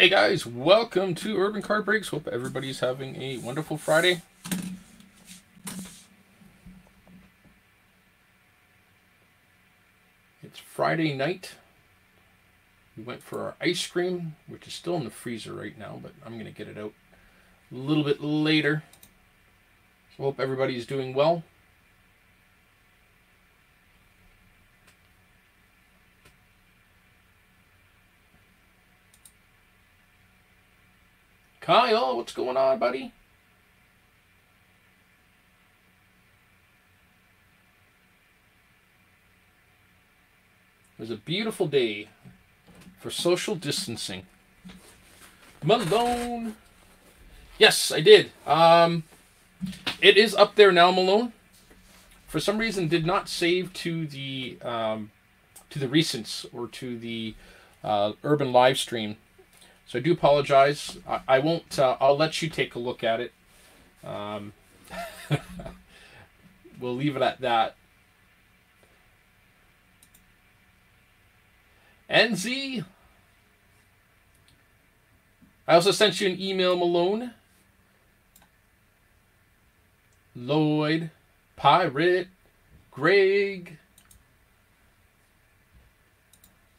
Hey guys, welcome to Urban Card Breaks. Hope everybody's having a wonderful Friday. It's Friday night. We went for our ice cream, which is still in the freezer right now, but I'm going to get it out a little bit later. So hope everybody's doing well. Kyle, what's going on, buddy? It was a beautiful day for social distancing. Malone. Yes, I did. Um, it is up there now, Malone. For some reason, did not save to the um, to the recents or to the uh, urban live stream. So I do apologize. I, I won't. Uh, I'll let you take a look at it. Um, we'll leave it at that. NZ. I also sent you an email, Malone. Lloyd, Pirate, Greg.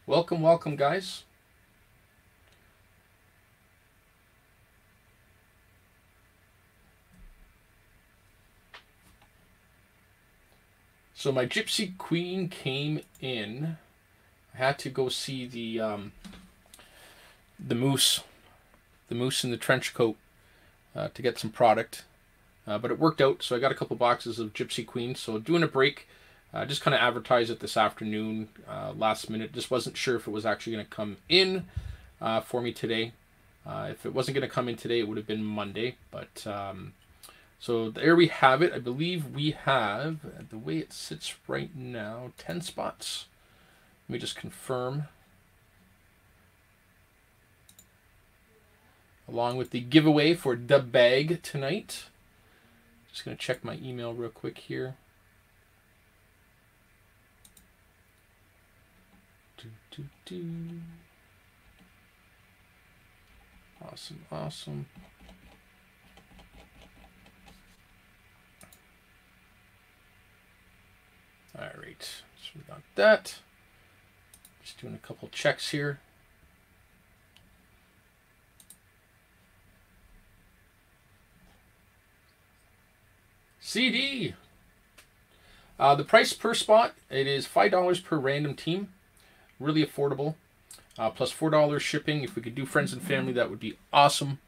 Welcome, welcome, guys. So my Gypsy Queen came in. I had to go see the um, the moose, the moose in the trench coat, uh, to get some product. Uh, but it worked out, so I got a couple boxes of Gypsy Queen. So doing a break, uh, just kind of advertise it this afternoon, uh, last minute. Just wasn't sure if it was actually going to come in uh, for me today. Uh, if it wasn't going to come in today, it would have been Monday. But um, so there we have it. I believe we have, the way it sits right now, 10 spots. Let me just confirm. Along with the giveaway for the bag tonight. Just going to check my email real quick here. Awesome, awesome. All right, so we got that. Just doing a couple checks here. CD. Uh, the price per spot, it is $5 per random team. Really affordable. Uh, plus $4 shipping. If we could do friends and family, that would be awesome.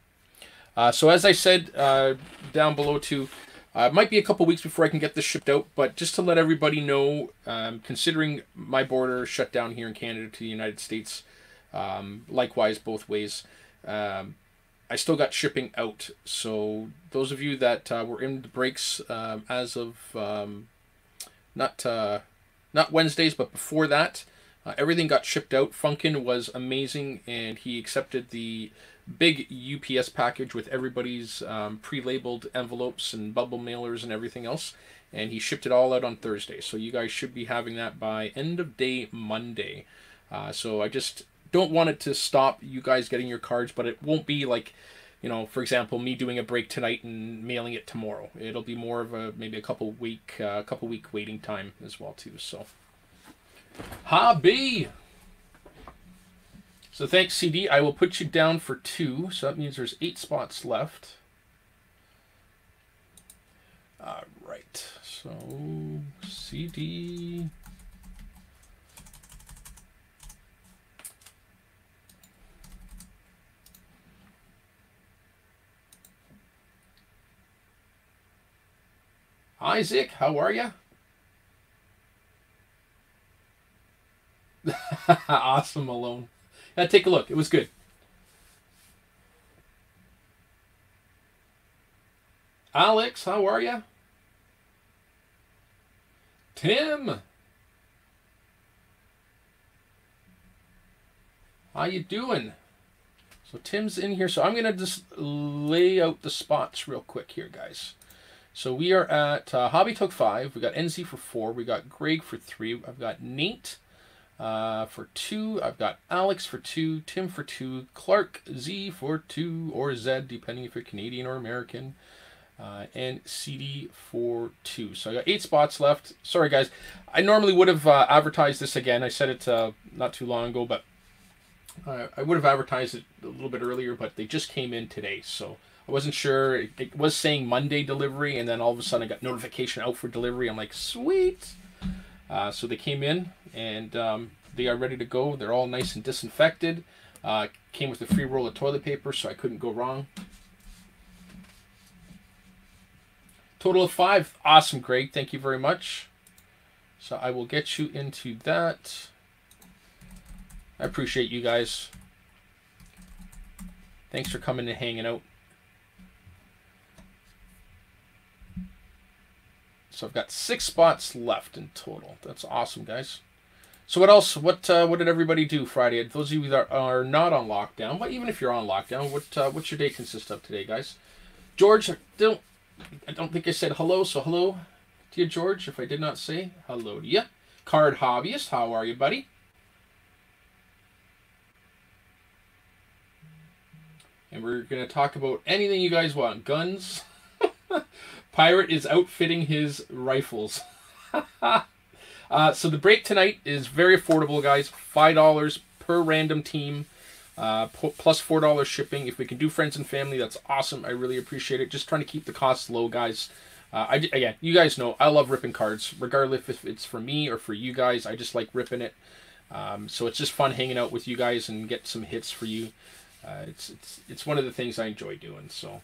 Uh, so as I said uh, down below too, uh, it might be a couple weeks before I can get this shipped out, but just to let everybody know, um, considering my border shut down here in Canada to the United States, um, likewise both ways, um, I still got shipping out. So those of you that uh, were in the breaks um, as of um, not uh, not Wednesdays, but before that, uh, everything got shipped out. Funkin was amazing, and he accepted the big UPS package with everybody's um, pre-labeled envelopes and bubble mailers and everything else. And he shipped it all out on Thursday. So you guys should be having that by end of day Monday. Uh, so I just don't want it to stop you guys getting your cards, but it won't be like, you know, for example, me doing a break tonight and mailing it tomorrow. It'll be more of a maybe a couple week, uh, couple week waiting time as well too. So, hobby. So thanks, CD. I will put you down for two. So that means there's eight spots left. All right. So CD. Isaac, how are you? awesome, Malone. Yeah, take a look. It was good. Alex, how are you? Tim. How you doing? So Tim's in here. So I'm going to just lay out the spots real quick here, guys. So we are at uh, Hobby took five. We got NZ for four. We got Greg for three. I've got Nate Uh, for two, I've got Alex for two, Tim for two, Clark Z for two, or Z, depending if you're Canadian or American, uh, and CD for two. So I got eight spots left. Sorry, guys. I normally would have uh, advertised this again. I said it uh, not too long ago, but uh, I would have advertised it a little bit earlier, but they just came in today. So I wasn't sure. It, it was saying Monday delivery, and then all of a sudden I got notification out for delivery. I'm like, sweet. Uh, so they came in and um, they are ready to go. They're all nice and disinfected. Uh, came with a free roll of toilet paper, so I couldn't go wrong. Total of five. Awesome, Greg. Thank you very much. So I will get you into that. I appreciate you guys. Thanks for coming and hanging out. So I've got six spots left in total. That's awesome, guys. So what else? What uh, what did everybody do Friday? Those of you that are not on lockdown, but even if you're on lockdown, what uh, what's your day consist of today, guys? George, don't I don't think I said hello, so hello to you, George. If I did not say hello to you, card hobbyist, how are you, buddy? And we're gonna talk about anything you guys want. Guns. Pirate is outfitting his rifles. uh, so the break tonight is very affordable, guys. Five dollars per random team, uh, plus four dollars shipping. If we can do friends and family, that's awesome. I really appreciate it. Just trying to keep the costs low, guys. Uh, I again, you guys know I love ripping cards, regardless if it's for me or for you guys. I just like ripping it. Um, so it's just fun hanging out with you guys and get some hits for you. Uh, it's it's it's one of the things I enjoy doing. So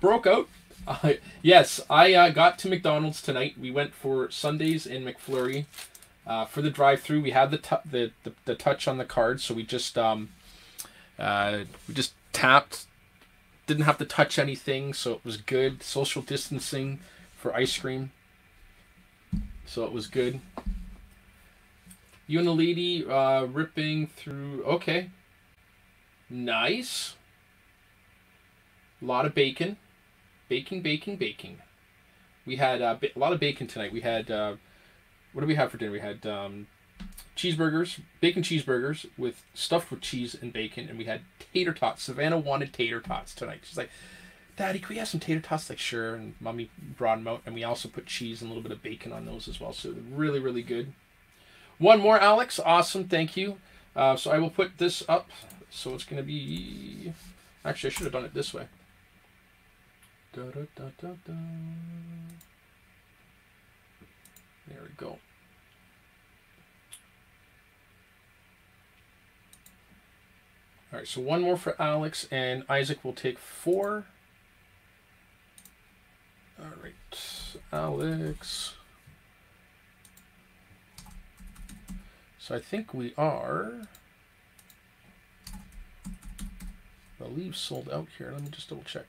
broke out uh, yes, I uh, got to McDonald's tonight. We went for sundaes in McFlurry. Uh, for the drive-through, we had the, the, the the touch on the card, so we just um, uh, we just tapped. Didn't have to touch anything, so it was good. Social distancing for ice cream, so it was good. You and the lady uh, ripping through. Okay, nice. A lot of bacon baking, baking, baking. We had uh, a lot of bacon tonight. We had uh, what did we have for dinner? We had um, cheeseburgers, bacon cheeseburgers with stuffed with cheese and bacon, and we had tater tots. Savannah wanted tater tots tonight. She's like, "Daddy, can we have some tater tots?" Like, sure. And Mommy brought them out, and we also put cheese and a little bit of bacon on those as well. So really, really good. One more, Alex. Awesome. Thank you. Uh, so I will put this up. So it's going to be. Actually, I should have done it this way. Da, da, da. There we go. All right, so one more for Alex, and Isaac will take four. All right, Alex. So I think we are, I believe, sold out here. Let me just double check.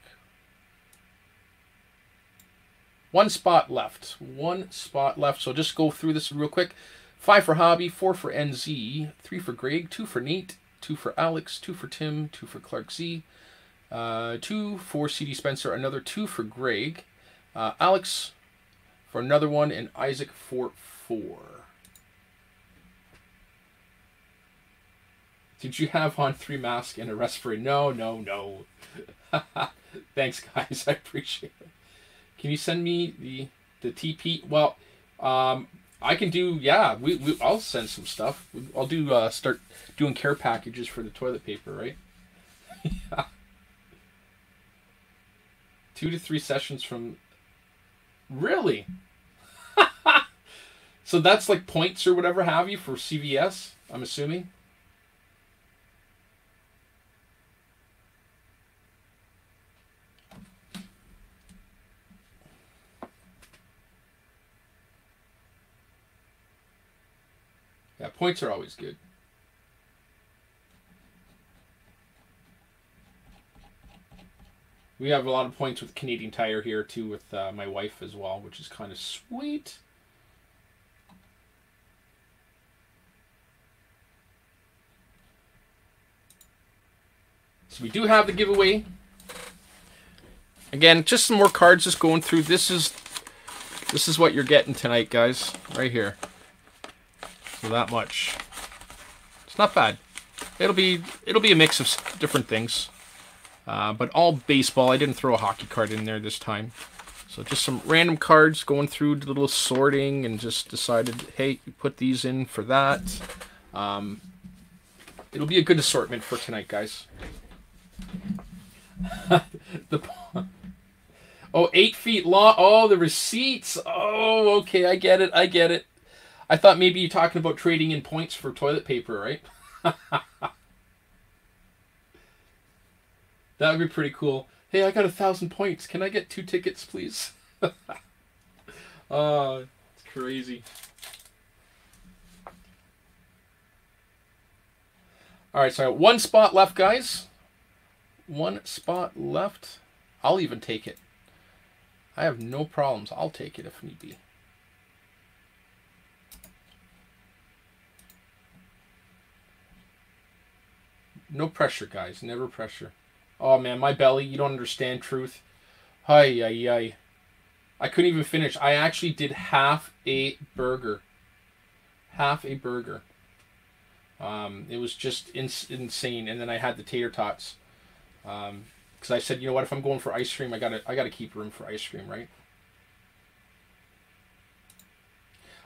One spot left. One spot left. So just go through this real quick. Five for Hobby, four for NZ, three for Greg, two for Nate, two for Alex, two for Tim, two for Clark Z, uh, two for CD Spencer, another two for Greg, uh, Alex for another one, and Isaac for four. Did you have on three masks and a respirator? No, no, no. Thanks, guys. I appreciate it. Can you send me the the TP? Well, um, I can do. Yeah, we, we I'll send some stuff. I'll do uh, start doing care packages for the toilet paper, right? yeah. Two to three sessions from. Really. so that's like points or whatever have you for CVS. I'm assuming. Yeah, points are always good. We have a lot of points with Canadian Tire here too, with uh, my wife as well, which is kind of sweet. So we do have the giveaway. Again, just some more cards just going through. This is this is what you're getting tonight, guys, right here. So that much. It's not bad. It'll be it'll be a mix of different things, uh, but all baseball. I didn't throw a hockey card in there this time, so just some random cards going through a little sorting and just decided, hey, put these in for that. Um, it'll be a good assortment for tonight, guys. the oh eight feet long. Oh, the receipts. Oh, okay, I get it. I get it. I thought maybe you're talking about trading in points for toilet paper, right? that would be pretty cool. Hey, I got a thousand points. Can I get two tickets, please? oh, it's crazy. All right, so one spot left, guys. One spot left. I'll even take it. I have no problems. I'll take it if need be. No pressure, guys. Never pressure. Oh, man, my belly. You don't understand truth. Hi, hi, hi. I couldn't even finish. I actually did half a burger. Half a burger. Um, it was just ins- insane. And then I had the tater tots. Because um, I said, you know what? If I'm going for ice cream, I gotta, I gotta keep room for ice cream, right?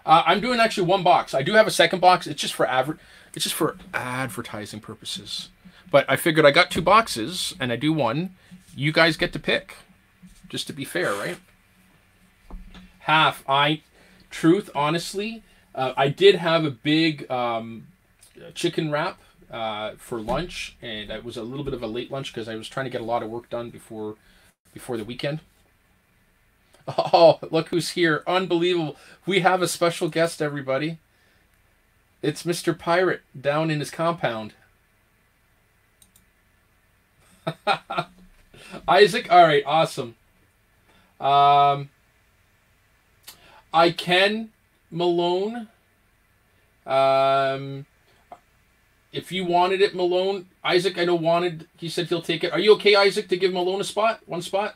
Uh, I'm doing actually one box. I do have a second box. It's just for adver- It's just for advertising purposes. But I figured I got two boxes and I do one. You guys get to pick, just to be fair, right? Half. I, truth, honestly, uh, I did have a big um, chicken wrap uh, for lunch, and it was a little bit of a late lunch because I was trying to get a lot of work done before before the weekend. Oh, look who's here! Unbelievable. We have a special guest, everybody. It's Mr. Pirate down in his compound. Isaac, all right, awesome. Um, I can Malone. Um, if you wanted it, Malone, Isaac, I know wanted. He said he'll take it. Are you okay, Isaac, to give Malone a spot, one spot?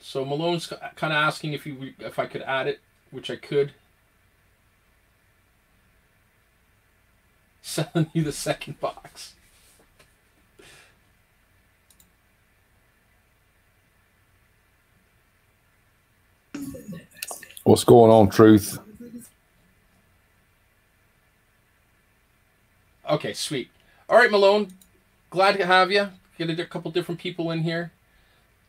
So Malone's kind of asking if you if I could add it, which I could. Selling you the second box. What's going on, Truth? Okay, sweet. All right, Malone. Glad to have you. Get a couple different people in here.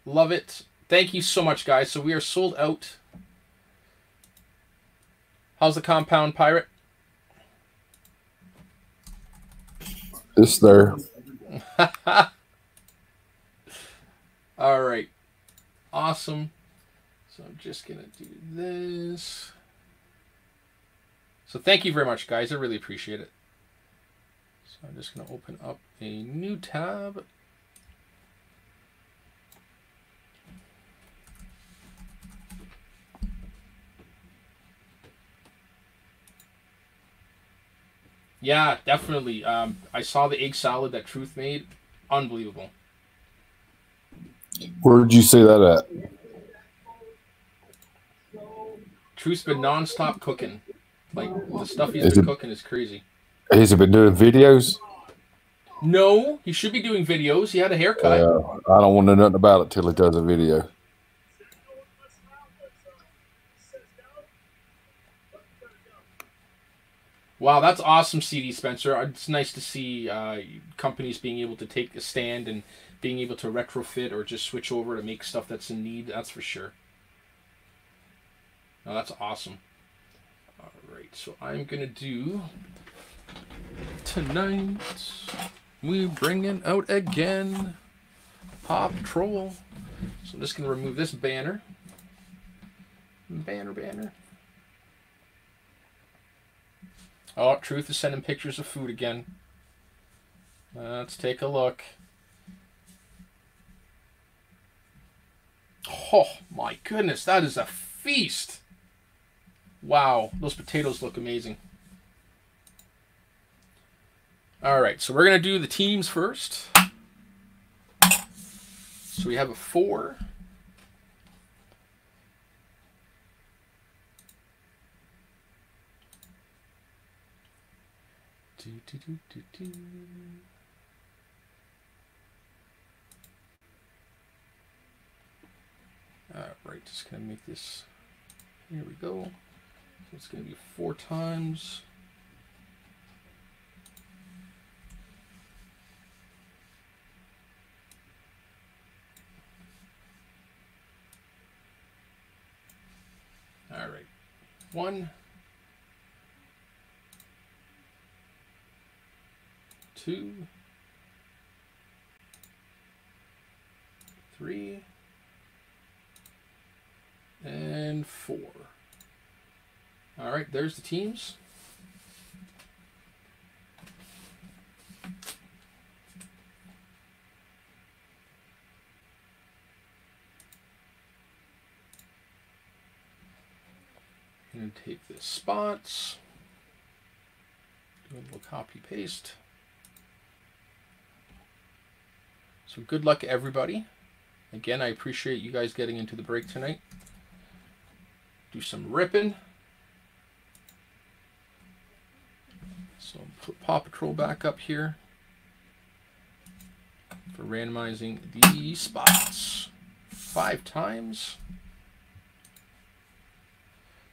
Love it. Thank you so much, guys. So we are sold out. How's the compound pirate? It's there. All right. Awesome. So I'm just going to do this. So thank you very much, guys. I really appreciate it. So I'm just going to open up a new tab. Yeah, definitely. Um, I saw the egg salad that Truth made. Unbelievable. Where did you see that at? Truth's been nonstop cooking. Like the stuff he's is been it, cooking is crazy. Has he been doing videos? No, he should be doing videos. He had a haircut. Uh, I don't want to know nothing about it till he does a video. Wow, that's awesome, CD Spencer. It's nice to see uh, companies being able to take a stand and being able to retrofit or just switch over to make stuff that's in need. That's for sure. No, that's awesome. All right, so I'm gonna do tonight. We bringing out again Paw Patrol. So I'm just gonna remove this banner. Banner, banner. Oh, Truth is sending pictures of food again. Let's take a look. Oh my goodness, that is a feast. Wow, those potatoes look amazing. All right, so we're going to do the teams first. So we have a four. Do, do, do, do, do. All right, just gonna make this. Here we go. So it's gonna be four times. All right, one, two, three, and four. All right, there's the teams. And take the spots. Do a little copy paste. So good luck, everybody. Again, I appreciate you guys getting into the break tonight. Do some ripping. So put Paw Patrol back up here for randomizing the spots five times.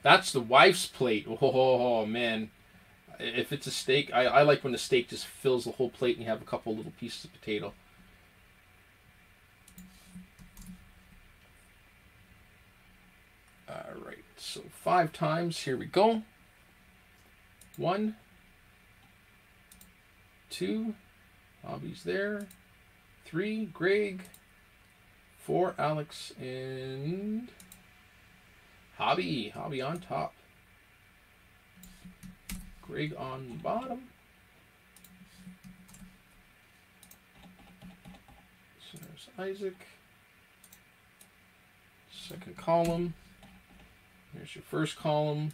That's the wife's plate. Oh, man. If it's a steak, I, I like when the steak just fills the whole plate and you have a couple little pieces of potato. All right, so five times. Here we go. One, two, Bobby's there. Three, Greg. Four, Alex, and Hobby. Hobby on top. Greg on bottom. So there's Isaac. Second column. Here's your first column.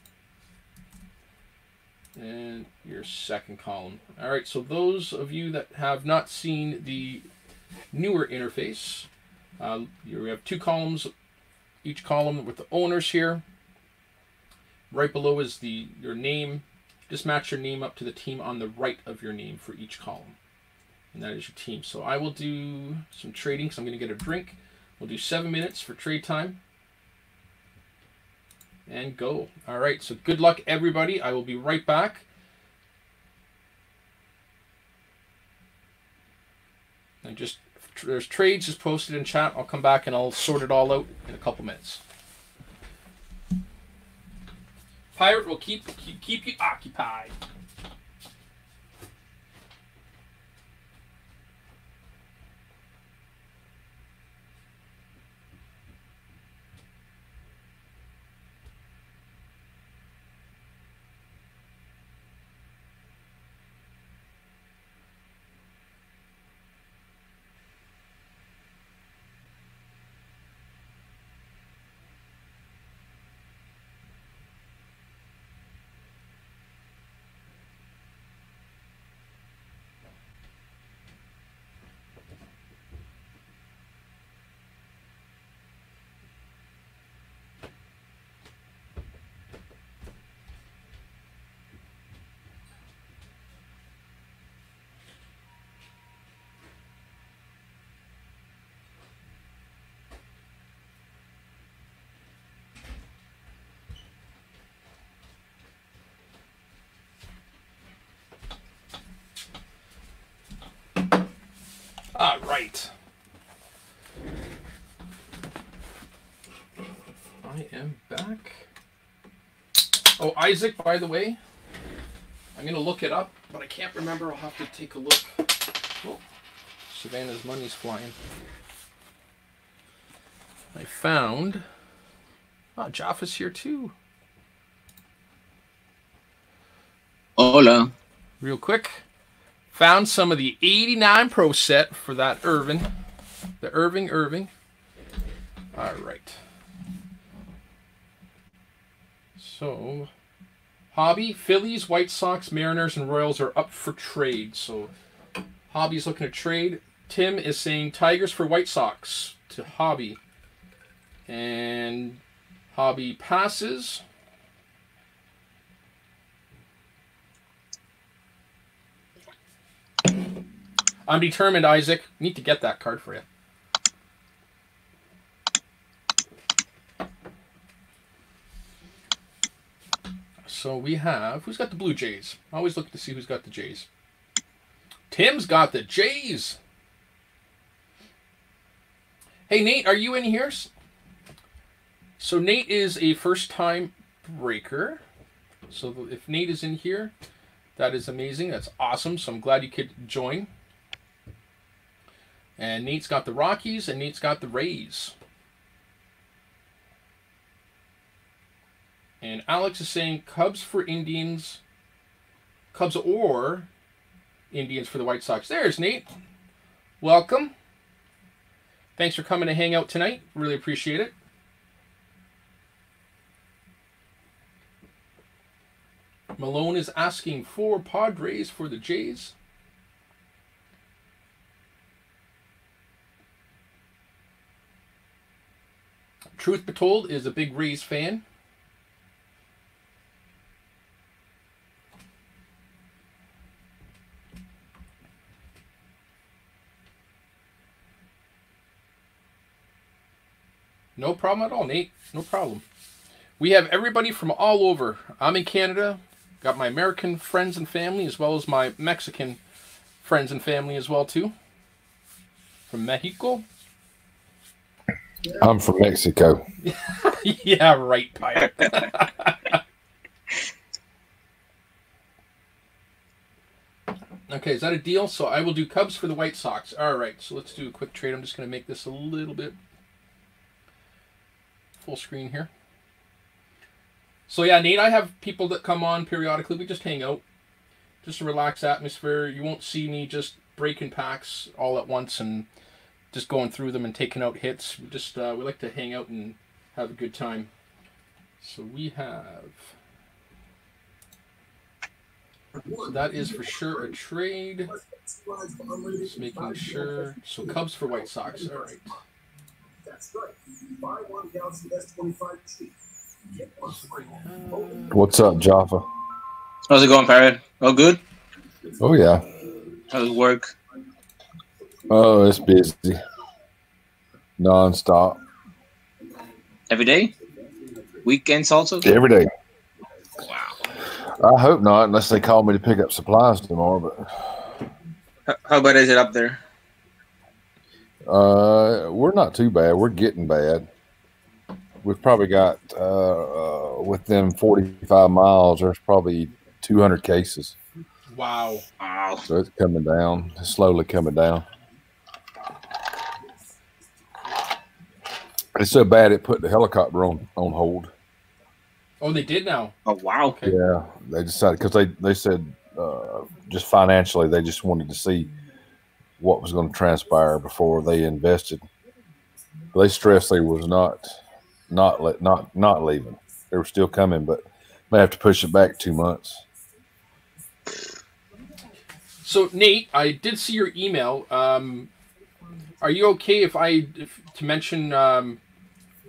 And your second column. All right, so those of you that have not seen the newer interface, uh, you have two columns, each column with the owners here. Right below is the your name. Just match your name up to the team on the right of your name for each column. And that is your team. So I will do some trading because I'm going to get a drink. We'll do seven minutes for trade time and go. All right, so good luck, everybody. I will be right back. And just there's trades just posted in chat. I'll come back and I'll sort it all out in a couple minutes. Pirate will keep keep, keep you occupied. Right. I am back. Oh, Isaac, by the way, I'm going to look it up, but I can't remember. I'll have to take a look. Oh, Savannah's money's flying. I found. Oh, Jaffa's here too. Hola. Real quick. Found some of the 89 Pro set for that Irving. The Irving Irving. All right. So, Hobby, Phillies, White Sox, Mariners, and Royals are up for trade. So, Hobby's looking to trade. Tim is saying Tigers for White Sox to Hobby. And Hobby passes. I'm determined, Isaac. Need to get that card for you. So we have who's got the Blue Jays? Always look to see who's got the Jays. Tim's got the Jays. Hey Nate, are you in here? So Nate is a first-time breaker. So if Nate is in here, that is amazing. That's awesome. So I'm glad you could join. And Nate's got the Rockies, and Nate's got the Rays. And Alex is saying Cubs for Indians, Cubs or Indians for the White Sox. There's Nate. Welcome. Thanks for coming to hang out tonight. Really appreciate it. Malone is asking for Padres for the Jays. Truth be told, is a big Rays fan. No problem at all, Nate. No problem. We have everybody from all over. I'm in Canada. Got my American friends and family as well as my Mexican friends and family as well too. From Mexico. I'm from Mexico. yeah, right, pirate. okay, is that a deal? So I will do Cubs for the White Sox. All right, so let's do a quick trade. I'm just going to make this a little bit full screen here. So yeah, Nate, I have people that come on periodically. We just hang out, just a relaxed atmosphere. You won't see me just breaking packs all at once and just going through them and taking out hits. We just uh, we like to hang out and have a good time. So we have. So that is for sure a trade. Just making sure. So Cubs for White Sox. All right. That's right. Buy one Galaxy S25 What's up, Jaffa? How's it going, Parrot? All good? Oh yeah. How's it work? Oh, it's busy. Non-stop. Every day? Weekends also? Every day. Wow. I hope not, unless they call me to pick up supplies tomorrow. But How bad is it up there? uh, we're not too bad. We're getting bad. We've probably got uh, uh, within 45 miles. There's probably 200 cases, Wow. Wow. so it's coming down. It's slowly coming down. It's so bad it put the helicopter on on hold. Oh, they did now. Oh, wow. Okay. Yeah, they decided because they they said uh, just financially they just wanted to see what was going to transpire before they invested. They stressed they was not not let not not leaving. They were still coming, but may have to push it back two months. So Nate, I did see your email. Um, are you okay if I if, to mention um,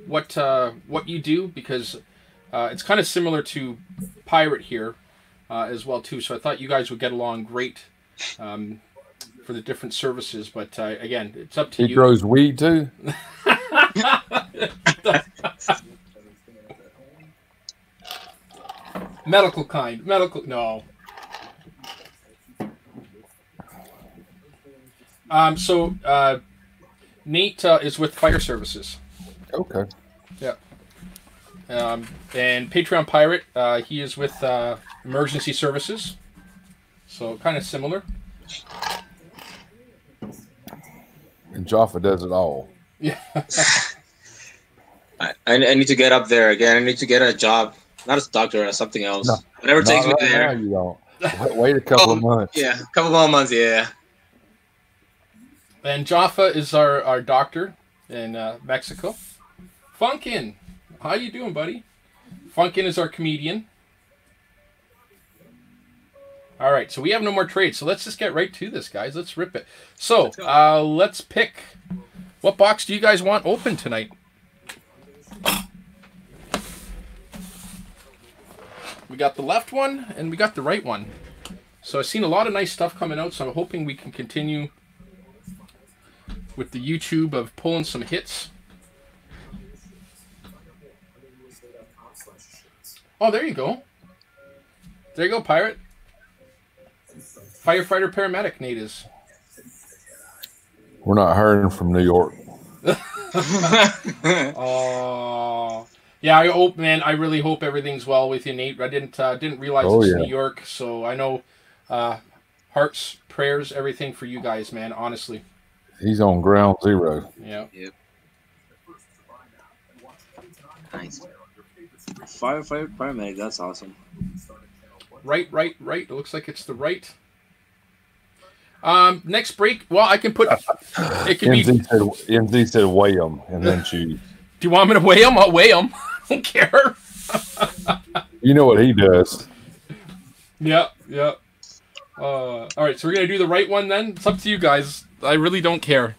what uh, what you do because uh, it's kind of similar to Pirate here uh, as well too. So I thought you guys would get along great um, for the different services. But uh, again, it's up to He you. He grows weed too. medical kind, medical no. Um, so uh, Nate uh, is with fire services. Okay. Um, and Patreon Pirate, uh, he is with uh, Emergency Services. So kind of similar. And Jaffa does it all. Yeah. I, I I need to get up there again. I need to get a job. Not as a doctor, as something else. No. Whatever takes me Not right now, there. you don't. Wait- Wait a couple of Oh, months. Yeah, a couple more months, yeah. and Jaffa is our, our doctor in uh, Mexico. Funkin, how you doing, buddy? Funkin is our comedian. All right, so we have no more trades, so let's just get right to this, guys. Let's rip it. So uh, let's pick. What box do you guys want open tonight? We got the left one and we got the right one. So I've seen a lot of nice stuff coming out, so I'm hoping we can continue with the YouTube of pulling some hits. Oh, there you go. There you go, pirate. Firefighter paramedic Nate is. We're not hiring from New York. Oh, yeah. I hope, man. I really hope everything's well with you, Nate. I didn't uh, didn't realize Oh, it's yeah. New York, so I know. Uh, hearts, prayers, everything for you guys, man. Honestly, He's on ground zero. yeah. Yep. nice. Firefighter paramedic. That's awesome. Right, right, right. It looks like it's the right. Um, next break. Well, I can put. It can be. Do NZ said, weigh them and then choose. Do you want me to weigh them? I'll weigh them. I don't care. You know what he does. Yeah, yeah. Uh, all right, so we're gonna do the right one then. It's up to you guys. I really don't care.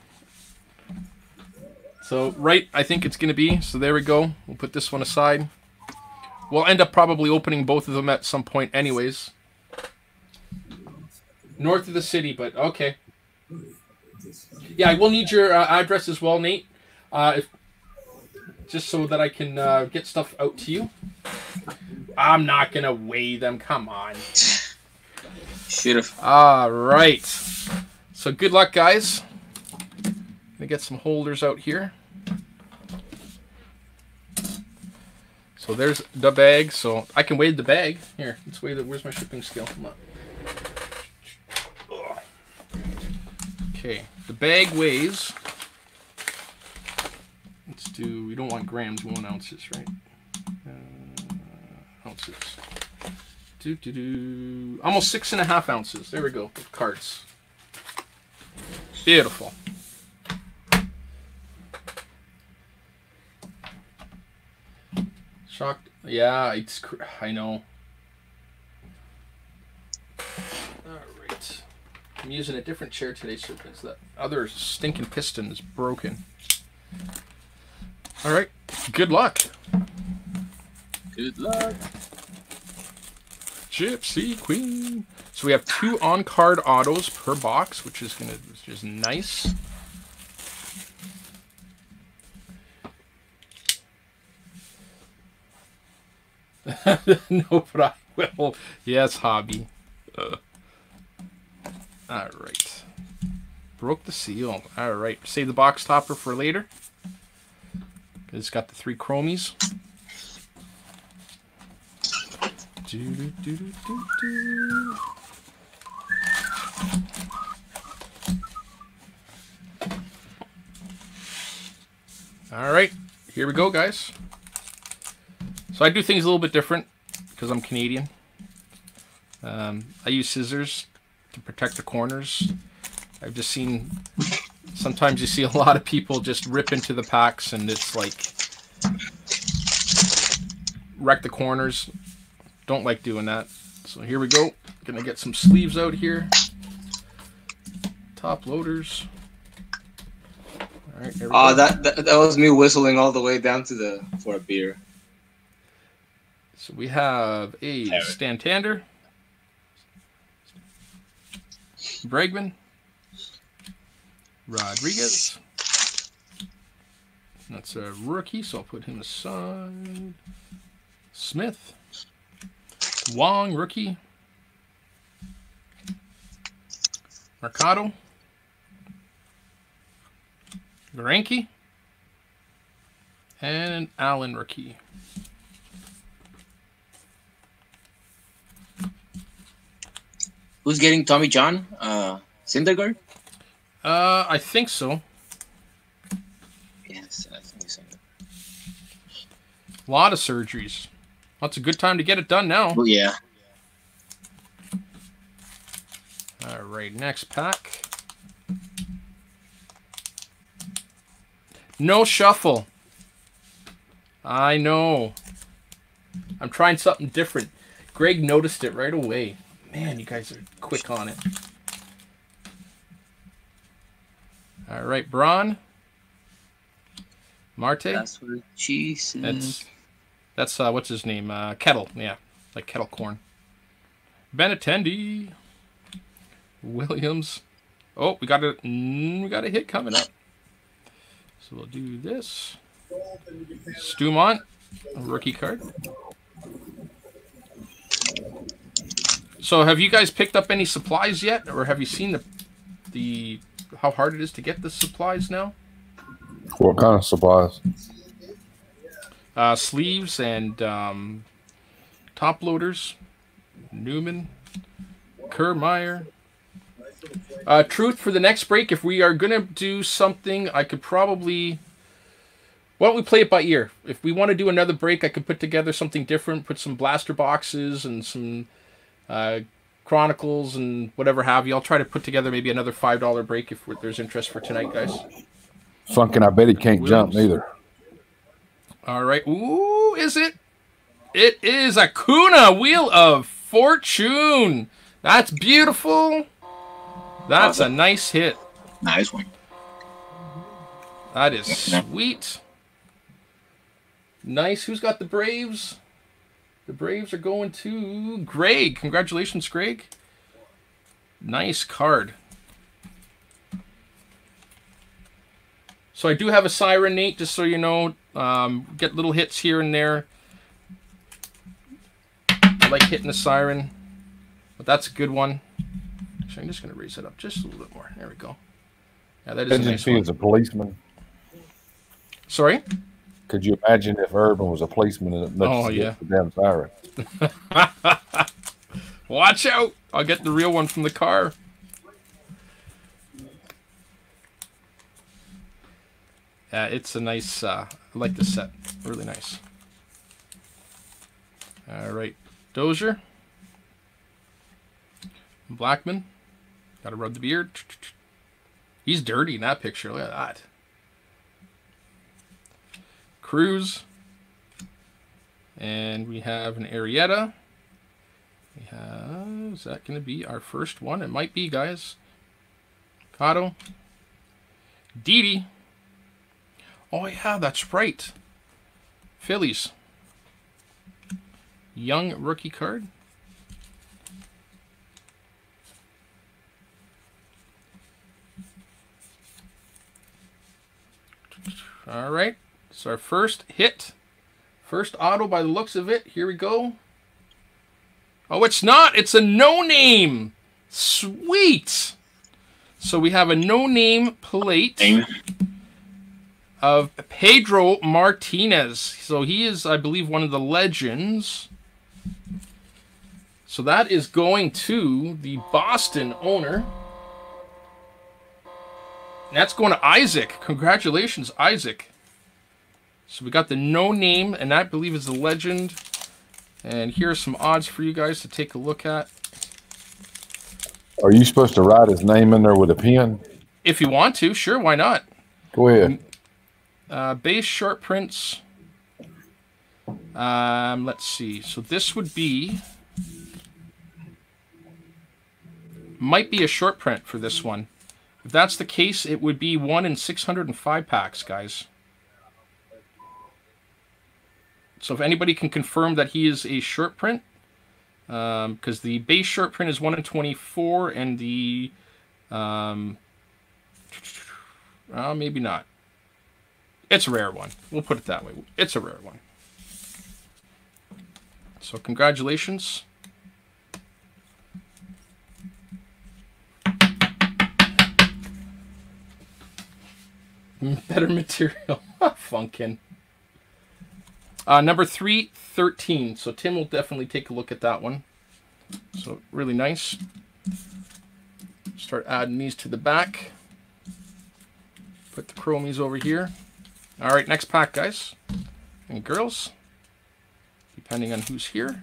So right, I think it's gonna be. So there we go. We'll put this one aside. We'll end up probably opening both of them at some point, anyways. North of the city, but okay. Yeah, I will need your uh, address as well, Nate. Uh, if, just so that I can uh, get stuff out to you. I'm not gonna weigh them. Come on. Should have. All right. So good luck, guys. Gonna get some holders out here. So there's the bag. So I can weigh the bag. Here, let's weigh the. Where's my shipping scale? Come on. Okay, the bag weighs. Let's do. We don't want grams. We want ounces, right? Uh, ounces. Do, do, do. Almost six and a half ounces. There we go. Cards. Beautiful. Shocked. Yeah, it's. cr- I know. Alright. I'm using a different chair today, so because that other stinking piston is broken. Alright. Good luck. Good luck. Gypsy Queen. So we have two on card autos per box, which is gonna which is nice. no, but I will. Yes, hobby. Uh. All right. Broke the seal. All right. Save the box topper for later. It's got the three chromies. Do, do, do, do, do, do. All right, here we go, guys. So I do things a little bit different because I'm Canadian. Um, I use scissors to protect the corners. I've just seen sometimes you see a lot of people just rip into the packs and it's like wreck the corners. Don't like doing that. So here we go. Gonna get some sleeves out here. Top loaders. All right, there Oh, go. that, that that was me whistling all the way down to the for a beer. So we have a. Santander, Bregman, Rodriguez. That's a rookie, so I'll put him aside. Smith, Wong, rookie. Mercado, Garanke, and Allen, rookie. Who's getting Tommy John? Uh, Syndergaard? Uh, I think so. Yes, I think so. A lot of surgeries. That's a good time to get it done now. Oh yeah. All right, next pack. No shuffle. I know. I'm trying something different. Greg noticed it right away. Man, you guys are quick on it. All right, Braun. Marte. That's what she said. That's that's uh, what's his name? Uh, Ketel, yeah, like kettle corn. Ben Benintendi, Williams. Oh, we got a mm, we got a hit coming up. So we'll do this. Stumont, rookie card. So have you guys picked up any supplies yet, or have you seen the the how hard it is to get the supplies now? What kind of supplies? Uh, sleeves and um, top loaders. Newman, Kiermaier. Uh, truth for the next break, if we are gonna do something, I could probably. Why don't we play it by ear? If we want to do another break, I could put together something different, put some blaster boxes and some uh, chronicles and whatever have you. I'll try to put together maybe another five dollar break if there's interest for tonight, guys. Funkin', I bet he can't jump neither. All right. Ooh, is it? It is Acuna Wheel of Fortune. That's beautiful. That's a nice hit. Nice one. That is sweet. Nice. Who's got the Braves? The Braves are going to Greg. Congratulations, Greg. Nice card. So I do have a siren, Nate, just so you know. Um, get little hits here and there. I like hitting the siren, but that's a good one. Actually, I'm just going to raise it up just a little bit more. There we go. Yeah, that is a Imagine nice one. a policeman. Sorry? Could you imagine if Urban was a policeman and Oh, yeah. the damn siren? Watch out! I'll get the real one from the car. Yeah, it's a nice. Uh, I like this set. Really nice. All right, Dozier, Blackman. Got to rub the beard. He's dirty in that picture. Look at that. Cruz. And we have an Arrieta. We have, is that going to be our first one? It might be, guys. Kato. Didi. Oh, yeah, that's right. Phillies. Young rookie card. All right. It's our first hit. First auto by the looks of it. Here we go. Oh, it's not. It's a no name. Sweet. So we have a no name plate of Pedro Martinez. So he is, I believe, one of the legends. So that is going to the Boston owner. That's going to Isaac. Congratulations, Isaac. So we got the no name, and that I believe is the legend. And here are some odds for you guys to take a look at. Are you supposed to write his name in there with a pen? If you want to, sure, why not? Go ahead. Uh, base short prints. Um, let's see. So this would be might be a short print for this one. If that's the case, it would be one in 605 packs, guys. So if anybody can confirm that he is a short print, because the base short print is one in 24, and the um, uh, maybe not. It's a rare one. We'll put it that way. It's a rare one. So congratulations. Better material. Funkin'. Uh, number 313. So Tim will definitely take a look at that one. So really nice. Start adding these to the back. Put the chromies over here. All right, next pack, guys and girls, depending on who's here.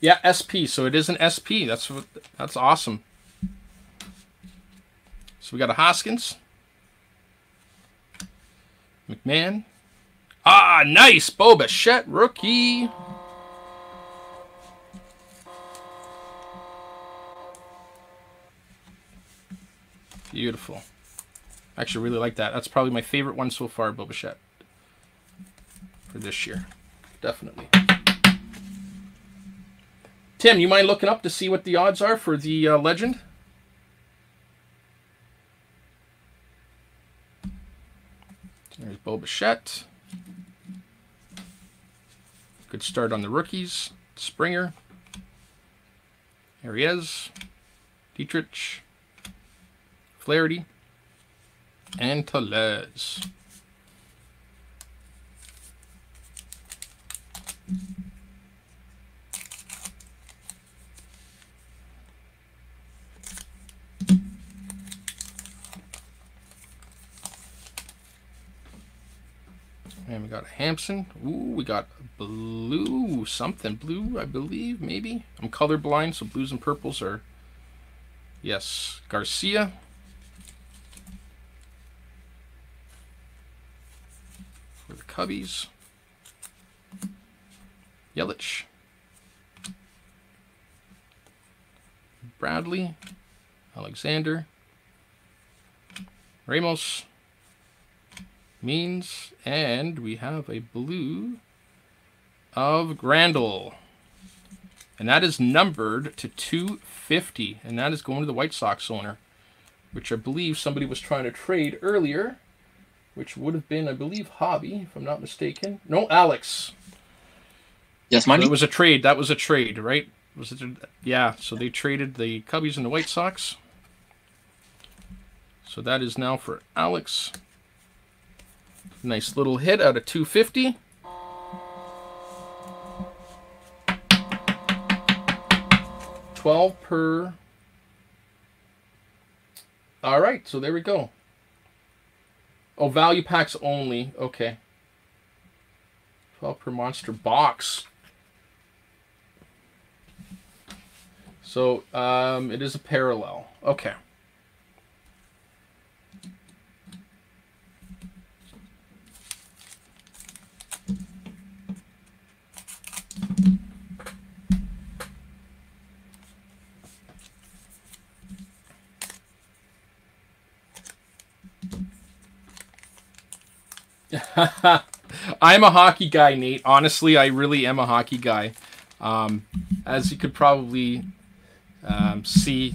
Yeah, SP. So it is an SP. That's what. That's awesome. So we got a Hoskins, McMahon. Ah, nice, Bo Bichette rookie. Beautiful. I actually really like that. That's probably my favorite one so far, Boba Fett. For this year. Definitely. Tim, you mind looking up to see what the odds are for the uh, legend? Bo Bichette. Good start on the rookies. Springer. There he is. Dietrich. Flaherty. And Tellez. And we got Hampson. Ooh, we got blue something. Blue, I believe, maybe. I'm colorblind, so blues and purples are. Yes, Garcia. For the Cubbies. Yelich. Bradley. Alexander. Ramos means, and we have a blue of Grandal. And that is numbered to 250, and that is going to the White Sox owner, which I believe somebody was trying to trade earlier, which would have been, I believe, Hobby, if I'm not mistaken. No, Alex. Yes, money. It was a trade. That was a trade, right? Was it? Yeah. So they traded the Cubbies and the White Sox. So that is now for Alex. Nice little hit out of 250. Twelve per. All right, so there we go. Oh, value packs only. Okay. 12 per monster box. So um, it is a parallel. Okay. I'm a hockey guy, Nate. Honestly, I really am a hockey guy. Um, as you could probably um, see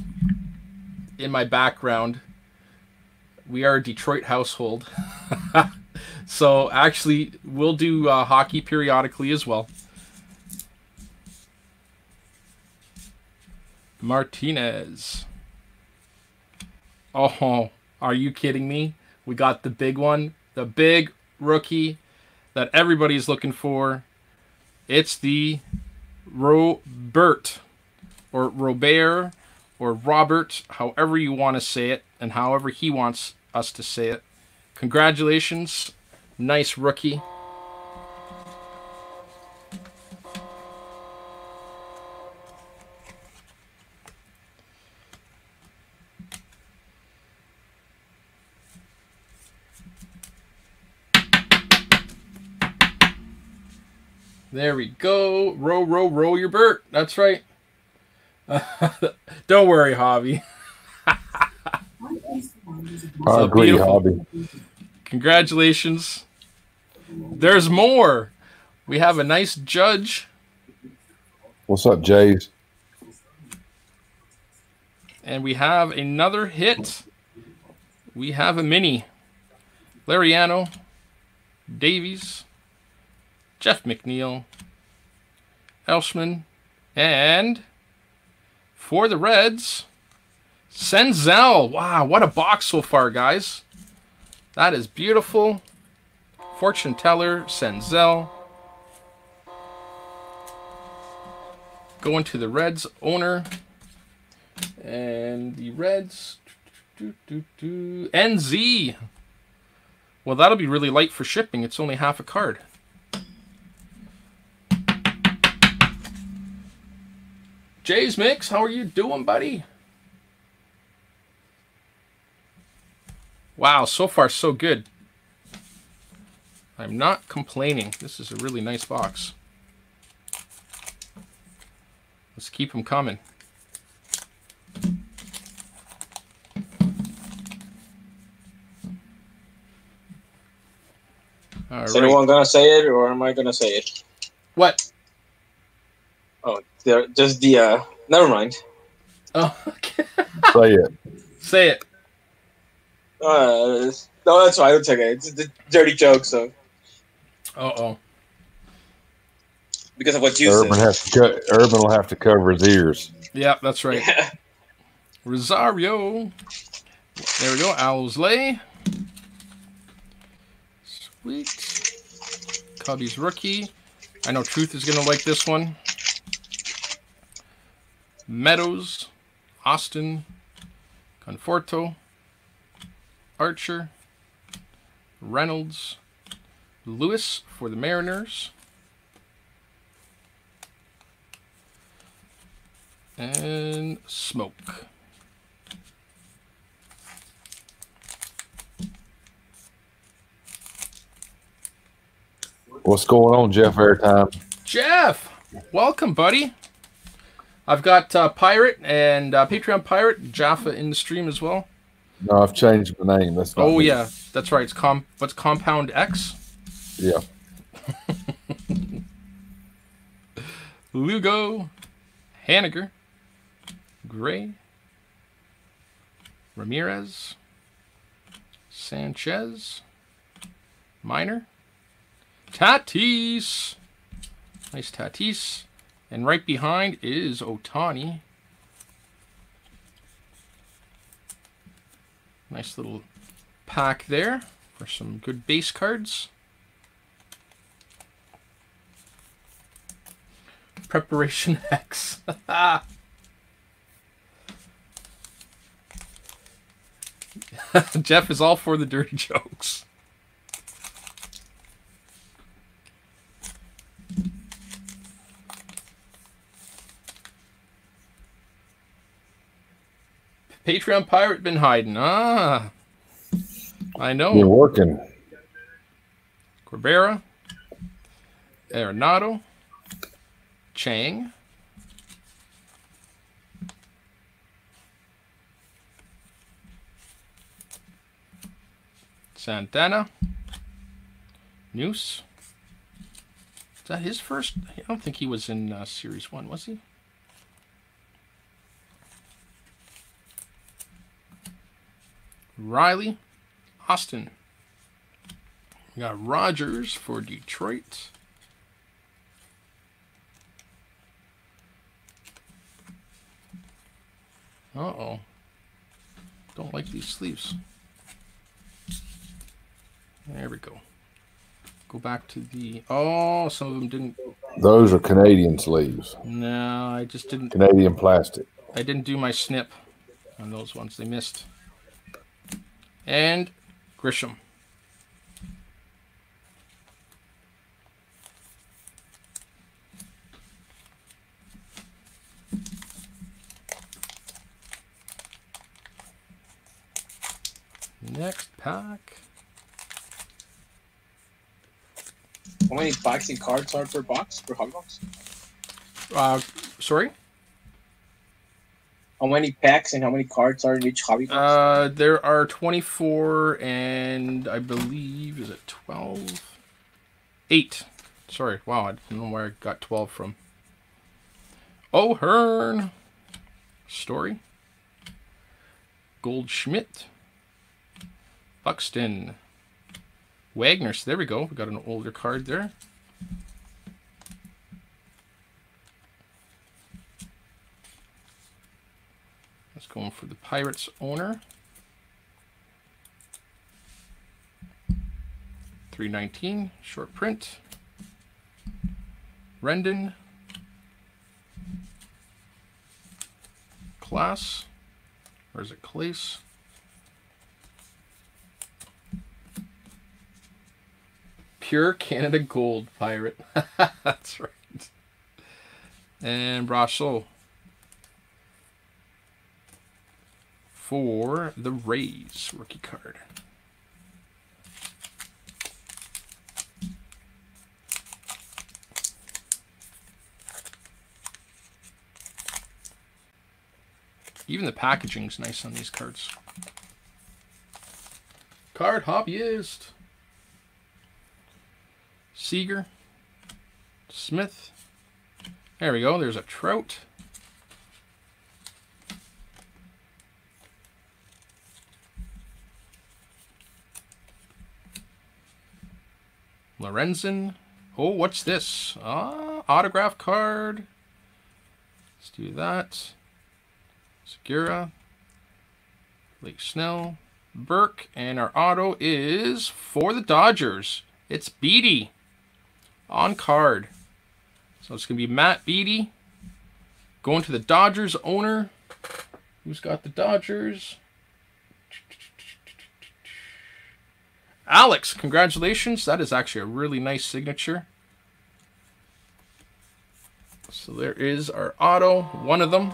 in my background, we are a Detroit household. so actually, we'll do uh, hockey periodically as well. Martinez. Oh, are you kidding me? We got the big one, the big rookie that everybody's looking for. It's the Robert or Robert or Robert, however you want to say it, and however he wants us to say it. Congratulations. Nice rookie. There we go. Row, row, row your Bert. That's right. don't worry, Hobby. Beautiful. Hobby. Congratulations. There's more. We have a nice judge, What's up, Jays? and we have another hit. We have a mini. Laureano, Davies, Jeff McNeil, Elshman, and for the Reds, Senzel. Wow, what a box so far, guys. That is beautiful. Fortune teller, Senzel. Going to the Reds owner. And the Reds. NZ. Well, that'll be really light for shipping. It's only half a card. Jays Mix, how are you doing, buddy? Wow, so far so good. I'm not complaining. This is a really nice box. Let's keep them coming. All Is right. anyone gonna say it, or am I gonna say it? What? Oh, they're just the. uh Never mind. Oh, okay. Say it. Say it. Uh, No, that's fine. It's okay. It's a dirty joke, so Uh oh. because of what you Urban said. has to co- Urban will have to cover his ears. Yeah, that's right. Yeah. Rosario. There we go. Alzolay. Sweet. Cubby's rookie. I know Truth is going to like this one. Meadows. Austin. Conforto. Archer. Reynolds. Lewis for the Mariners. And Smoke. What's going on, Jeff Airtime? Jeff, welcome, buddy. I've got uh, Pirate and uh, Patreon Pirate Jaffa in the stream as well. No, I've changed my name. That's Oh me. yeah, that's right. It's com. What's Compound X? yeah. Lugo, Haniger, Gray, Ramirez, Sanchez, Minor, Tatis. Nice Tatis. And right behind is Otani. Nice little pack there for some good base cards. Preparation X. Jeff is all for the dirty jokes. Patreon pirate been hiding. Ah, I know. You're working. Corbera, Arenado, Chang, Santana, Noose. Is that his first? I don't think he was in uh, Series 1, was he? Riley, Austin. We got Rogers for Detroit. Uh oh. Don't like these sleeves. There we go. Go back to the. Oh, some of them didn't. Those are Canadian sleeves. No, I just didn't. Canadian plastic. I didn't do my snip on those ones. They missed. And Grisham. Next pack. How many boxing cards are per box per hot box? Uh, sorry. How many packs and how many cards are in each hobby box? Uh, there are 24 and I believe, is it 12? 8. Sorry. Wow, I don't know where I got 12 from. O'Hearn. Story. Goldschmidt. Buxton. Wagner. So there we go. We got an older card there. Let's for the Pirates owner. 319, short print. Rendon. Class. Or is it Clace? Pure Canada Gold Pirate. That's right. And Brosseau. For the Rays rookie card. Even the packaging's nice on these cards. Card hobbyist. Seager. Smith. There we go. There's a Trout. Lorenzen. Oh, what's this? Ah, autograph card. Let's do that. Segura. Lake Snell. Burke. And our auto is for the Dodgers. It's Beaty on card. So it's going to be Matt Beaty going to the Dodgers owner. Who's got the Dodgers? Alex, congratulations. That is actually a really nice signature. So there is our auto, one of them.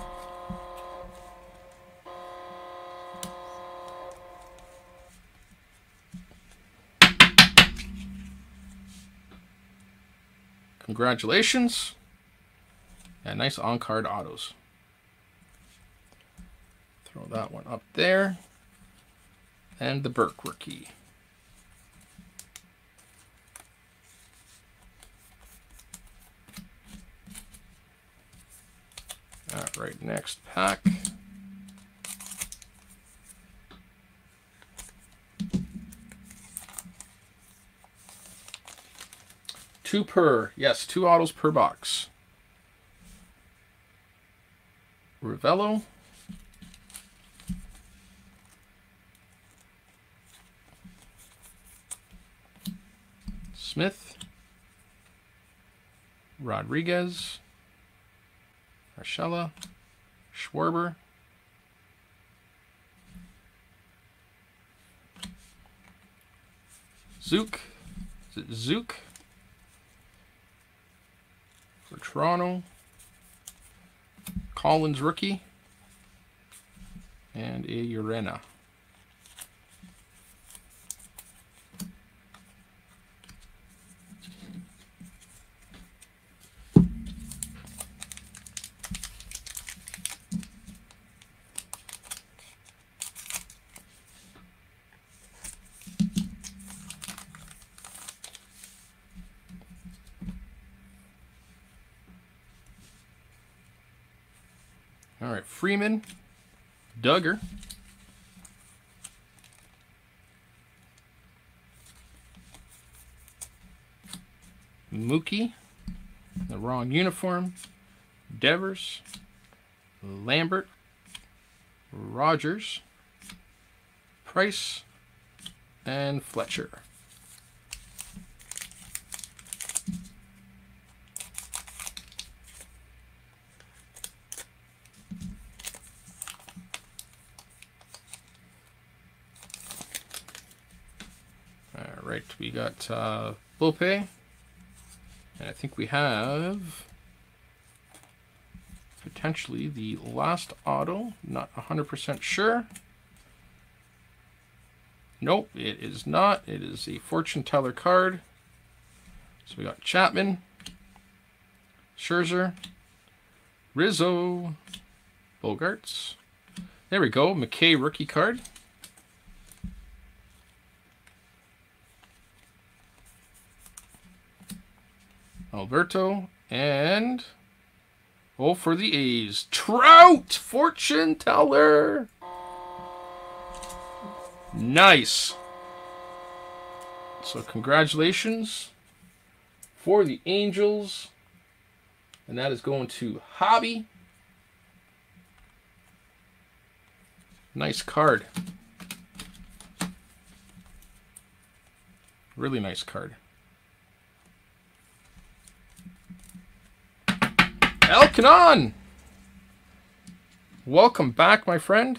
Congratulations. And nice on-card autos. Throw that one up there. And the Burke rookie. All right, next pack. Two per, yes, two autos per box. Ravello. Smith. Rodriguez. Archella. Schwarber. Zook. Is it Zook? For Toronto. Collins rookie. And a Urena. All right, Freeman, Duggar. Mookie, the wrong uniform. Devers, Lambert, Rogers, Price, and Fletcher. All right, we got uh, Volpe, and I think we have potentially the last auto. Not 100% sure. Nope, it is not. It is a fortune teller card. So we got Chapman, Scherzer, Rizzo, Bogaerts. There we go, McKay rookie card. Alberto and oh for the A's Trout fortune teller. Nice. So congratulations for the Angels and that is going to Hobby. Nice card. Really nice card Elkanon! Welcome back, my friend.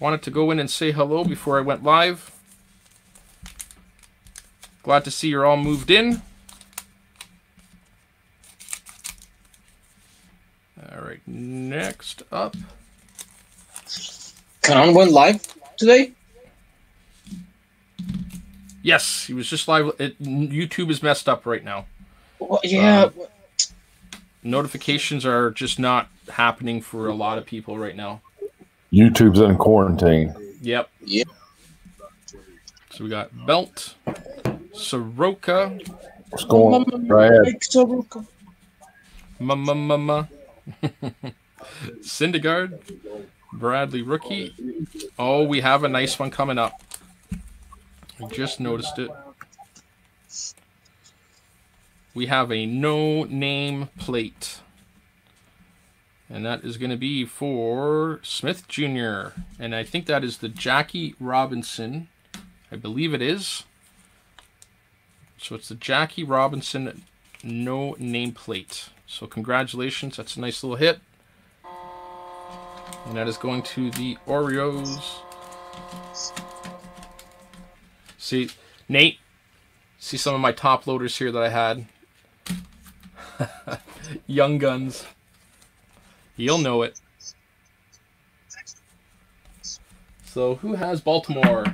Wanted to go in and say hello before I went live. Glad to see you're all moved in. All right, next up. Canon went live today. Yes, he was just live. It, YouTube is messed up right now. Well, yeah. Uh, Notifications are just not happening for a lot of people right now. YouTube's in quarantine. Yep. Yep. So we got Belt, Soroka, What's going on, Brad? Mama Mama, Syndergaard, Bradley Rookie. Oh, we have a nice one coming up. I just noticed it. We have a no name plate. And that is going to be for Smith Jr. And I think that is the Jackie Robinson. I believe it is. So it's the Jackie Robinson no nameplate. So congratulations, that's a nice little hit. And that is going to the Oreos. See, Nate, see some of my top loaders here that I had. Young Guns. You'll know it. So who has Baltimore?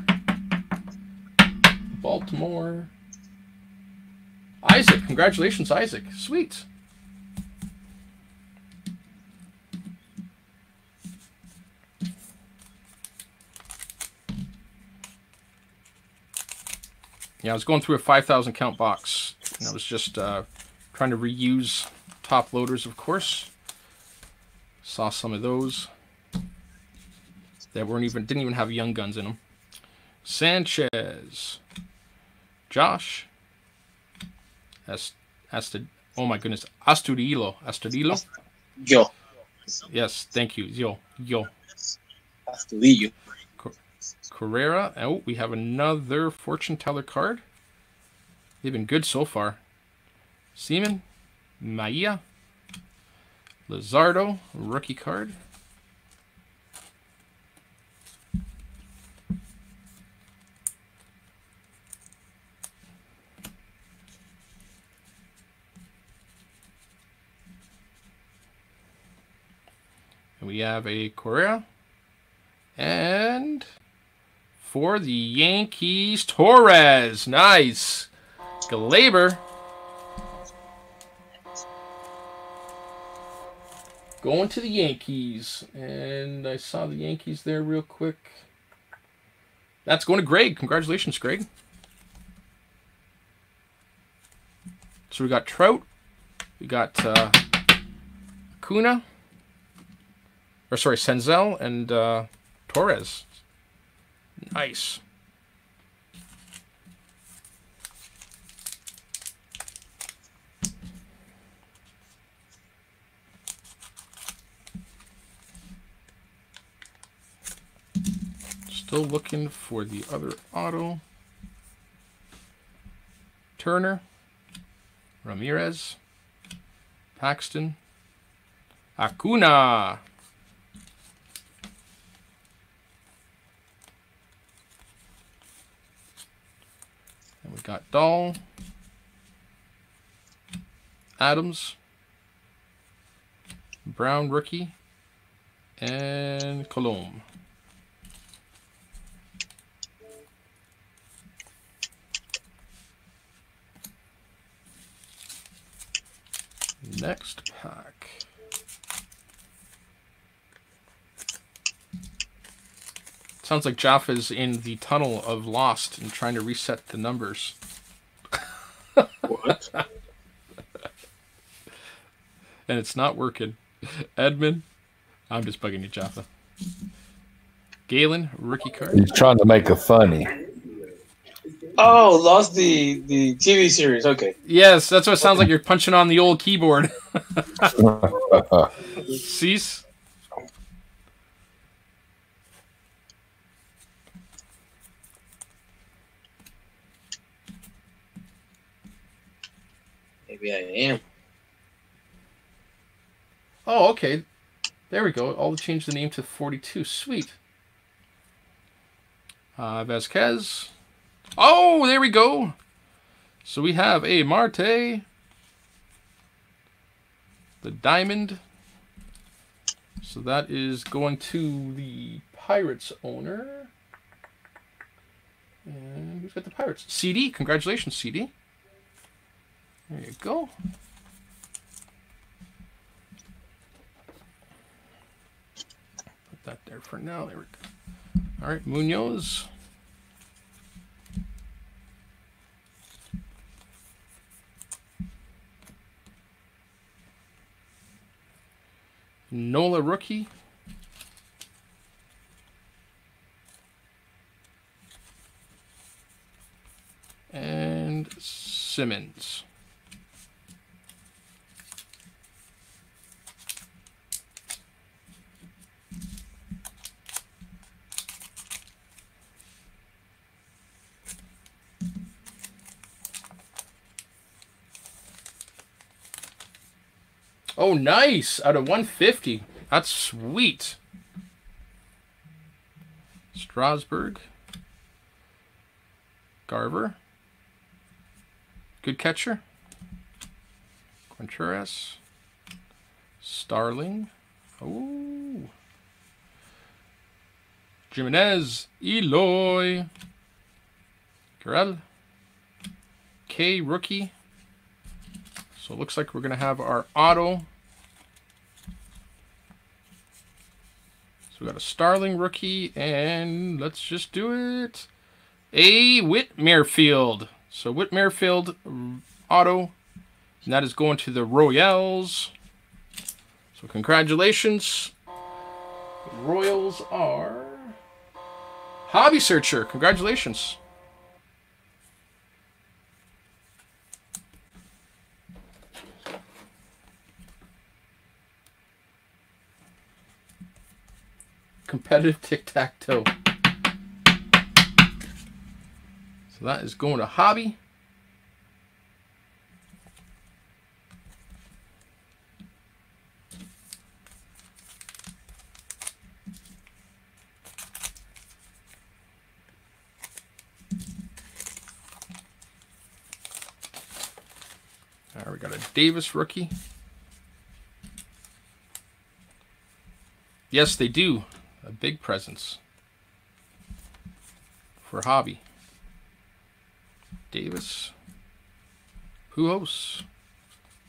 Baltimore. Isaac. Congratulations, Isaac. Sweet. Yeah, I was going through a 5,000 count box, and I was just uh, trying to reuse top loaders, of course. Saw some of those that weren't even didn't even have young guns in them. Sanchez, Josh, Ast, Astad, oh my goodness, Astudillo, Astudillo. Yo. Yes, thank you, yo, yo. Astudillo. Carrera. Oh, we have another fortune teller card. They've been good so far. Seaman, Maia, Lizardo, rookie card. And we have a Correa. And for the Yankees, Torres. Nice. Gleyber. Going to the Yankees. And I saw the Yankees there real quick. That's going to Greg. Congratulations, Greg. So we got Trout. We got uh, Kuna. Or sorry, Senzel and uh, Torres. Nice. Still looking for the other auto. Turner, Ramirez, Paxton, Acuna. And we got Dahl, Adams, Brown rookie, and Colomb. Next pack. Sounds like Jaffa's in the tunnel of Lost and trying to reset the numbers. What? and it's not working. Edmund, I'm just bugging you, Jaffa. Gallen, rookie card. He's trying to make a funny. Oh, lost the the TV series. Okay. Yes, that's what it sounds like. You're punching on the old keyboard. Cease. Maybe I am. Oh, okay. There we go. I'll change the name to 42. Sweet. Uh, Vasquez. Oh, there we go. So we have a Marte. The Diamond. So that is going to the Pirates owner. And who's got the Pirates? CD. Congratulations, CD. There you go. Put that there for now. There we go. All right, Munoz. Nola rookie. And Simmons. Oh, nice. Out of 150. That's sweet. Strasburg. Garver. Good catcher. Contreras. Starling. Oh. Jimenez. Eloy. Garel. K rookie. So it looks like we're going to have our auto. So we got a Starling rookie, and let's just do it. A Whit Merrifield. So Whit Merrifield auto, and that is going to the Royals. So congratulations. Royals are Hobby Searcher. Congratulations. Competitive tic-tac-toe. So that is going to hobby. All right, we got a Davis rookie. Yes, they do a big presence for hobby. Davis, Pujols,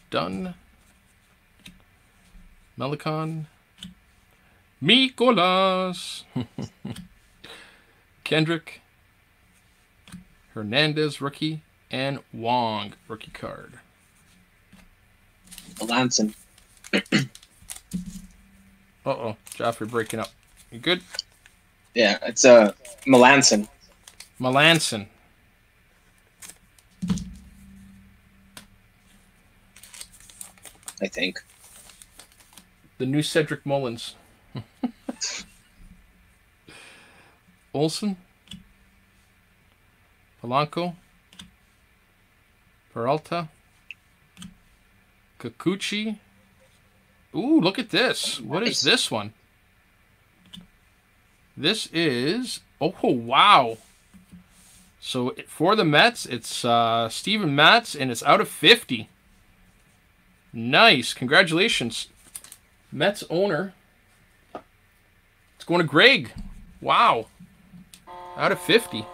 Dunn, Melancon, Mikolas, Kendrick, Hernandez rookie, and Wong rookie card. Lanson. uh oh, Joffrey breaking up. You good? Yeah, it's a uh, Melancon. Melancon. I think. The new Cedric Mullins. Olson. Polanco. Peralta. Kikuchi. Ooh, look at this. What is this one? This is oh wow. So for the Mets, it's uh, Steven Matz, and it's out of 50. Nice. Congratulations. Mets owner. It's going to Greg. Wow. Out of 50.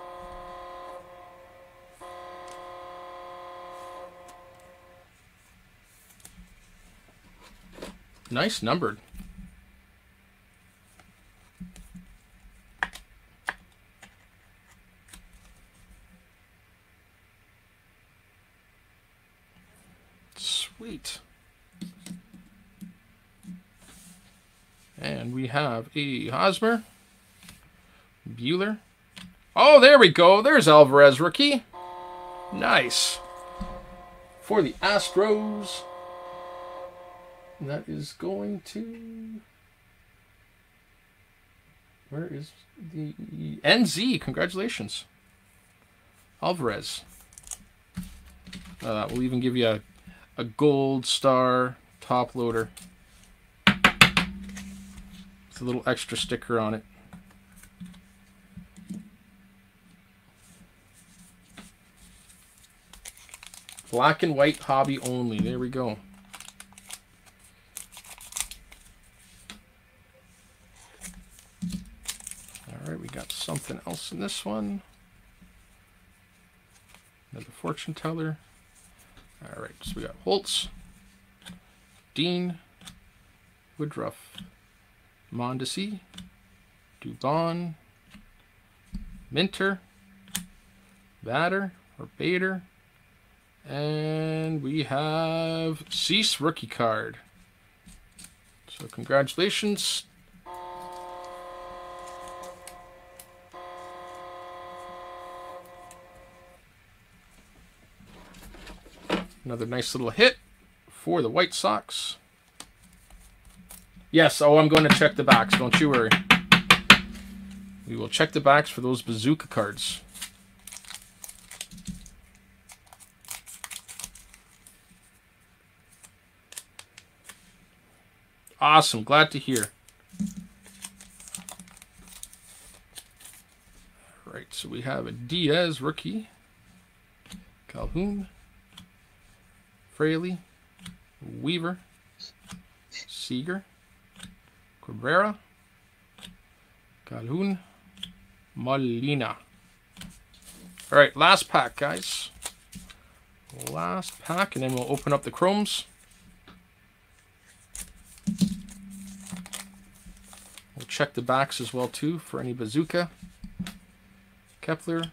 Nice numbered. Sweet. And we have a Hosmer. Buehler. Oh, there we go. There's Alvarez rookie. Nice. For the Astros. And That is going to... Where is the... NZ. Congratulations. Alvarez. Uh, we'll even give you a a gold star top loader. With a little extra sticker on it. Black and white hobby only. There we go. All right, we got something else in this one. Another fortune teller. All right, so we got Holtz, Dean, Woodruff, Mondesi, Dubon, Minter, Batter or Bader, and we have Cease rookie card. So congratulations Another nice little hit for the White Sox. Yes, oh, I'm going to check the backs. Don't you worry. We will check the backs for those bazooka cards. Awesome. Glad to hear. All right, so we have a Diaz rookie, Calhoun, Fraley, Weaver, Seager, Cabrera, Calhoun, Molina. All right, last pack, guys. Last pack, and then we'll open up the chromes. We'll check the backs as well too for any bazooka. Kepler,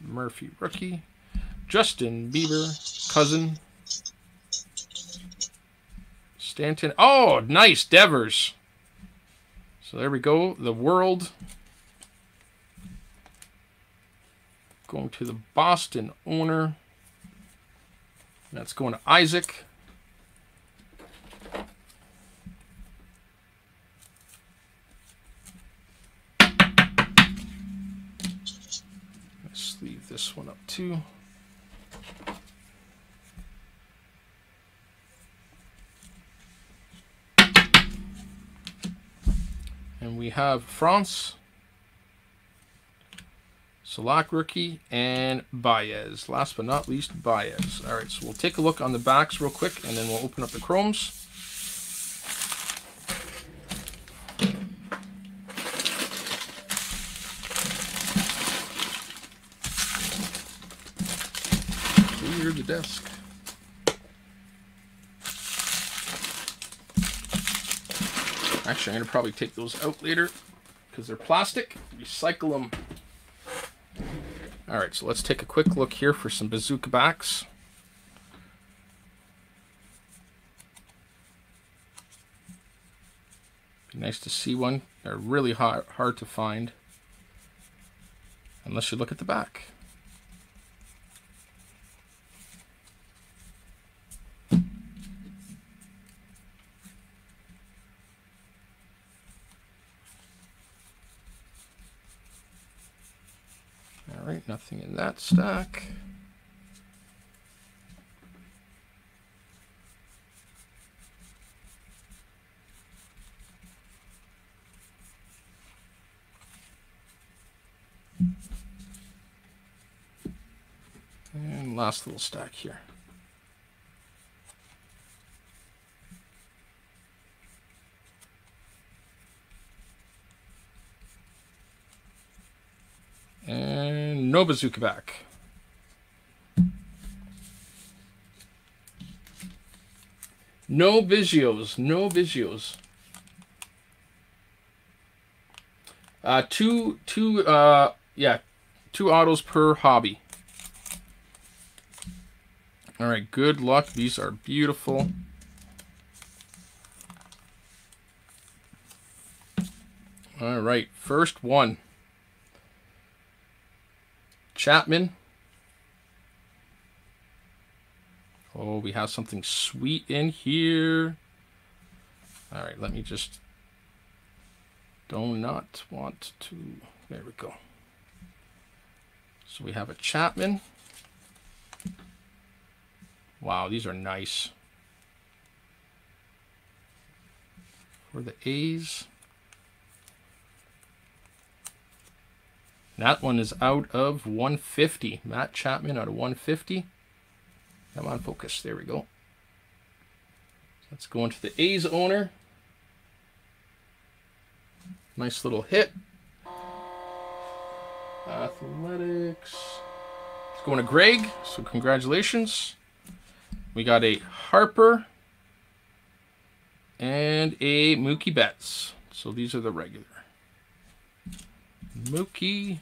Murphy rookie, Justin Bieber, cousin, Stanton. Oh, nice Devers. So there we go. The world going to the Boston owner. That's going to Isaac. Let's leave this one up too. And we have France, Salak rookie, and Baez. Last but not least, Baez. All right, so we'll take a look on the backs real quick, and then we'll open up the chromes. Clear the desk. I'm gonna probably take those out later because they're plastic. Recycle them. All right, so let's take a quick look here for some bazooka backs. Be nice to see one. They're really hard, hard to find unless you look at the back. Right, nothing in that stack. And last little stack here. And no bazooka back. No Visios. No Visios. Uh, two, two, uh, yeah, two autos per hobby. All right, good luck. These are beautiful. All right, first one. Chapman. Oh, we have something sweet in here. All right, let me just. Do not want to. There we go. So we have a Chapman. Wow, these are nice. For the A's. That one is out of 150. Matt Chapman out of 150. Come on, focus. There we go. Let's go into the A's owner. Nice little hit. Athletics. It's going to Greg, so congratulations. We got a Harper and a Mookie Betts. So these are the regular. Mookie.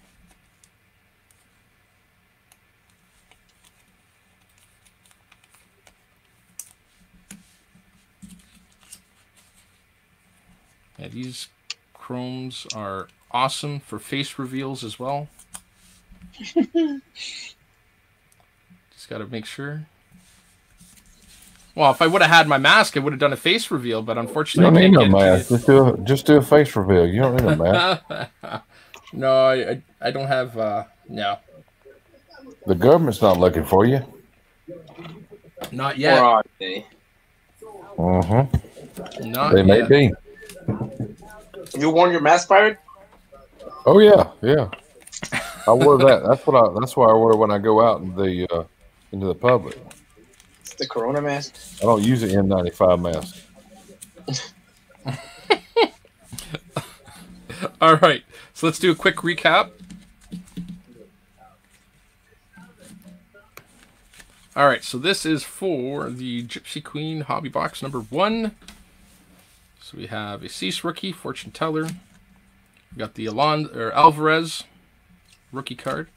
Yeah, these chromes are awesome for face reveals as well. Just got to make sure. Well, if I would have had my mask, I would have done a face reveal, but You unfortunately, don't I need can't no get it to mask. Just do a, just do a face reveal. You don't need a mask. no, I, I, I don't have. Uh, no, the government's not looking for you. not Or yet. are they? Mm-hmm. Not They may yet. be. Have you worn your mask, pirate? Oh yeah, yeah. I wear that. That's what I. That's why I wear when I go out in the uh, into the public. It's the Corona mask. I don't use an N95 mask. All right, so let's do a quick recap. All right, so this is for the Gypsy Queen Hobby Box number one. So we have a Cease rookie, Fortune Teller. We got the Alon or Alvarez rookie card.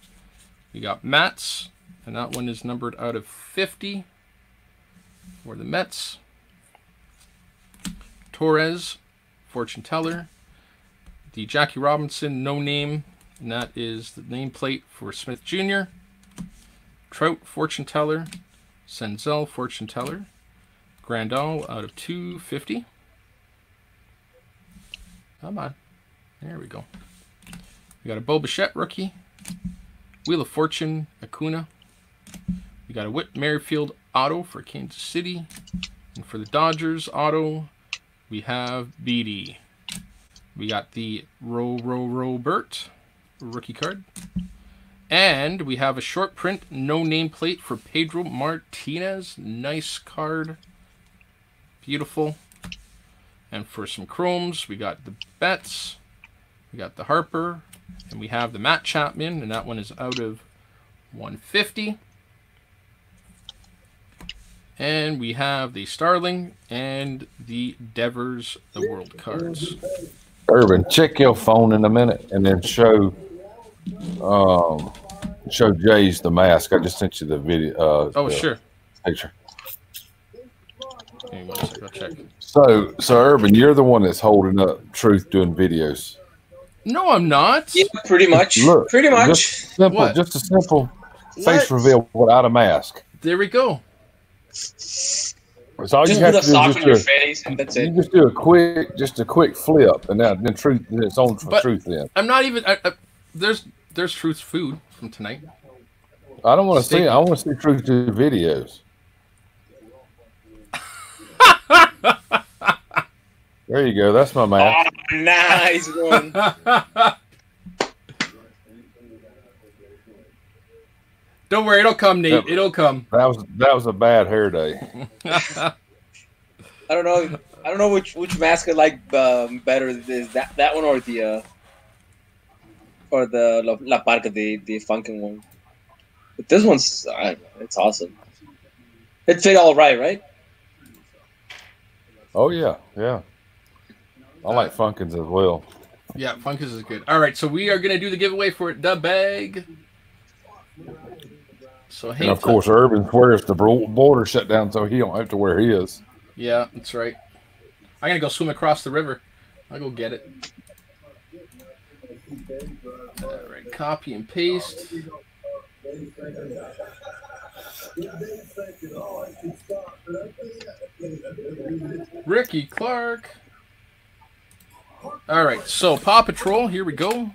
We got Matz, and that one is numbered out of 50 for the Mets. Torres, Fortune Teller the Jackie Robinson no name, and that is the nameplate for Smith Jr. Trout Fortune Teller, Senzel Fortune Teller, Grandal out of 250. Come on. There we go. We got a Bo Bichette rookie, Wheel of Fortune Acuna. We got a Whit Merrifield auto for Kansas City. And for the Dodgers auto, we have Beaty. We got the Ro Ro Robert rookie card. And we have a short print, no nameplate for Pedro Martinez. Nice card. Beautiful. And for some chromes, we got the Betts, we got the Harper, and we have the Matt Chapman, and that one is out of 150. And we have the Starling and the Devers, the World cards. Urban, check your phone in a minute and then show um show Jay's the mask. I just sent you the video uh Oh, the sure. picture. Hang on one second, I'll check. So so Urban, you're the one that's holding up truth doing videos. No, I'm not. Yeah, pretty much. Look, pretty much. Just simple, What? just a simple face reveal without a mask. There we go. It's all Just you have put a to do sock is on just your do a, face, and that's you it. just do a quick just a quick flip and then, then truth it's on for But- truth then. I'm not even. I, I, there's there's truth food from tonight. I don't want to see I want to see truth do videos. There you go. That's my mask. Oh, nice one. Don't worry, it'll come, Nate. Yep. It'll come. That was that was a bad hair day. I don't know. I don't know which which mask I like um, better. Is that that one or the uh, or the La, La Parca, the the Funkin one? But this one's I it's awesome. It fit all right, right? Oh yeah, yeah. I like Funkins as well. yeah, Funkus is good. All right, so we are gonna do the giveaway for the bag. So And of course, Urban swears the border shut down, so he don't have to wear his. Yeah, that's right. I'm gonna go swim across the river. I'll go get it. All right, copy and paste. Ricky Clark. All right, so Paw Patrol, here we go.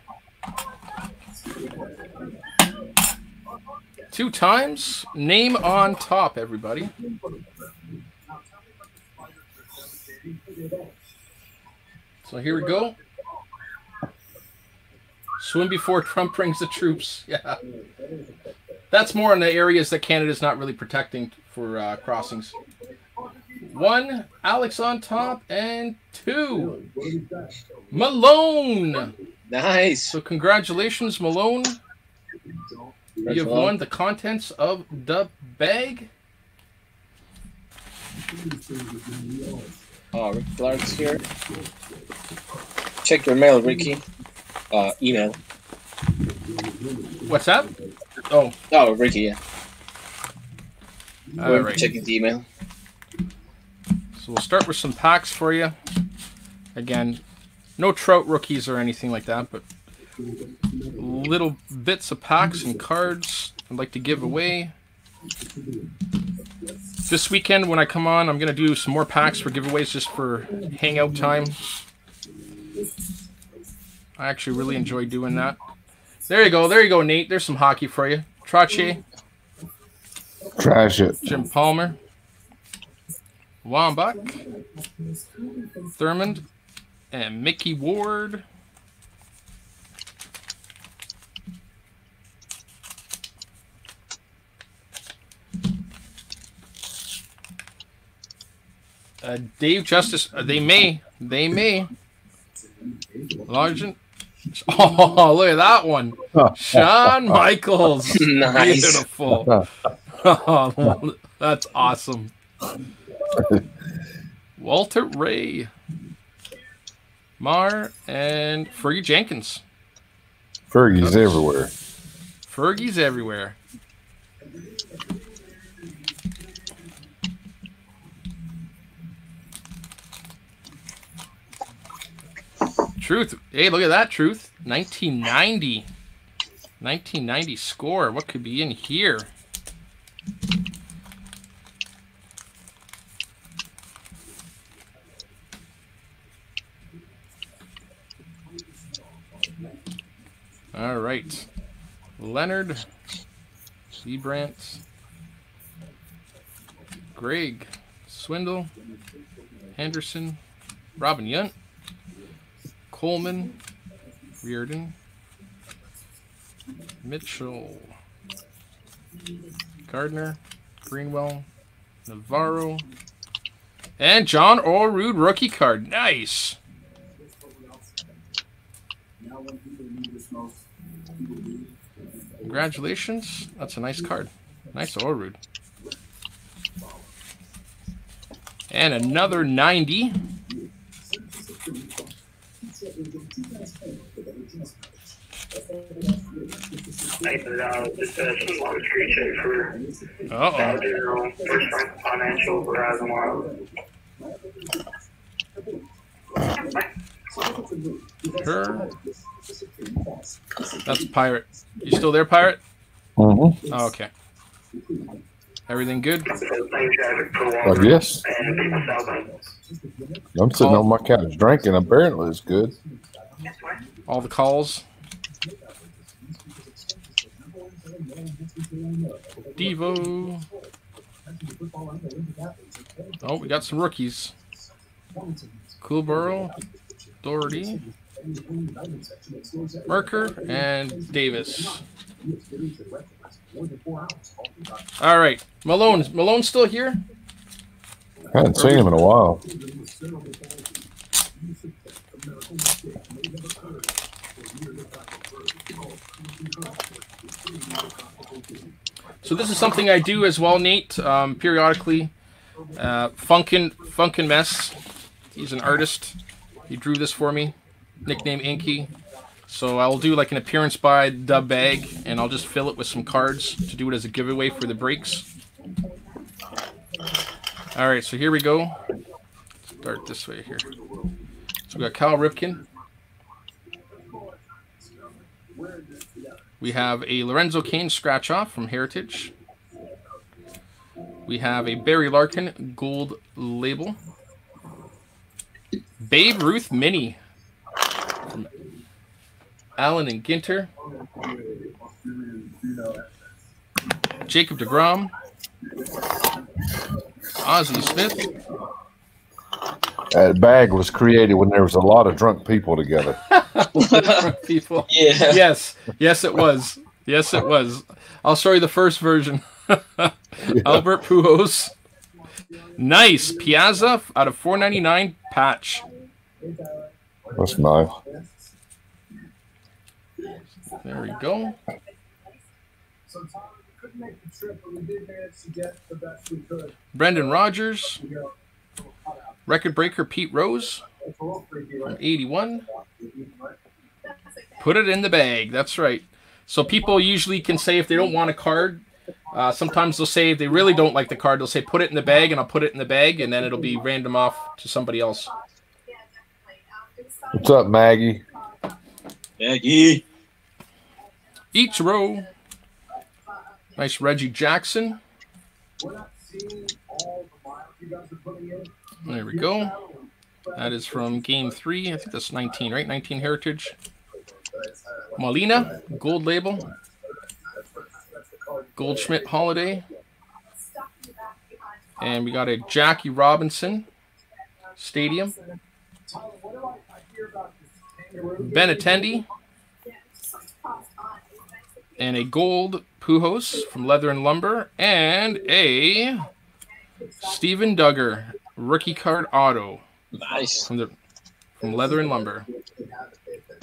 Two times. Name on top, everybody. So here we go. Swim before Trump brings the troops. Yeah. That's more in the areas that Canada's not really protecting for uh, crossings. One, Alex on top, and two, Malone. Nice. So congratulations, Malone. You have won the contents of the bag. Oh, Rick Clark's here. Check your mail, Ricky. Uh, email. What's up? Oh, Oh, Ricky. Yeah. all right. checking the email. So we'll start with some packs for you. Again, no trout rookies or anything like that, but little bits of packs and cards I'd like to give away. This weekend when I come on, I'm gonna do some more packs for giveaways just for hangout time. I actually really enjoy doing that. There you go, there you go, Nate. There's some hockey for you. Trache, Trash it. Jim Palmer, Wambach, Thurmond, and Mickey Ward. Uh, Dave Justice, uh, they may, they may. Largent. Oh, look at that one. Shawn Michaels. Nice. Beautiful. Oh, that's awesome. Walter Ray. Mar and Fergie Jenkins. Fergie's everywhere. Fergie's everywhere. Truth. Hey, look at that, Truth. 1990. 1990 score. What could be in here? All right. Leonard, Seabrandt, Greg, Swindell, Henderson, Robin Yount, Coleman, Reardon, Mitchell, Gardner, Greenwell, Navarro, and John Olerud rookie card. Nice. Congratulations. That's a nice card. Nice Olerud. And another 90. Thanks, uh, just a small street for Uh uh, First Frank Financial oh. Her. That's Pirate. You still there, Pirate? Mm-hmm. Oh, okay. Everything good? I guess. and people southbound. I'm sitting on my couch drinking. Apparently, it's good. All the calls. Devo. Oh, we got some rookies. Coolborough, Doherty, Merker, and Davis. All right, Malone. Is Malone still here? I haven't seen him in a while. So this is something I do as well, Nate, um, periodically. Uh, Funkin Funkin Mess. He's an artist. He drew this for me, nickname Inky. So I'll do like an appearance by the bag, and I'll just fill it with some cards to do it as a giveaway for the breaks. All right, so here we go. Start this way here. So we got Cal Ripken. We have a Lorenzo Cain scratch off from Heritage. We have a Barry Larkin gold label. Babe Ruth mini Allen and Ginter. Jacob DeGrom. Ozzie Smith. That bag was created when there was a lot of drunk people together. drunk People. Yeah. Yes, yes, it was. Yes, it was. I'll show you the first version. Albert Pujols. Nice Piazza out of 499 patch. That's nice. There we go. Brendan Rodgers. Record breaker Pete Rose from 81. Put it in the bag. That's right. So people usually can say if they don't want a card, uh, sometimes they'll say if they really don't like the card, they'll say put it in the bag, and I'll put it in the bag, and then it'll be random off to somebody else. What's up, Maggie? Maggie. Each row. Nice Reggie Jackson. There we go. That is from game three. I think that's 19, right? 19 Heritage. Molina, gold label. Goldschmidt Holiday. And we got a Jackie Robinson Stadium. Benintendi. And a gold Pujols from Leather and Lumber. And a Steven Duggar rookie card auto Nice. from the from Leather and Lumber.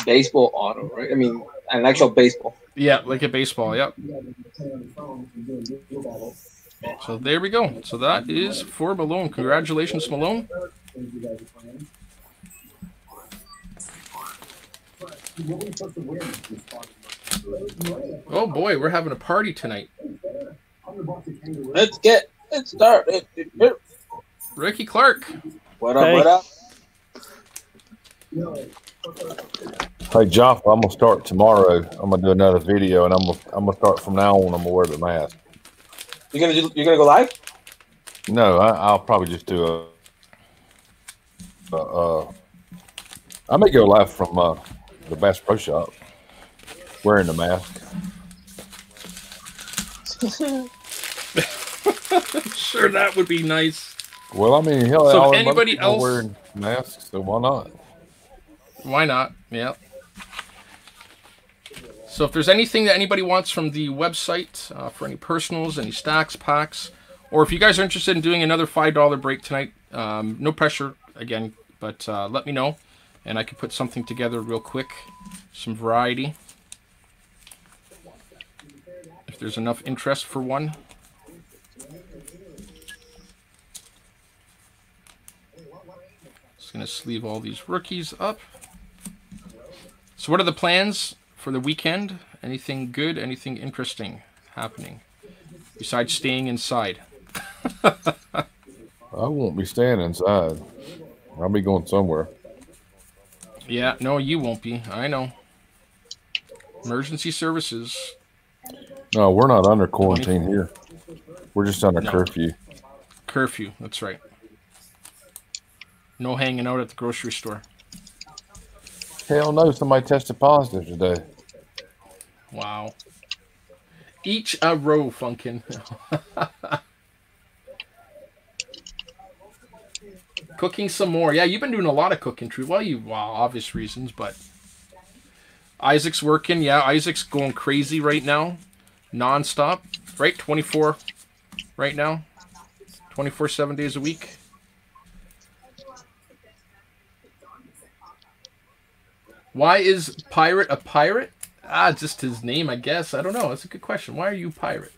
Baseball auto, right? I mean, an actual baseball. Yeah, like a baseball. Yep. So there we go. So that is for Malone. Congratulations, Malone. Oh boy, we're having a party tonight. Let's get let's start it started. Ricky Clark. What up? Hey. What up? Hey, Joff, I'm gonna start tomorrow. I'm gonna do another video, and I'm gonna I'm gonna start from now on. I'm gonna wear the mask. You're gonna do, you're gonna go live? No, I, I'll probably just do a. a uh, I may go live from uh, the Bass Pro Shop, wearing a mask. Sure, that would be nice. Well, I mean, hell, So all anybody people else- wearing masks, so why not? Why not? Yeah. So if there's anything that anybody wants from the website uh, for any personals, any stacks, packs, or if you guys are interested in doing another five dollar break tonight, um, no pressure again, but uh, let me know, and I can put something together real quick, some variety. If there's enough interest for one. Just gonna sleeve all these rookies up. So, what are the plans for the weekend? Anything good? Anything interesting happening besides staying inside? I won't be staying inside. I'll be going somewhere. Yeah, no, you won't be. I know. Emergency services. No, we're not under quarantine here. We're just under No. curfew. Curfew. That's right. No hanging out at the grocery store. Hell no, somebody tested positive today. Wow. Each a row, Funkin. cooking some more. Yeah, you've been doing a lot of cooking, True. Well, you, well, obvious reasons, but Isaac's working. Yeah, Isaac's going crazy right now, nonstop. Right, 24 right now, 24 seven days a week. Why is pirate a pirate? Ah, just his name, I guess. I don't know. That's a good question. Why are you pirate?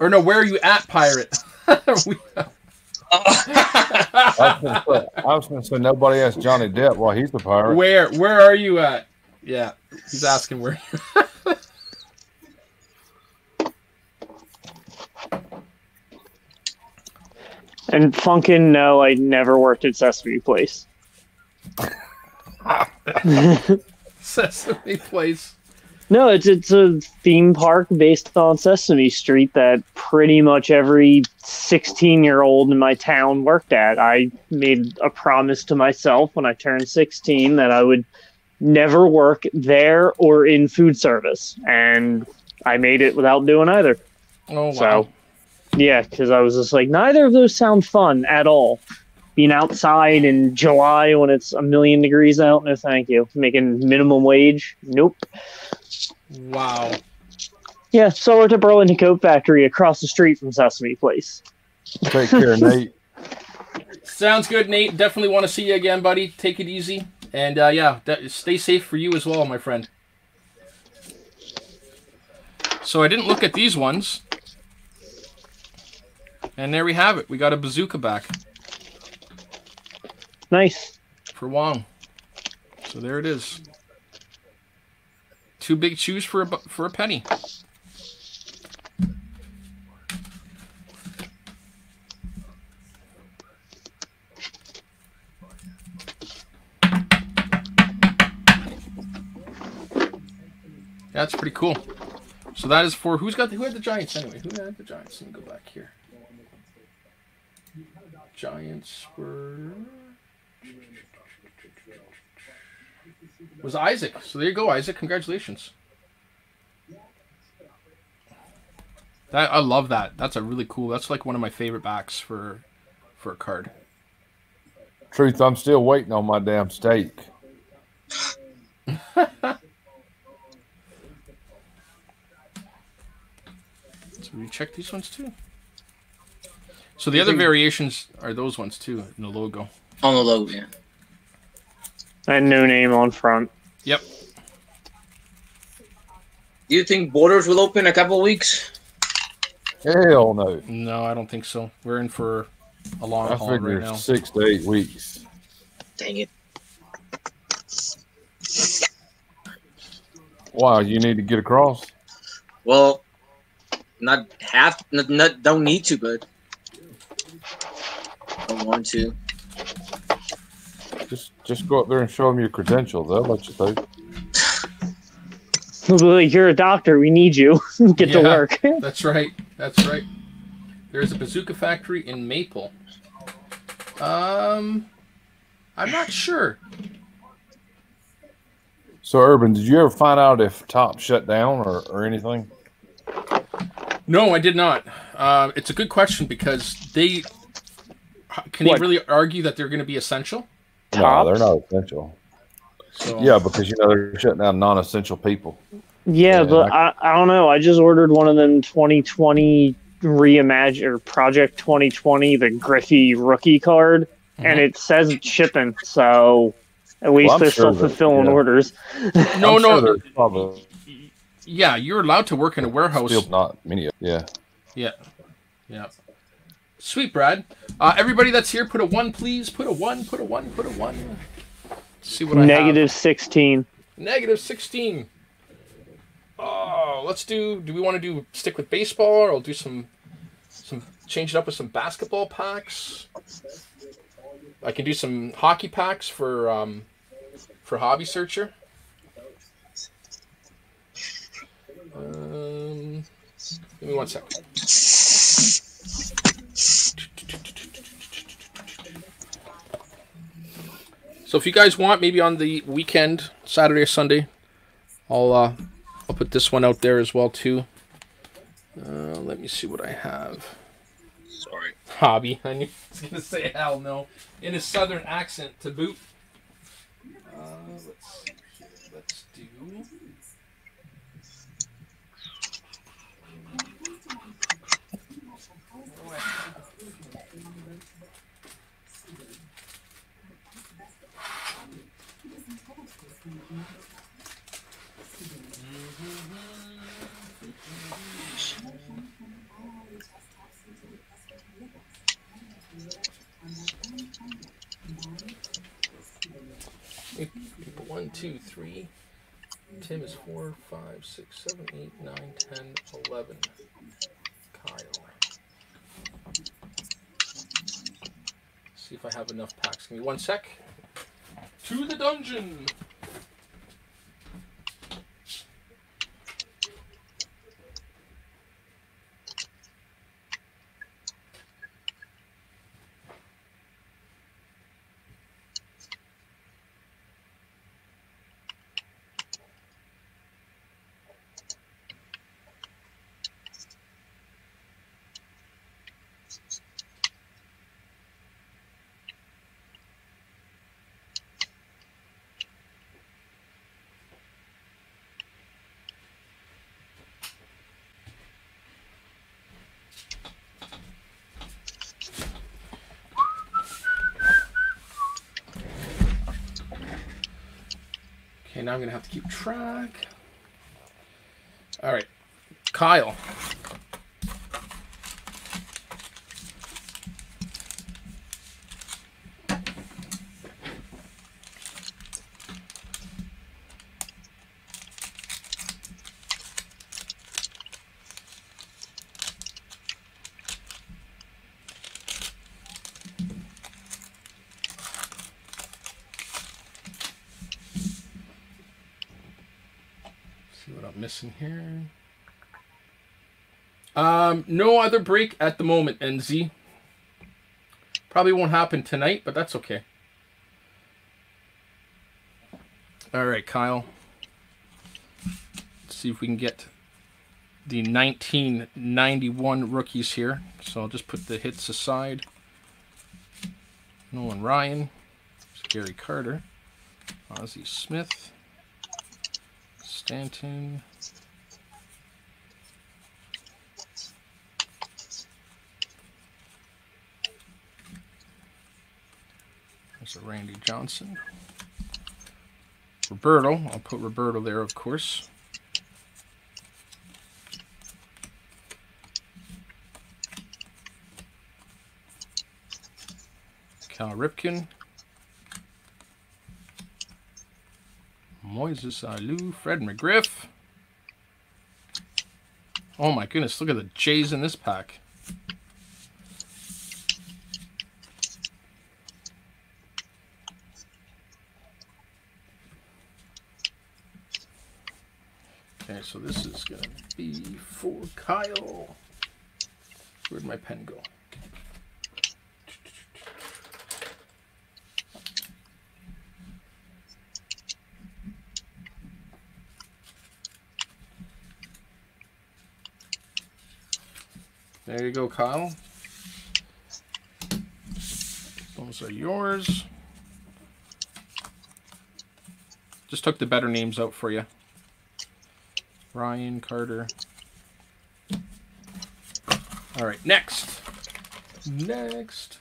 Or no, where are you at pirate? We- I was gonna say, I was gonna say nobody asked Johnny Depp why he's the pirate. where where are you at? Yeah, he's asking where. And Funkin, no, I never worked at Sesame Place. Sesame Place. No, it's it's a theme park based on Sesame Street that pretty much every 16 year old in my town worked at. I made a promise to myself when I turned 16 that I would never work there or in food service, and I made it without doing either. Oh wow. So, yeah, because I was just like, neither of those sound fun at all. Being outside in July when it's a million degrees out, no thank you. Making minimum wage, nope. Wow. Yeah, so we're at the Burlington Coat Factory across the street from Sesame Place. Take care, Nate. Sounds good, Nate. Definitely want to see you again, buddy. Take it easy, and uh, yeah, that, stay safe for you as well, my friend. So I didn't look at these ones, and there we have it. We got a bazooka back Nice. for Wong. So there it is. Two big chews for a for a penny. That's pretty cool. So that is for who's got the, who had the Giants anyway? Who had the Giants? Let me go back here. Giants were was Isaac. So there you go, Isaac. Congratulations. That I love that. That's a really cool. That's like one of my favorite backs for for a card. Truth, I'm still waiting on my damn steak. So we check these ones too. So the other variations are those ones too in the logo. On the logo, yeah. And no name on front. Yep. Do you think borders will open a couple weeks? Hell no. No, I don't think so. We're in for a long I haul right figure now. six to eight weeks. Dang it. Wow, you need to get across. Well, not have, not, not don't need to, but don't want to. Just just go up there and show them your credentials. They'll let you through. They'll be like, You're a doctor. We need you. Get to work. That's right. That's right. There's a bazooka factory in Maple. Um, I'm not sure. So, Urban, did you ever find out if Top shut down or, or anything? No, I did not. Uh, it's a good question because they can What? they really argue that they're going to be essential? No, Topps? they're not essential. So Yeah, because you know they're shutting down non-essential people. Yeah, Yeah, but I, I don't know. I just ordered one of them 2020 reimagine or Project 2020, the Griffey rookie card, and Mhm. it says shipping. So at least I'm they're sure still that- fulfilling yeah. orders. no, I'm no. sure probably yeah, you're allowed to work in a warehouse. still not many. of- Yeah, Yeah. Yeah. Sweet, Brad. Uh, everybody that's here, put a one, please. Put a one, put a one, put a one. Let's see what I have. Negative 16. Negative 16. Oh, let's do. Do we want to do stick with baseball or I'll do some, some change it up with some basketball packs? I can do some hockey packs for um, for Hobby Searcher. Um, give me one second. So if you guys want, maybe on the weekend, Saturday or Sunday, I'll uh, I'll put this one out there as well too. Uh, let me see what I have. Sorry. Hobby. I knew I was gonna say hell no in a southern accent to boot. Uh, let's let's do. People one, two, three. Tim is four, five, six, seven, eight, nine, ten, eleven. Kyle. See if I have enough packs. Give me one sec. To the dungeon. Now I'm gonna have to keep track. All right, Kyle. See what I'm missing here. Um, no other break at the moment, NZ. Probably won't happen tonight, but that's okay. All right, Kyle. Let's see if we can get the 1991 rookies here. So I'll just put the hits aside. Nolan Ryan, Gary Carter, Ozzie Smith, Stanton. There's a Randy Johnson. Roberto, I'll put Roberto there, of course. Cal Ripken. Moises Alou, Fred McGriff. Oh my goodness, look at the Jays in this pack. Okay, so this is going to be for Kyle. Where'd my pen go? There you go, Kyle. Those are yours. Just took the better names out for you. Ryan Carter. All right, next. Next.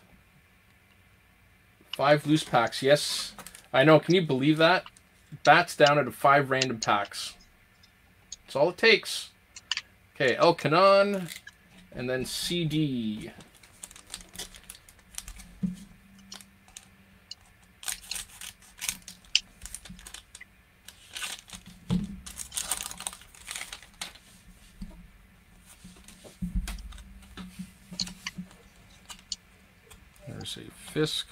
Five loose packs. Yes, I know. Can you believe that? Bats down at five random packs. That's all it takes. Okay, El Canon, and then CD. There's a Fisk.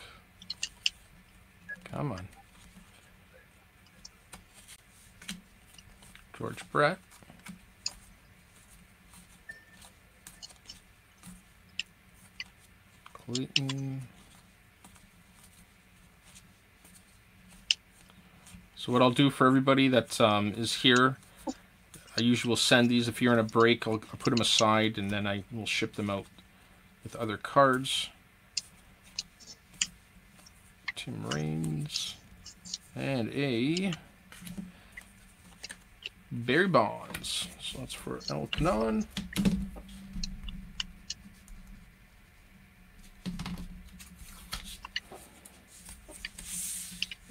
Come on. George Brett. Clayton. So what I'll do for everybody that um, is here, I usually will send these. If you're in a break, I'll, I'll put them aside and then I will ship them out with other cards. Tim Raines. And a Barry Bonds. So that's for El Canon.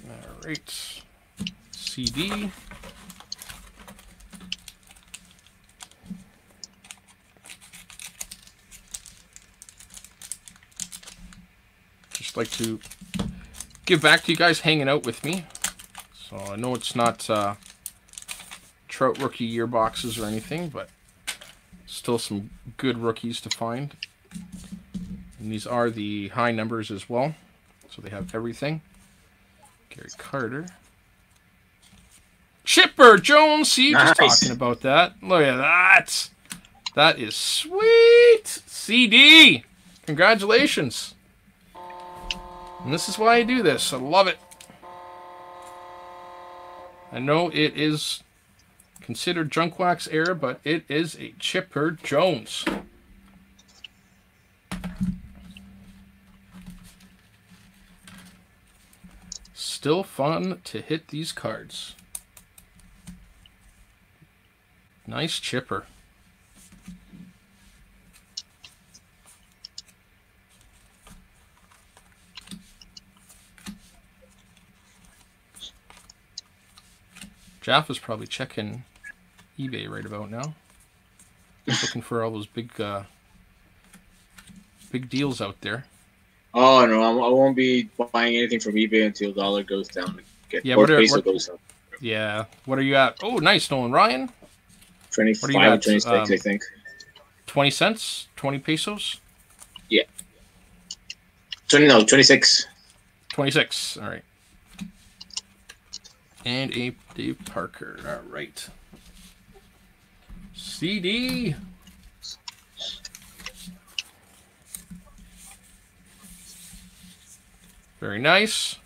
All right. CD. Just like to give back to you guys hanging out with me. So I know it's not uh, Trout rookie year boxes or anything, but still some good rookies to find. And these are the high numbers as well. So they have everything. Gary Carter. Chipper Jones. See, just talking about that. Look at that. That is sweet. CD. Congratulations. And this is why I do this. I love it. I know it is considered junk wax era, but it is a Chipper Jones. Still fun to hit these cards. Nice chipper. Jaffa's probably checking eBay right about now. He's looking for all those big, uh, big deals out there. Oh no, I'm, I won't be buying anything from eBay until dollar goes down. Get, Yeah, or what are- what- goes down. Yeah. What are you at? Oh, nice, Nolan Ryan. Twenty-five What do you or got, twenty-six, um, I think. 20 cents? 20 pesos? Yeah. Twenty no, twenty-six. 26. All right. And a Dave Parker. All right. CD. Very nice.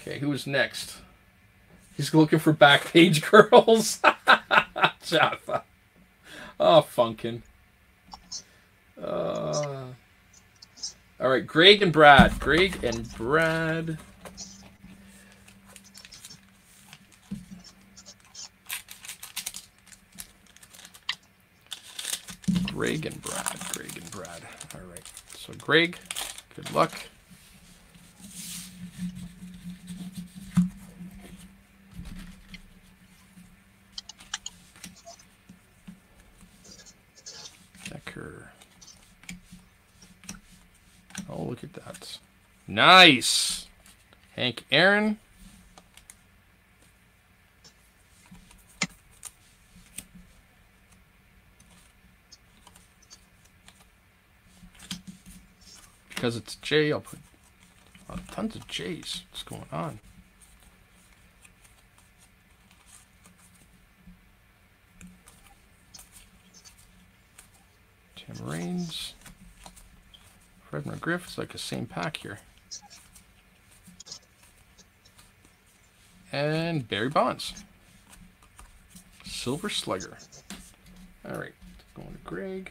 Okay, who's next? He's looking for back page girls. Jaffa. Oh, Funkin. Uh, all right, Greg and Brad. Greg and Brad. Greg and Brad. Greg and Brad. All right. So, Greg, good luck. Look at that. Nice. Hank Aaron. Because it's J, I'll put oh, tons of J's. What's going on? Tim Raines. Fred McGriff. It's like the same pack here. And Barry Bonds. Silver Slugger. All right, going to Greg.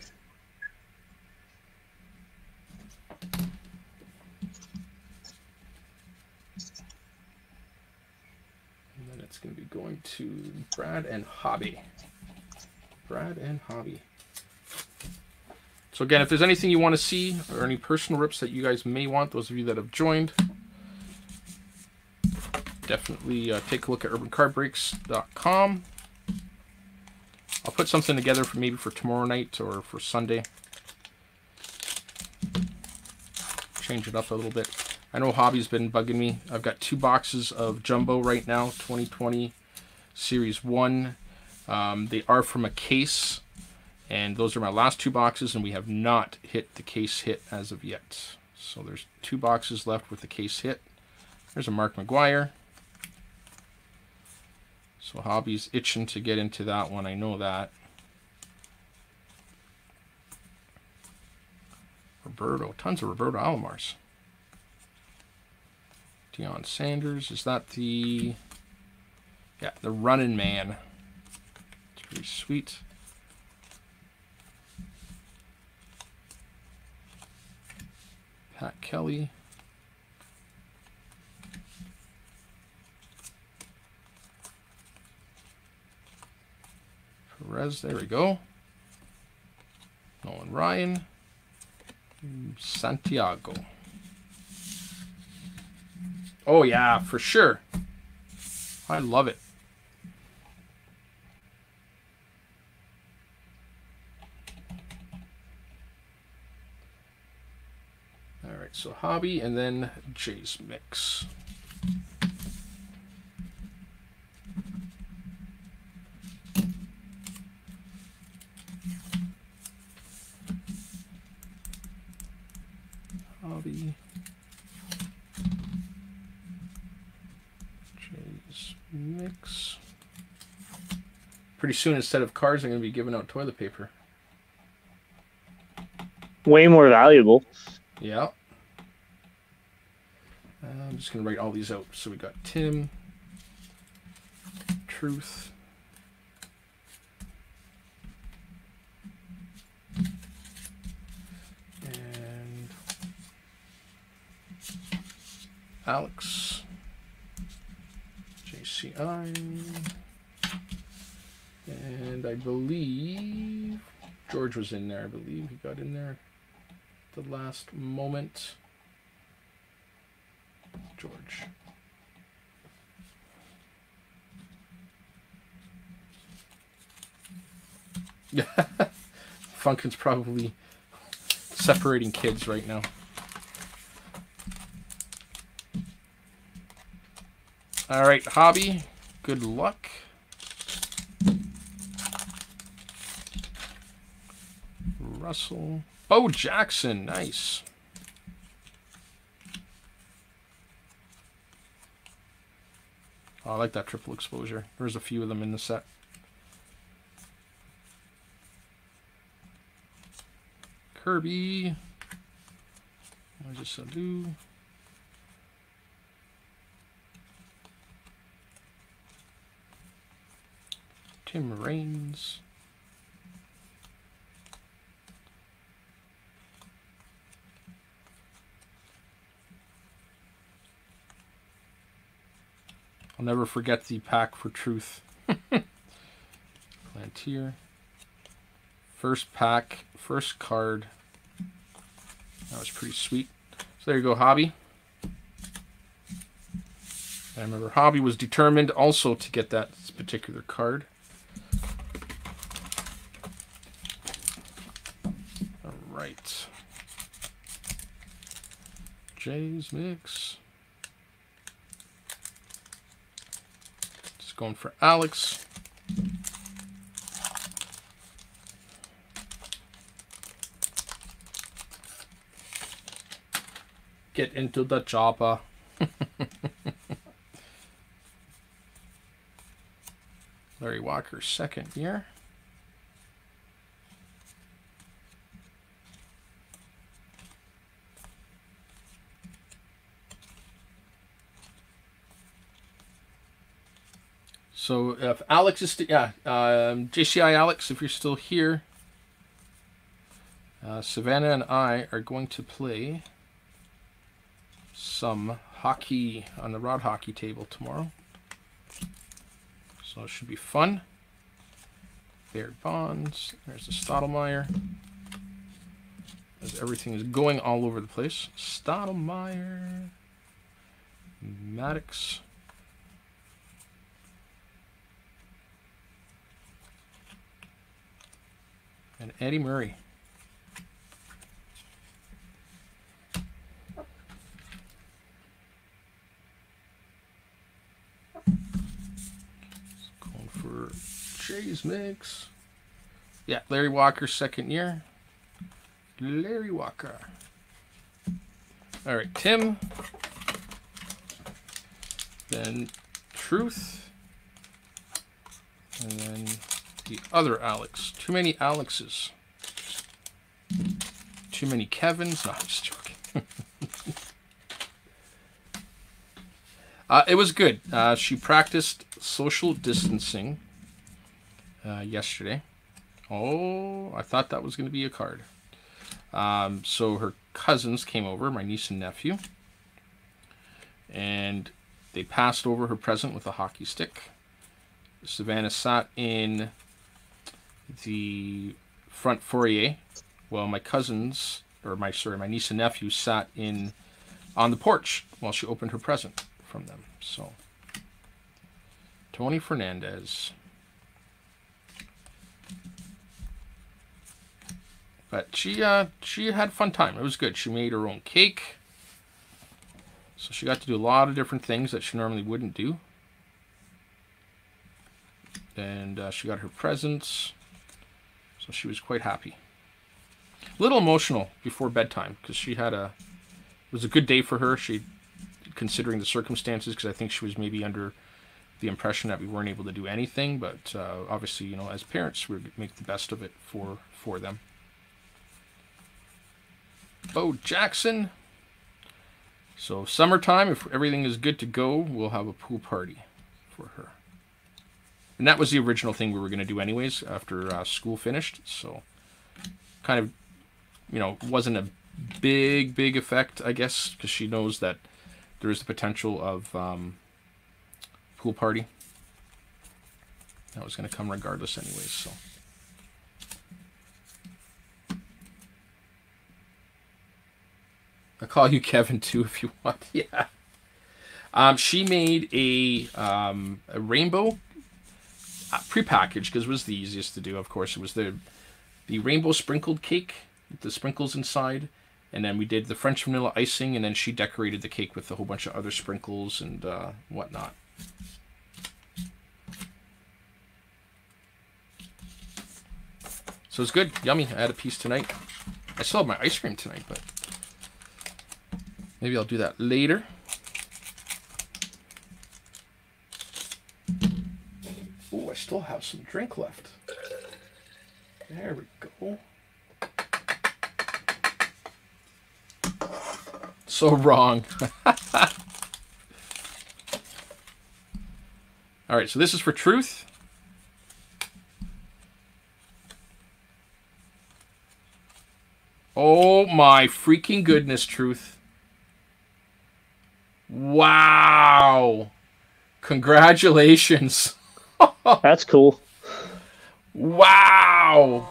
And then it's going to be going to Brad and Hobby. Brad and Hobby. So again, if there's anything you want to see or any personal rips that you guys may want, those of you that have joined, definitely uh, take a look at urbancardbreaks.com. I'll put something together for maybe for tomorrow night or for Sunday. Change it up a little bit. I know Hobby's been bugging me. I've got two boxes of Jumbo right now, 2020 Series 1. Um, they are from a case, and those are my last two boxes, and we have not hit the case hit as of yet. So there's two boxes left with the case hit. There's a Mark McGwire. So Hobby's itching to get into that one. I know that. Roberto. Tons of Roberto Alomars. Deion Sanders. Is that the... Yeah, the running man. It's pretty sweet. Pat Kelly. Perez, there we go. Nolan Ryan. Santiago. Oh, yeah, for sure. I love it. So hobby and then Jay's mix. Hobby. Jay's mix. Pretty soon, instead of cards, I'm going to be giving out toilet paper. Way more valuable. Yeah. I'm just going to write all these out. So we got Tim, Truth, and Alex, JCI, and I believe George was in there. I believe he got in there the last moment. George. Funkin's probably separating kids right now. All right, hobby. Good luck. Russell. Bo Jackson, nice. Oh, I like that triple exposure. There's a few of them in the set. Herbie. Moises Alou. Tim Raines. I'll never forget the pack for truth. Plantier. First pack, first card. That was pretty sweet. So there you go, Hobby. I remember Hobby was determined also to get that particular card. All right. Jay's mix. Going for Alex. Get into the chopper. Larry Walker, second year. So if Alex is, yeah, um, JCI Alex, if you're still here, uh, Savannah and I are going to play some hockey on the rod hockey table tomorrow. So it should be fun. Barry Bonds. There's the Stottlemyre. As everything is going all over the place. Stottlemyre. Maddux. And Eddie Murray. Going for Jay's mix. Yeah, Larry Walker, second year. Larry Walker. All right, Tim. Then Truth. And then the other Alex. Too many Alexes. Too many Kevins. No, I'm just joking. uh, it was good. Uh, she practiced social distancing uh, yesterday. Oh, I thought that was going to be a card. Um, so her cousins came over, my niece and nephew, and they passed over her present with a hockey stick. Savannah sat in the front foyer while my cousins, or my sorry, my niece and nephew sat in on the porch while she opened her present from them. So, Tony Fernandez. But she uh, she had a fun time. It was good. She made her own cake. So she got to do a lot of different things that she normally wouldn't do. And uh, she got her presents. So she was quite happy. A little emotional before bedtime because she had a it was a good day for her. She considering the circumstances because I think she was maybe under the impression that we weren't able to do anything, but uh, obviously, you know, as parents, we make the best of it for for them. Bo Jackson. So summertime, if everything is good to go, we'll have a pool party for her. And that was the original thing we were going to do anyways after uh, school finished. So kind of, you know, wasn't a big, big effect, I guess, because she knows that there is the potential of um, pool party. That was going to come regardless anyways, so. I'll call you Kevin too if you want. Yeah. Um, she made a um, a rainbow uh, prepackaged because it was the easiest to do. Of course, it was the the rainbow sprinkled cake with the sprinkles inside, and then we did the French vanilla icing, and then she decorated the cake with a whole bunch of other sprinkles and uh, whatnot. So it's good, yummy. I had a piece tonight. I still have my ice cream tonight, but maybe I'll do that later. Oh, I still have some drink left. There we go. So wrong. All right, so this is for truth. Oh my freaking goodness, truth. Wow. Congratulations. That's cool. Wow.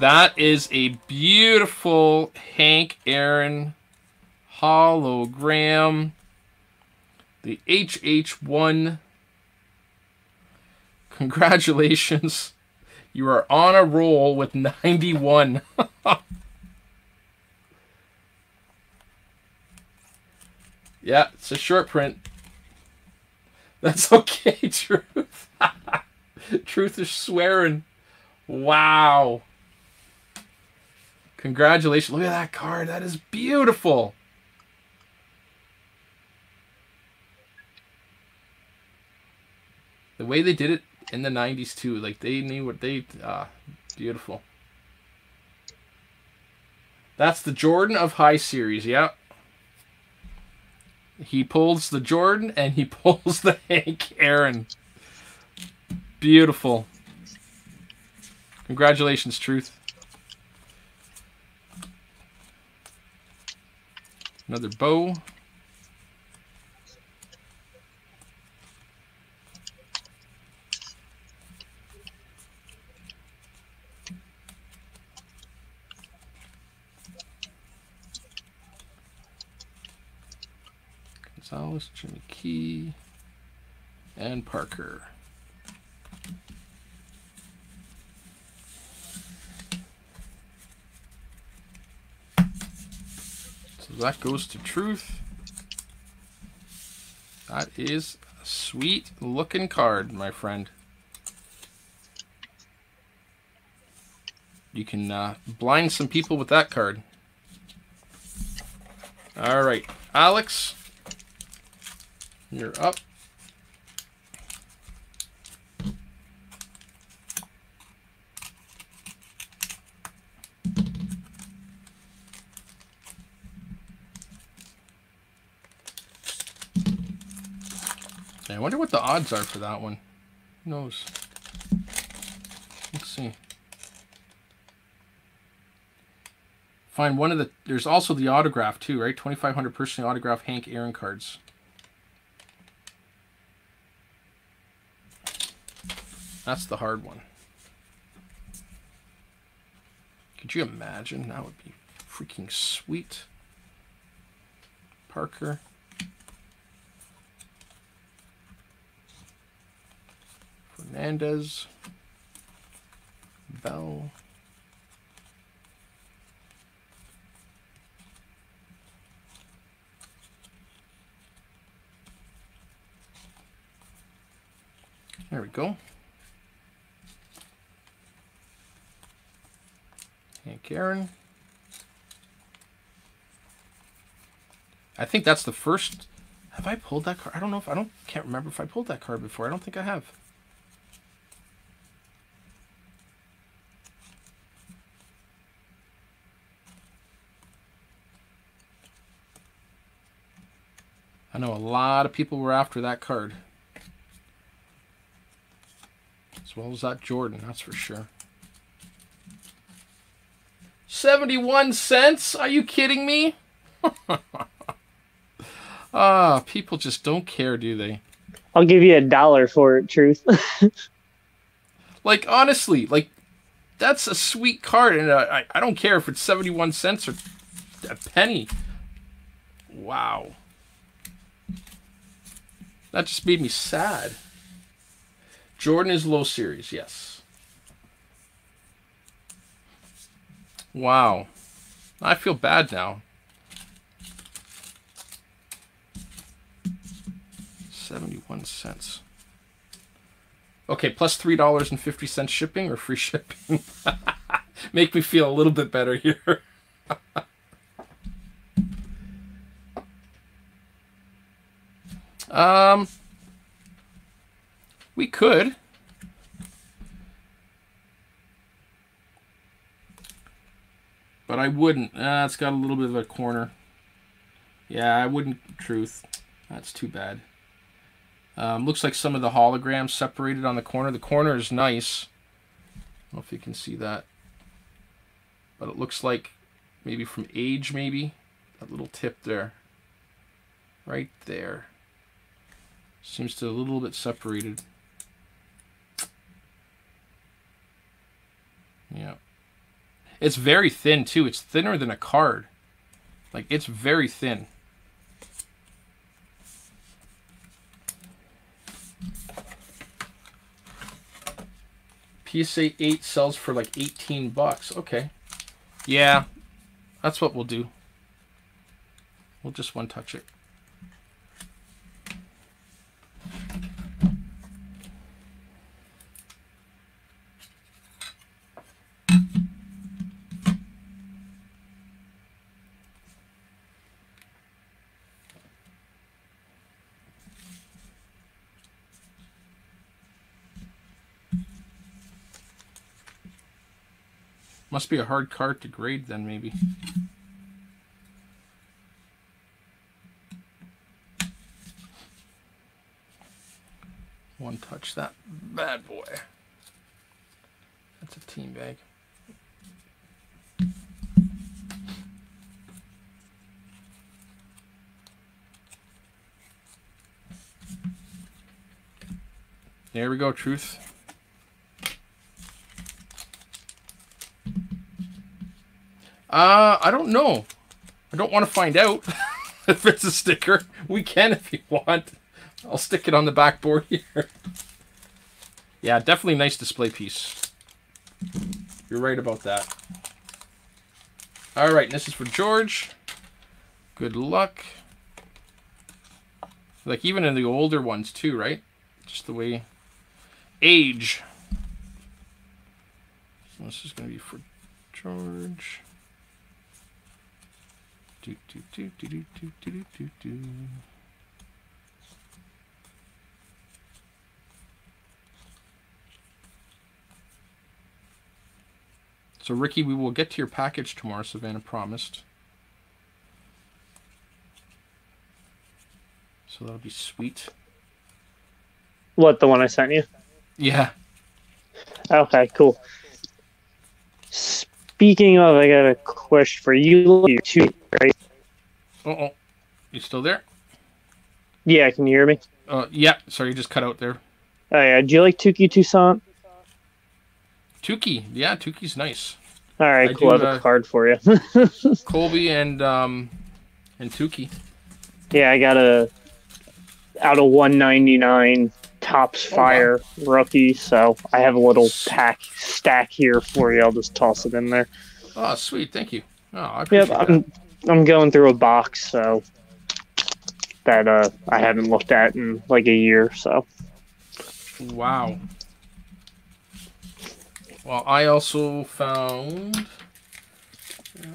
That is a beautiful Hank Aaron hologram. The HH1. Congratulations. You are on a roll with 91. yeah, it's a short print. That's okay, Truth. Truth is swearing. Wow. Congratulations. Look at that card. That is beautiful. The way they did it in the 90s, too. Like, they knew what they. Ah, beautiful. That's the Jordan of High Series. Yep. He pulls the Jordan and he pulls the Hank Aaron. Beautiful. Congratulations, Truth. Another bow. Gonzalez, Jimmy Key, and Parker. So that goes to Truth. That is a sweet looking card, my friend. You can uh, blind some people with that card. All right, Alex, you're up. I wonder what the odds are for that one. Who knows? Let's see. Find one of the. There's also the autograph too, right? 2,500 personally autographed Hank Aaron cards. That's the hard one. Could you imagine? That would be freaking sweet. Parker. Fernandez. Bell. There we go. And Karen. I think that's the first. Have I pulled that card? I don't know if I don't can't remember if I pulled that card before. I don't think I have. I know a lot of people were after that card. As well as that Jordan, that's for sure. 71 cents? Are you kidding me? ah, people just don't care, do they? I'll give you a dollar for it, truth. Like, honestly, like, that's a sweet card, and uh, I, I don't care if it's 71 cents or a penny. Wow. That just made me sad. Jordan is low series, yes. Wow. I feel bad now. 71 cents. Okay, plus $3.50 shipping or free shipping? Make me feel a little bit better here. um, we could. But I wouldn't. Uh, it's got a little bit of a corner. Yeah, I wouldn't. Truth. That's too bad. Um, looks like some of the holograms separated on the corner. The corner is nice. I don't know if you can see that. But it looks like maybe from age, maybe. That little tip there. Right there. Seems to a little bit separated. Yeah. It's very thin too. It's thinner than a card. Like it's very thin. PSA 8 sells for like 18 bucks. Okay. Yeah. That's what we'll do. We'll just one touch it. Must be a hard card to grade then, maybe. One touch that bad boy. That's a team bag. There we go, truth. Uh, I don't know. I don't want to find out if it's a sticker. We can if you want. I'll stick it on the backboard here. Yeah, definitely nice display piece. You're right about that. All right, this is for George. Good luck. Like even in the older ones too, right? Just the way age. This is going to be for George. Do, do, do, do, do, do, do, do, do. So, Ricky, we will get to your package tomorrow, Savannah promised. So that'll be sweet. What the one I sent you? Yeah. Okay, cool. Speaking of, I got a question for you. You two, right? Uh oh. You still there? Yeah, can you hear me? Uh, yeah. Sorry, you just cut out there. Oh yeah. Do you like Touki Toussaint? Touki. Yeah, Touki's nice. All right, I cool. do, I have uh, a card for you. Colby and um and Touki. yeah, I got a out of 199 Topps Oh, wow. fire rookie, so I have a little pack stack here for you. I'll just toss it in there. Oh, sweet. Thank you. Oh, I Yep, appreciate I'm I'm going through a box, so that uh I haven't looked at in like a year. So. Wow. Well, I also found. Uh,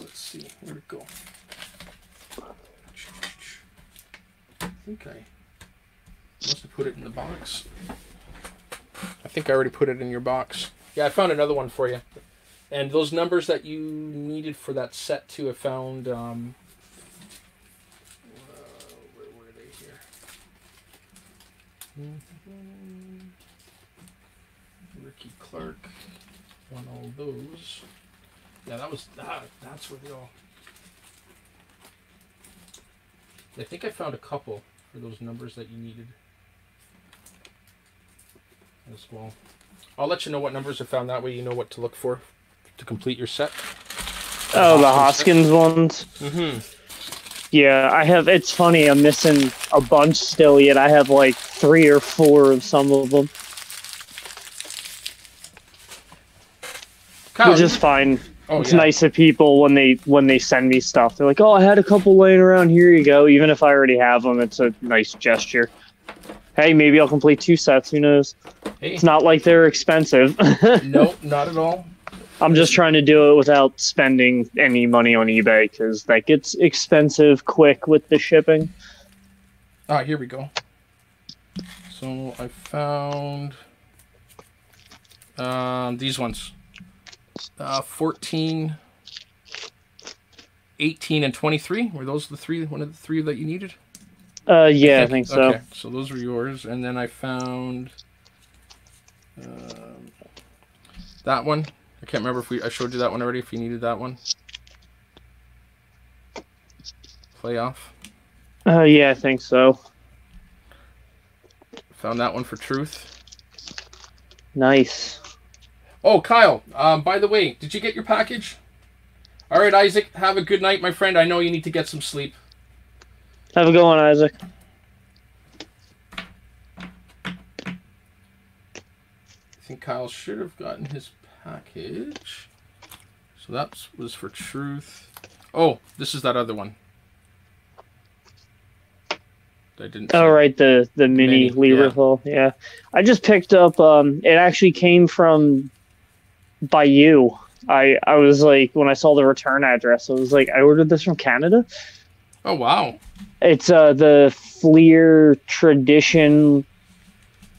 let's see, where'd it go? I think I must have put it in the box. I think I already put it in your box. Yeah, I found another one for you. And those numbers that you needed for that set too, I found. Um, uh, where were they here? Ricky Clark. Won all those. Yeah, that was that. That's where they all. I think I found a couple for those numbers that you needed as well. I'll let you know what numbers I found. That way, you know what to look for to complete your set. oh, the Hoskins ones. Mm-hmm. Yeah, I have. It's funny. I'm missing a bunch still. Yet I have like three or four of some of them, Kyle, which is fine. oh, it's yeah. nice of people when they when they send me stuff. They're like, "Oh, I had a couple laying around. Here you go." Even if I already have them, it's a nice gesture. Hey, maybe I'll complete two sets. Who knows? Hey, It's not like they're expensive. no, not at all. I'm just trying to do it without spending any money on eBay because that gets expensive quick with the shipping. Ah, here we go. So I found um, these ones. Uh, 14, 18 and 23. Were those the three? One of the three that you needed? Uh, yeah, I think so. Okay, so those were yours, and then I found um, that one. I can't remember if we I showed you that one already. If you needed that one, playoff. Uh, yeah, I think so. Found that one for truth. Nice. Oh, Kyle. Um, by the way, did you get your package? All right, Isaac. Have a good night, my friend. I know you need to get some sleep. Have a good one, Isaac. I think Kyle should have gotten his package. So that was for truth. Oh, this is that other one. I didn't. Oh right, the the mini, Mini, Lee yeah. rifle. Yeah, I just picked up. Um, it actually came from by you. I I was like when I saw the return address, I was like, I ordered this from Canada. Oh wow. It's uh the Fleer Tradition,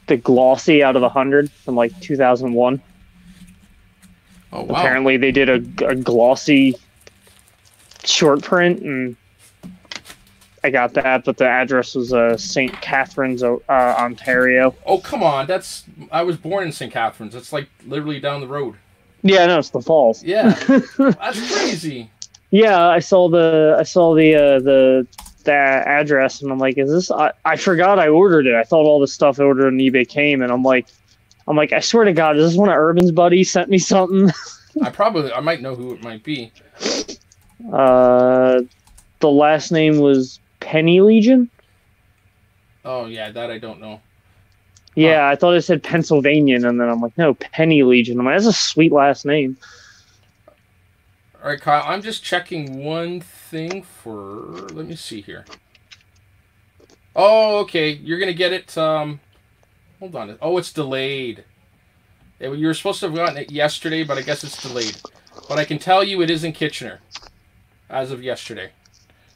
the glossy out of a hundred from like two thousand one. Oh wow. Apparently, they did a, a glossy short print, and I got that. But the address was uh, St. Catharines, uh, Ontario. Oh come on. That's I was born in St. Catharines. It's like literally down the road. Yeah, no, it's the falls. Yeah. That's crazy. Yeah, I saw the I saw the uh, the the address, and I'm like, is this? I, I forgot I ordered it. I thought all the stuff I ordered on eBay came, and I'm like, I'm like, I swear to God, is this one of Urban's buddies sent me something? I probably I might know who it might be. Uh, the last name was Penny Legion. Oh yeah, that I don't know. Yeah, I thought it said Pennsylvanian, and then I'm like, no, Penny Legion. I'm like, that's a sweet last name. All right, Kyle. I'm just checking one thing for. Let me see here. Oh, okay. You're gonna get it. Um, hold on. Oh, it's delayed. You were supposed to have gotten it yesterday, but I guess it's delayed. But I can tell you it is in Kitchener, as of yesterday.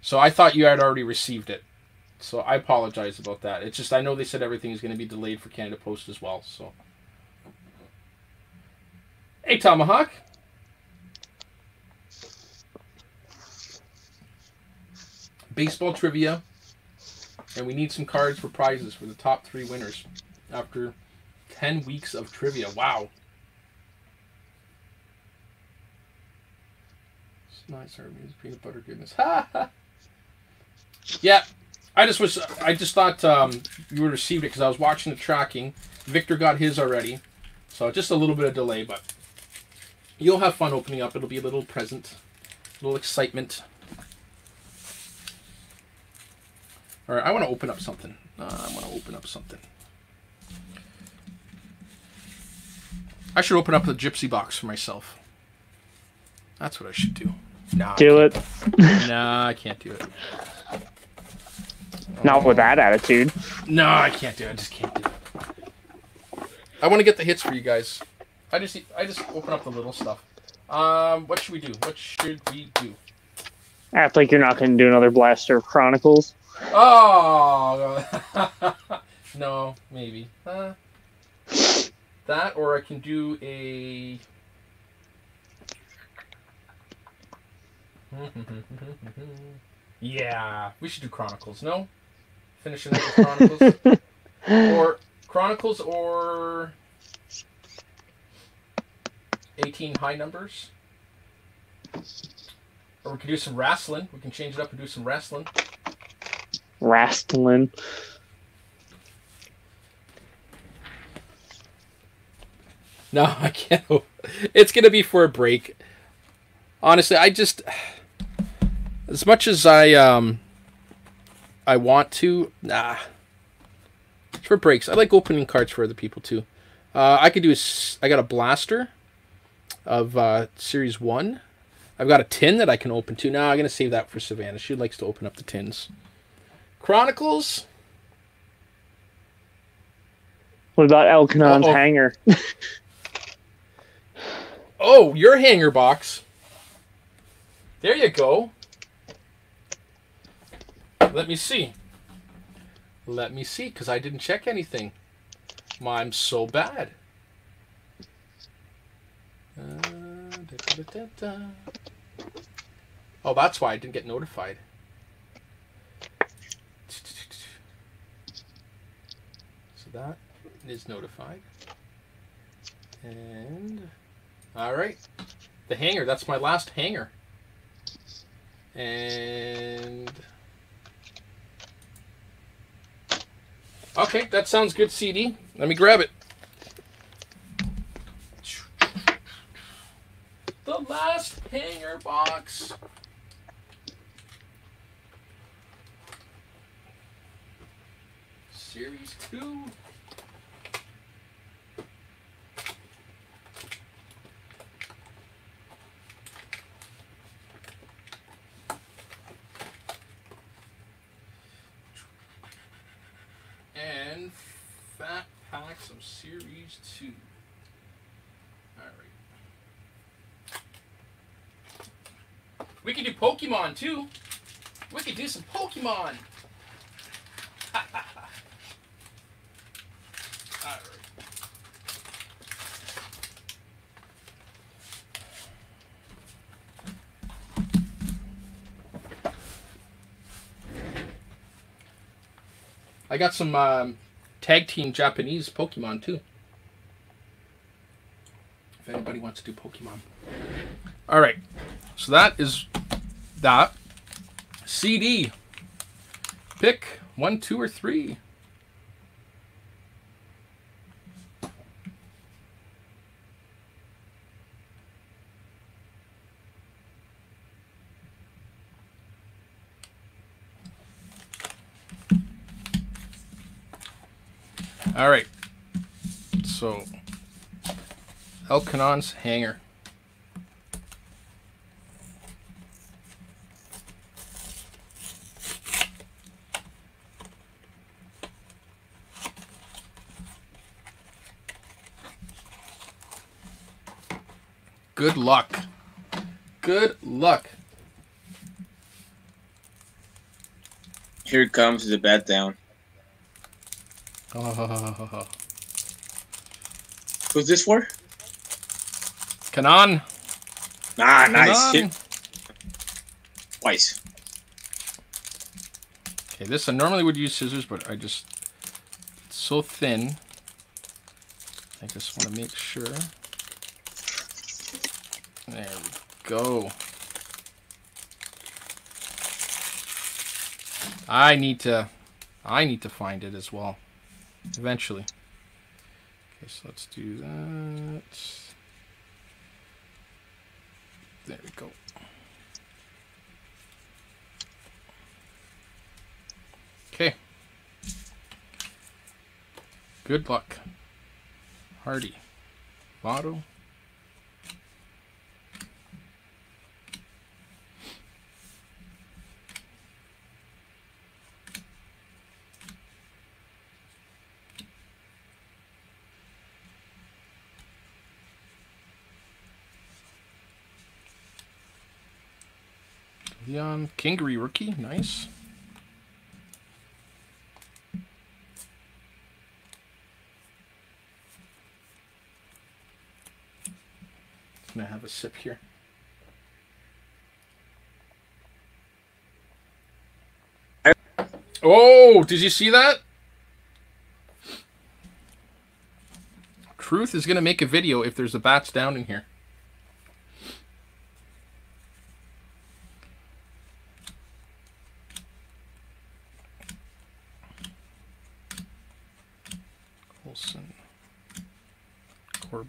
So I thought you had already received it. So I apologize about that. It's just I know they said everything is going to be delayed for Canada Post as well. So. Hey, Tomahawk. Baseball trivia, and we need some cards for prizes for the top three winners after 10 weeks of trivia. Wow. It's nice, Arby's peanut butter goodness. Ha ha. Yeah, I just was. I just thought um, you would received it because I was watching the tracking. Victor got his already, so just a little bit of delay, but you'll have fun opening up. It'll be a little present, a little excitement. All right, I want to open up something. Uh, I want to open up something. I should open up the gypsy box for myself. That's what I should do. Nah, Do it. Nah, I can't do it. Not with that attitude. No, I can't do it. I just can't do it. I want to get the hits for you guys. I just I just open up the little stuff. Um, what should we do? What should we do? Act like you're not going to do another Blaster of Chronicles. Oh no, maybe uh, that, or I can do a. yeah, we should do Chronicles. No, finishing up with Chronicles, or Chronicles, or eighteen high numbers. Or we can do some wrestling. We can change it up and do some wrestling. Rastlin. No, I can't. It's gonna be for a break. Honestly, I just as much as I um I want to, nah. It's for breaks. I like opening cards for other people too. Uh, I could do. a I got a blaster of uh, series one. I've got a tin that I can open too. Now I'm gonna save that for Savannah. She likes to open up the tins. Chronicles. What about Elkanon's Uh-oh. hanger? Oh, your hanger box. There you go. Let me see. Let me see, because I didn't check anything. I'm so bad. Uh, da, da, da, da, da. Oh, that's why I didn't get notified. So that is notified. And all right, the hanger. That's my last hanger. And okay, that sounds good. CD. Let me grab it. The last hanger box. Series 2. And fat packs of Series 2. Alright. We could do Pokemon too. We could do some Pokemon. I got some um, tag team Japanese Pokemon too. If anybody wants to do Pokemon. All right. So that is that. CD. Pick one, two, or three. All right. So, Elkanon's hanger. Good luck. Good luck. Here comes the bat down. Oh. Who's this for? Kanan. Ah, nice. Hit twice. Okay, this I normally would use scissors, but I just it's so thin. I just want to make sure. There we go. I need to I need to find it as well. Eventually. Okay, so let's do that. There we go. Okay. Good luck. Hardy. Lotto. Leon Kingery rookie, nice. gonna have a sip here. Oh, did you see that? Truth is gonna make a video if there's a bats down in here.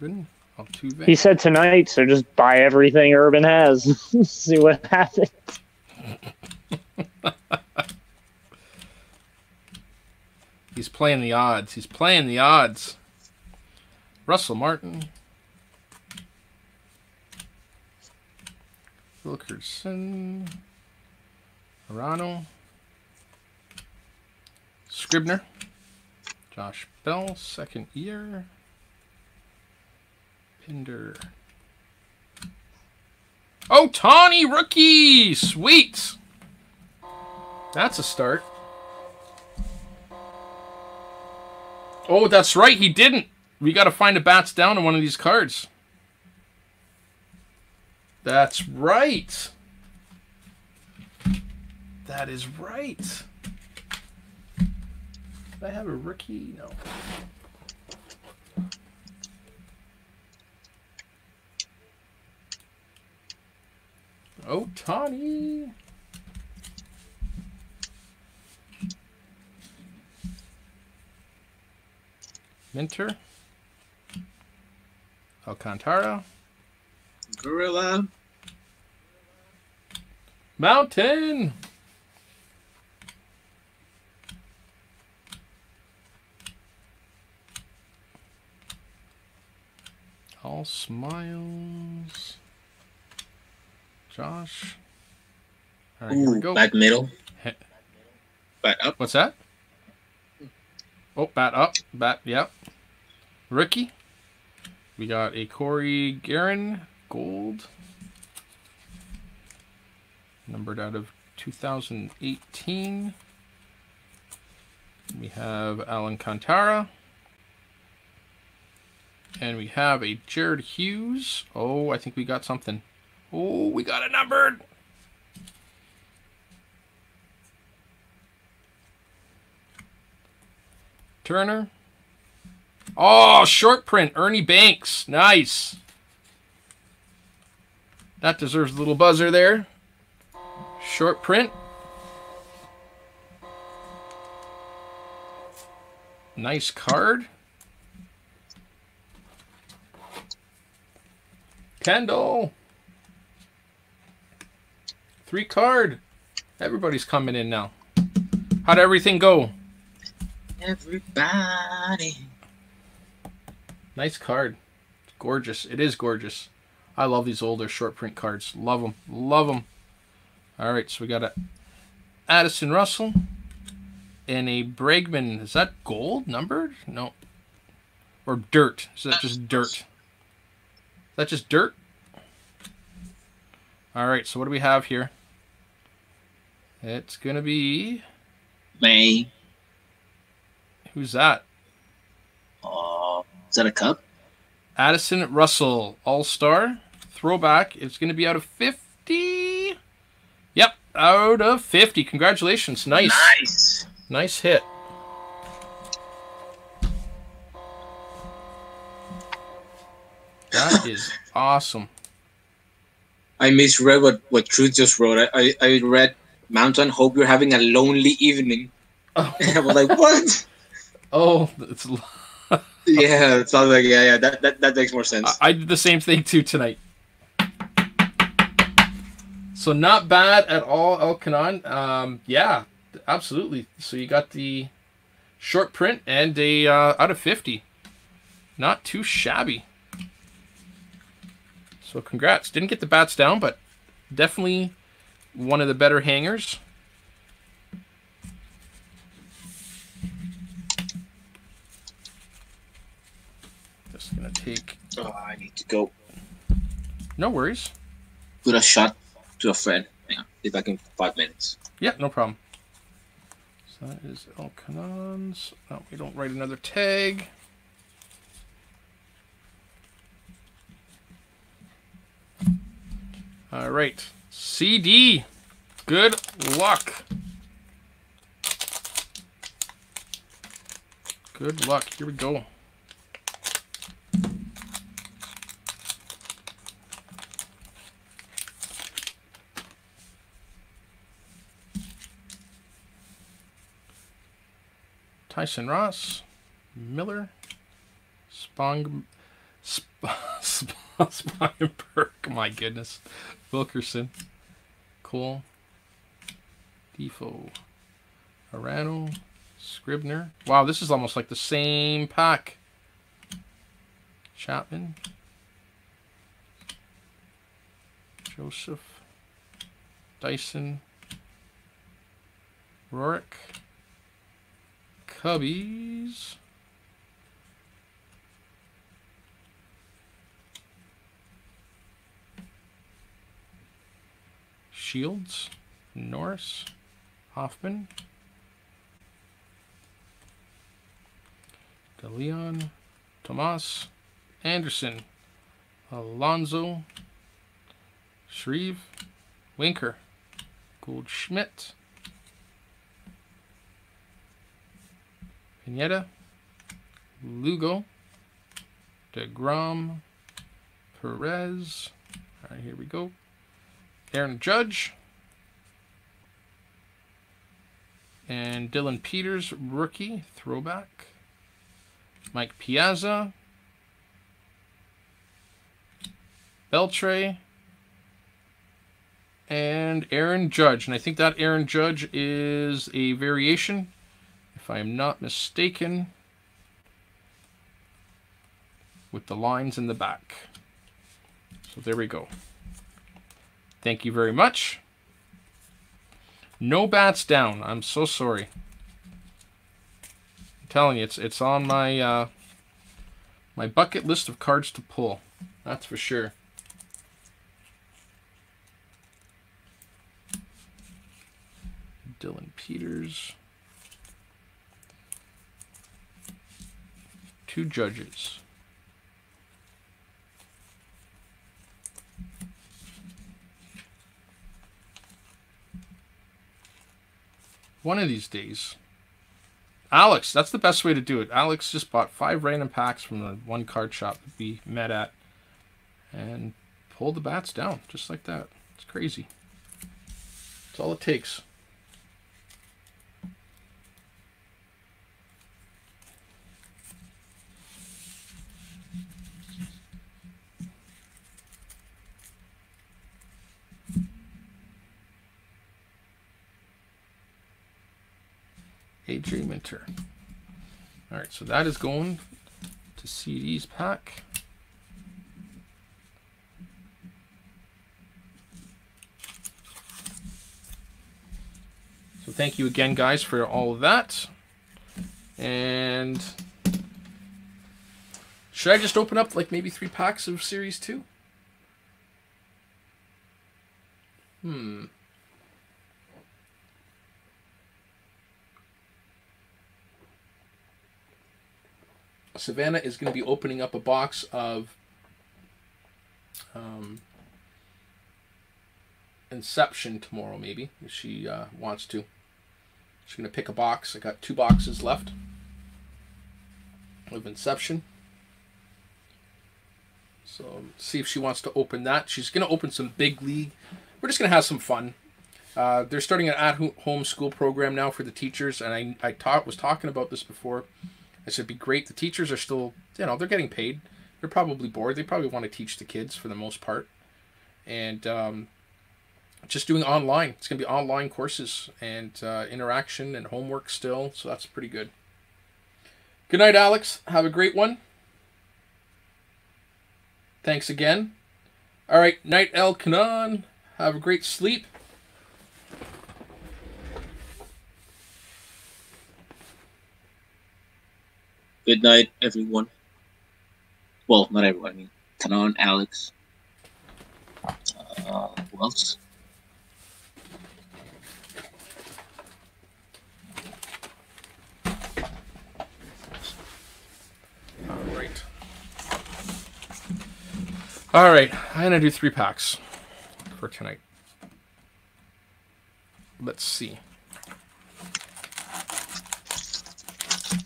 Corbin. Altuve. He said tonight, so just buy everything Urban has. See what happens. He's playing the odds. He's playing the odds. Russell Martin. Wilkerson. Arano. Scribner. Josh Bell, second year. Pinder. Oh, Tawny rookie! Sweet! That's a start. Oh, that's right, he didn't. We got to find a bats down on one of these cards. That's right. That is right. Did I have a rookie? No. Oh, Tawny. Minter. Alcantara. Gorilla. Mountain. All smiles. Josh. All right, Ooh, go. back middle. Back up. What's that? Oh, bat up. Bat, yep. Rookie. We got a Corey Guerin gold. Numbered out of 2018. We have Alcantara. And we have a Jared Hughes. Oh, I think we got something. Oh, we got it numbered. Turner. Oh, short print. Ernie Banks. Nice. That deserves a little buzzer there. Short print. Nice card. Kendall. Three card. Everybody's coming in now. How'd everything go? Everybody. Nice card. Gorgeous. It is gorgeous. I love these older short print cards. Love them. Love them. All right, so we got a Addison Russell and a Bregman. Is that gold numbered? No. Or dirt. Is that just dirt? Is that just dirt? All right, so what do we have here? It's going to be. May. Who's that? Uh, is that a cup? Addison Russell, All Star, throwback. It's going to be out of 50. Yep, out of 50. Congratulations. Nice. Nice. Nice hit. That is awesome. I misread what, what Truth just wrote. I, I, I read Mountain, hope you're having a lonely evening. Oh, And I was like, what? oh it's, yeah, it sounds like, yeah, yeah, that, that, that makes more sense. I, I did the same thing too tonight. So not bad at all, El Canon. Um, yeah, absolutely. So you got the short print and a uh, out of fifty. Not too shabby. So congrats. Didn't get the bats down, but definitely one of the better hangers. Just gonna take. oh, I need to go No worries. put a shot to a friend. Yeah, be back in five minutes. Yeah, no problem. So that is El Canons. No, we don't write another tag. All right. CD. Good luck. Good luck. Here we go. Tyson Ross, Miller, Spong, Sp- Sp- Spongenberg, my goodness, Wilkerson, Cole, Defoe, Arano, Scribner. Wow, this is almost like the same pack. Chapman, Joseph, Dyson, Rorick. Cubbies. Shields, Norris, Hoffman, DeLeon, Tomas, Anderson, Alonso, Shreve, Winker, Goldschmidt, Pineda, Lugo, DeGrom, Perez. All right, here we go. Aaron Judge. And Dillon Peters, rookie, throwback. Mike Piazza. Beltre. And Aaron Judge. And I think that Aaron Judge is a variation, if I am not mistaken, with the lines in the back. So there we go. Thank you very much. No bats down. I'm so sorry. I'm telling you, it's it's on my uh, my bucket list of cards to pull. That's for sure. Dillon Peters. Two judges. One of these days. Alex, that's the best way to do it. Alex just bought five random packs from the one card shop that we met at and pulled the bats down just like that. It's crazy. That's all it takes. AJ Minter. All right, so that is going to CD's pack. So thank you again, guys, for all of that. And should I just open up like maybe three packs of Series 2? Hmm. Savannah is going to be opening up a box of um, Inception tomorrow, maybe, if she uh, wants to. She's going to pick a box. I got two boxes left of Inception. So, see if she wants to open that. She's going to open some big league. We're just going to have some fun. Uh, they're starting an at-home school program now for the teachers, and I I taught was talking about this before. I it'd be great. The teachers are still, you know, they're getting paid. They're probably bored. They probably want to teach the kids for the most part. And um, just doing online. It's going to be online courses and uh, interaction and homework still. So that's pretty good. Good night, Alex. Have a great one. Thanks again. All right, night, El Canon. Have a great sleep. Good night, everyone. Well, not everyone. I mean, Tanon, Alex. Uh, who else? All right. All right. I'm to do three packs for tonight. Let's see.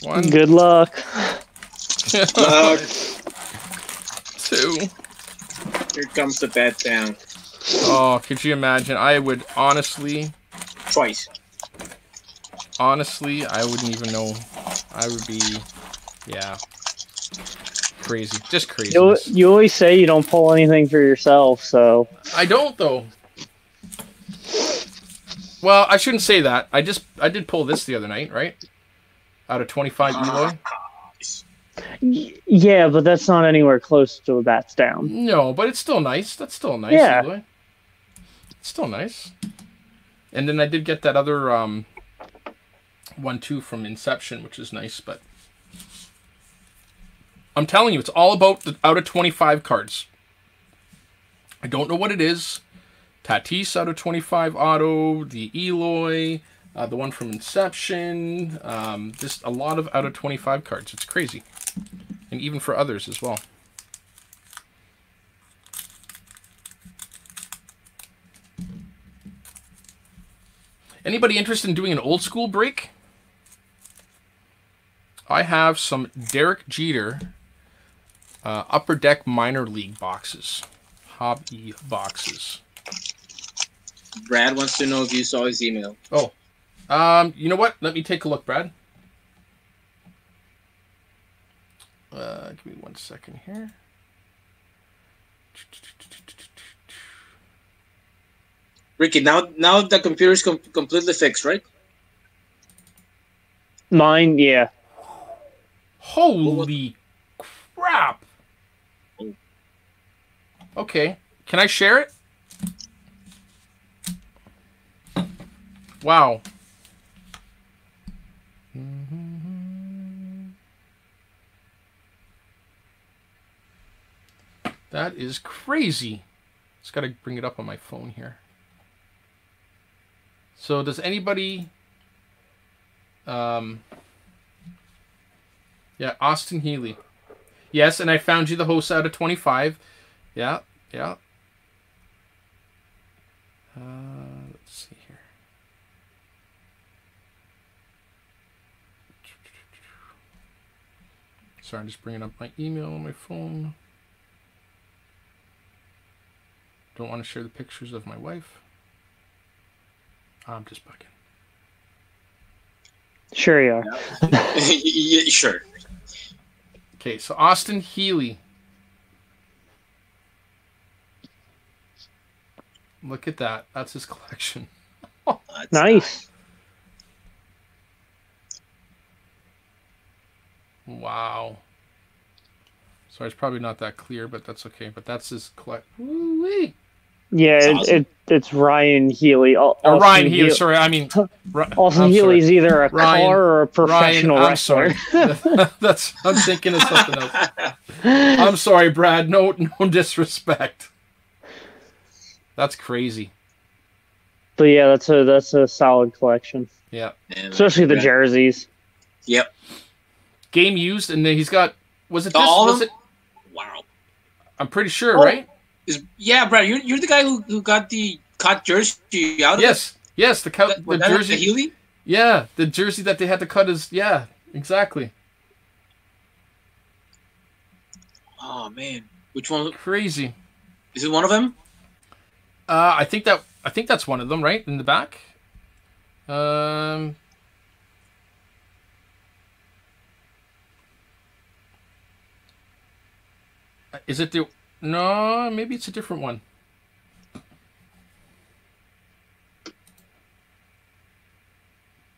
One, Good luck. Uh, two. here comes the bed down. Oh, could you imagine? I would honestly, Twice. honestly, I wouldn't even know. I would be, yeah, crazy, just crazy. You, you always say you don't pull anything for yourself, so I don't though. Well, I shouldn't say that. I just I did pull this the other night, right? Out of 25 Eloy. Yeah, but that's not anywhere close to a bats down. No, but it's still nice. That's still nice, Yeah. Eloy. It's still nice. And then I did get that other um one too from Inception, which is nice, but I'm telling you, it's all about the out of 25 cards. I don't know what it is. Tatis out of 25 auto, the Eloy, uh, the one from Inception, um, just a lot of out of 25 cards. It's crazy. And even for others as well. Anybody interested in doing an old school break? I have some Derek Jeter uh, Upper Deck Minor League boxes, hobby boxes. Brad wants to know if you saw his email. Um, you know what? Let me take a look, Brad. Uh, give me one second here. Ricky, now now the computer's com- completely fixed, right? Mine, yeah. Holy crap! Okay, can I share it? Wow. That is crazy. Just got to bring it up on my phone here. So, does anybody um yeah, Austin Healy. Yes, and I found you the host out of 25. Yeah, yeah. Uh, let's see here. Sorry, I'm just bringing up my email on my phone. Don't want to share the pictures of my wife. I'm just bugging. Sure you are. yeah, sure. Okay, so Austin Healy. Look at that. That's his collection. That's Nice. Wow. Sorry, it's probably not that clear, but that's okay. But that's his collect. Woo-wee. Yeah, That's it, awesome. it, it's Ryan Healy. Al- Or Ryan Healy. Heal- Sorry, I mean. Ri- Austin I'm Healy's sorry. either a Ryan- car or a professional Ryan, I'm wrestler. sorry. that's. I'm thinking of something else. I'm sorry, Brad. No, no disrespect. That's crazy. But yeah, that's a that's a solid collection, Yeah. And, especially the yeah. jerseys. Yep. Game used, and then he's got. Was it this? All of Was it? I'm pretty sure, Oh. right? Is yeah, Brad, you're, you're the guy who, who got the cut jersey out of Yes. Yes. The, co- it? the jersey. the Healy? Yeah, the jersey that they had to cut is yeah, exactly. Oh man, which one Crazy. is it? One of them? Uh, I think that I think that's one of them, right in the back. Um. Is it the? No, maybe it's a different one.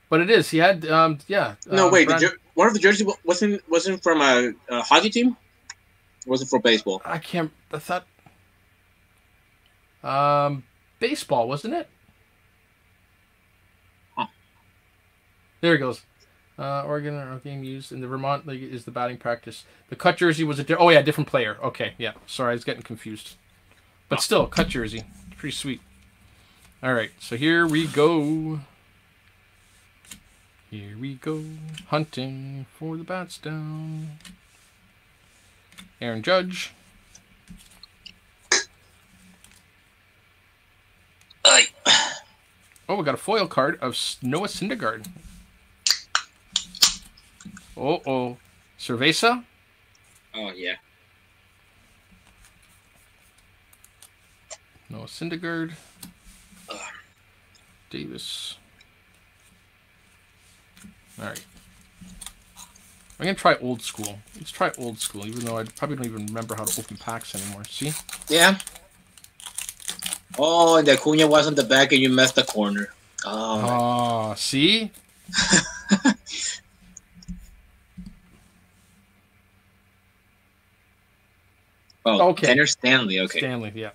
But it is. He had. Um. Yeah. No, um, wait. Brad- one of the jerseys wasn't wasn't from a, a hockey team. Or was it for baseball? I can't. I thought. Um, baseball wasn't it? Huh. There it goes. Uh, Oregon or game used in the Vermont League is the batting practice. The cut jersey was a di- oh yeah different player. Okay, yeah. Sorry, I was getting confused. But still, cut jersey, pretty sweet. All right, so here we go. Here we go, hunting for the bats down. Aaron Judge. Aye. Oh, we got a foil card of Noah Syndergaard. Oh, oh. Cerveza. Oh yeah. No, Syndergaard. Ugh. Davis. All right. I'm going to try old school. Let's try old school, even though I probably don't even remember how to open packs anymore. See? Yeah. Oh, and the Acuna was on the back, and you messed the corner. Oh. Oh, see? oh okay. Tanner Stanley. Okay. Stanley, yeah.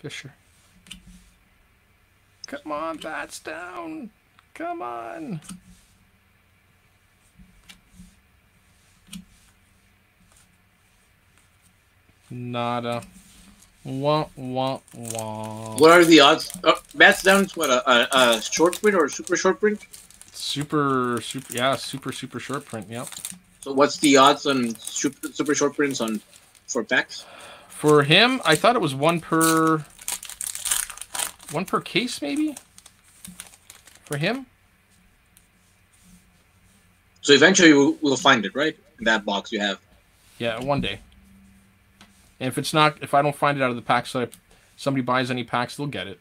Fisher. Come on, bats down. Come on. Nada. Wah, wah, wah. What are the odds? Oh, bats down is what a, a, a short print or a super short print. Super, super, yeah, super, super short print, yep. So what's the odds on super, super short prints on for packs? For him, I thought it was one per one per case, maybe. For him, So eventually we'll, we'll find it, right? In that box you have. Yeah, one day. And if it's not, if I don't find it out of the packs, so if somebody buys any packs, they'll get it.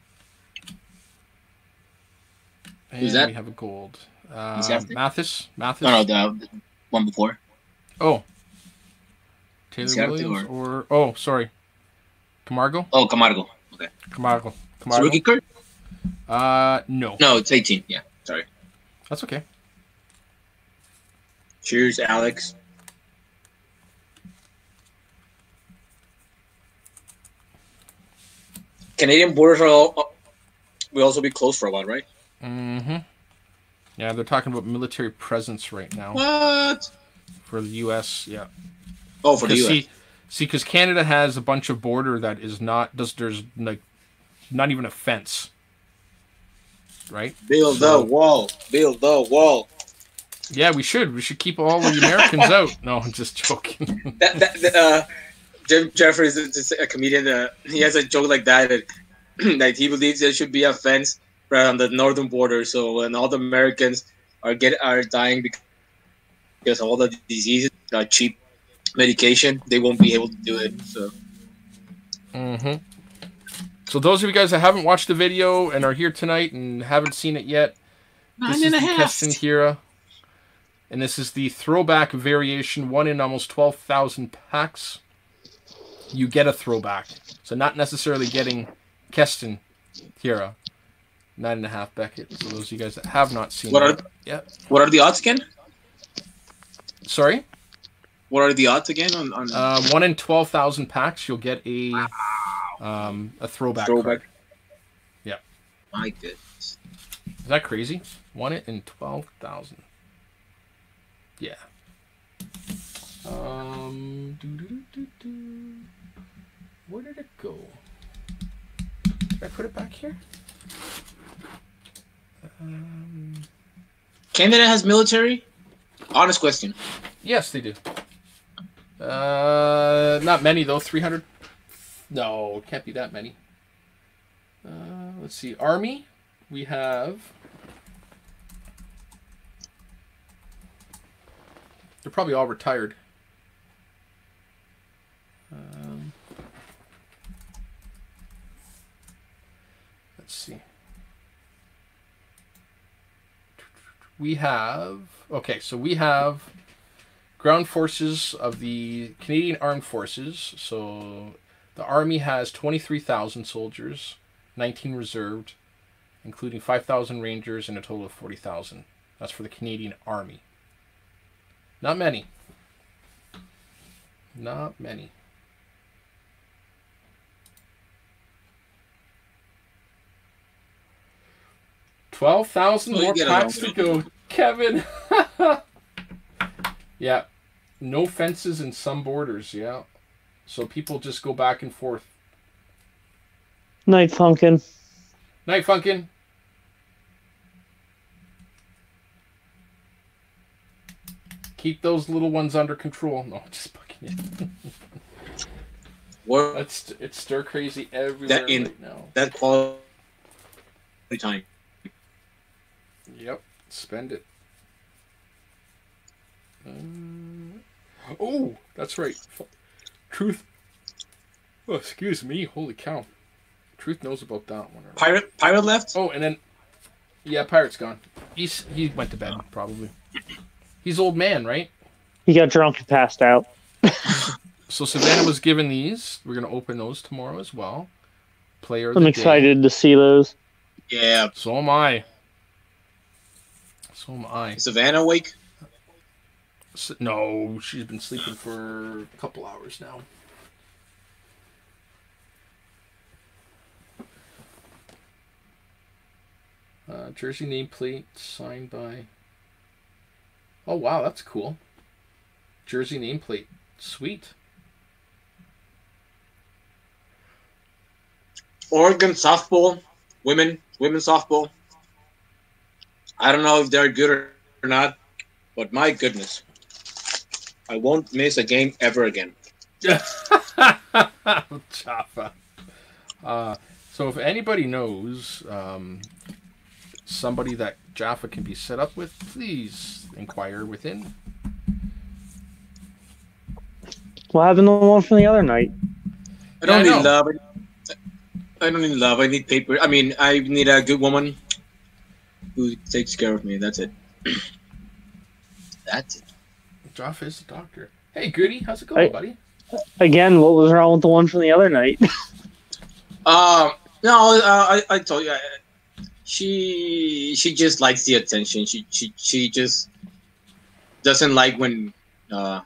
And Who's that? we have a gold. Uh, Mathis? Mathis? No, no, the, the one before. Oh. Taylor that Williams or... Oh, sorry. Camargo? Oh, Camargo. Okay. Camargo. Camargo? rookie card? Uh, no. No, it's 18. Yeah, sorry. That's okay. Cheers, Alex. Canadian borders are all, will also be closed for a while, right? Mm-hmm. Yeah, they're talking about military presence right now What? for the U.S. Yeah. Oh, for the US. see, see, because Canada has a bunch of border that is not does there's like not even a fence, right? Build so- the wall. Build the wall. Yeah, we should. We should keep all the Americans out. No, I'm just joking. That, that, that, uh, Jim Jefferies is a comedian. Uh, he has a joke like that that, that he believes there should be a fence right on the northern border. So when all the Americans are get are dying because because of all the diseases, uh, cheap medication, they won't be able to do it. So hmm So those of you guys that haven't watched the video and are here tonight and haven't seen it yet, this is the Keston Hiura. And this is the throwback variation, one in almost 12,000 packs. You get a throwback. So not necessarily getting Keston Hiura. Nine and a half Beckett. For those of you guys that have not seen What are- what are the odds again? Sorry? What are the odds again on, on Uh, one in 12,000 packs, you'll get a um, a throwback. throwback? card. Yeah. My goodness. Is that crazy? One in twelve thousand. Yeah. Um. doo-doo-doo-doo-doo. Where did it go? Did I put it back here? Um, Canada has military. Honest question. yes, they do. Uh, not many though. Three hundred. No, can't be that many. Uh, let's see. Army, we have. They're probably all retired. Um, let's see. We have okay, so we have ground forces of the Canadian Armed Forces. So the Army has twenty three thousand soldiers, nineteen reserved, including five thousand Rangers and a total of forty thousand. That's for the Canadian Army. Not many. Not many. Twelve thousand Well, more packs to go, Kevin. yeah, no fences and some borders. Yeah, so people just go back and forth. Night Funkin. Night Funkin. Keep those little ones under control. No, just fucking. What That's it's stir crazy everywhere That in- right now. that quality time? Yep, spend it. Uh, oh, that's right. Truth. Oh, excuse me. Holy cow. Truth knows about that one. already. Pirate pirate left. Oh, and then, yeah, pirate's gone. He's he went to bed probably. He's old man, right? He got drunk and passed out. So Savannah was given these. We're gonna open those tomorrow as well. Player. I'm the excited to see those. Yeah, So am I. So am I. is Savannah awake? No, she's been sleeping for a couple hours now. Uh, jersey nameplate signed by. Oh wow, that's cool. Jersey nameplate, sweet. Oregon softball, women, women softball. I don't know if they're good or not, but my goodness, I won't miss a game ever again. Jaffa. Uh, so if anybody knows um, somebody that Jaffa can be set up with, please inquire within. What happened to the one from the other night? I don't Yeah, I need know. love. I don't need love. I need paper. I mean, I need a good woman who takes care of me. That's it. That's it. Joff is a doctor. Hey, Goody, how's it going, Hey. buddy? Again, what was wrong with the one from the other night? Um, no, uh, I, I told you, uh, she she just likes the attention. She she she just doesn't like when uh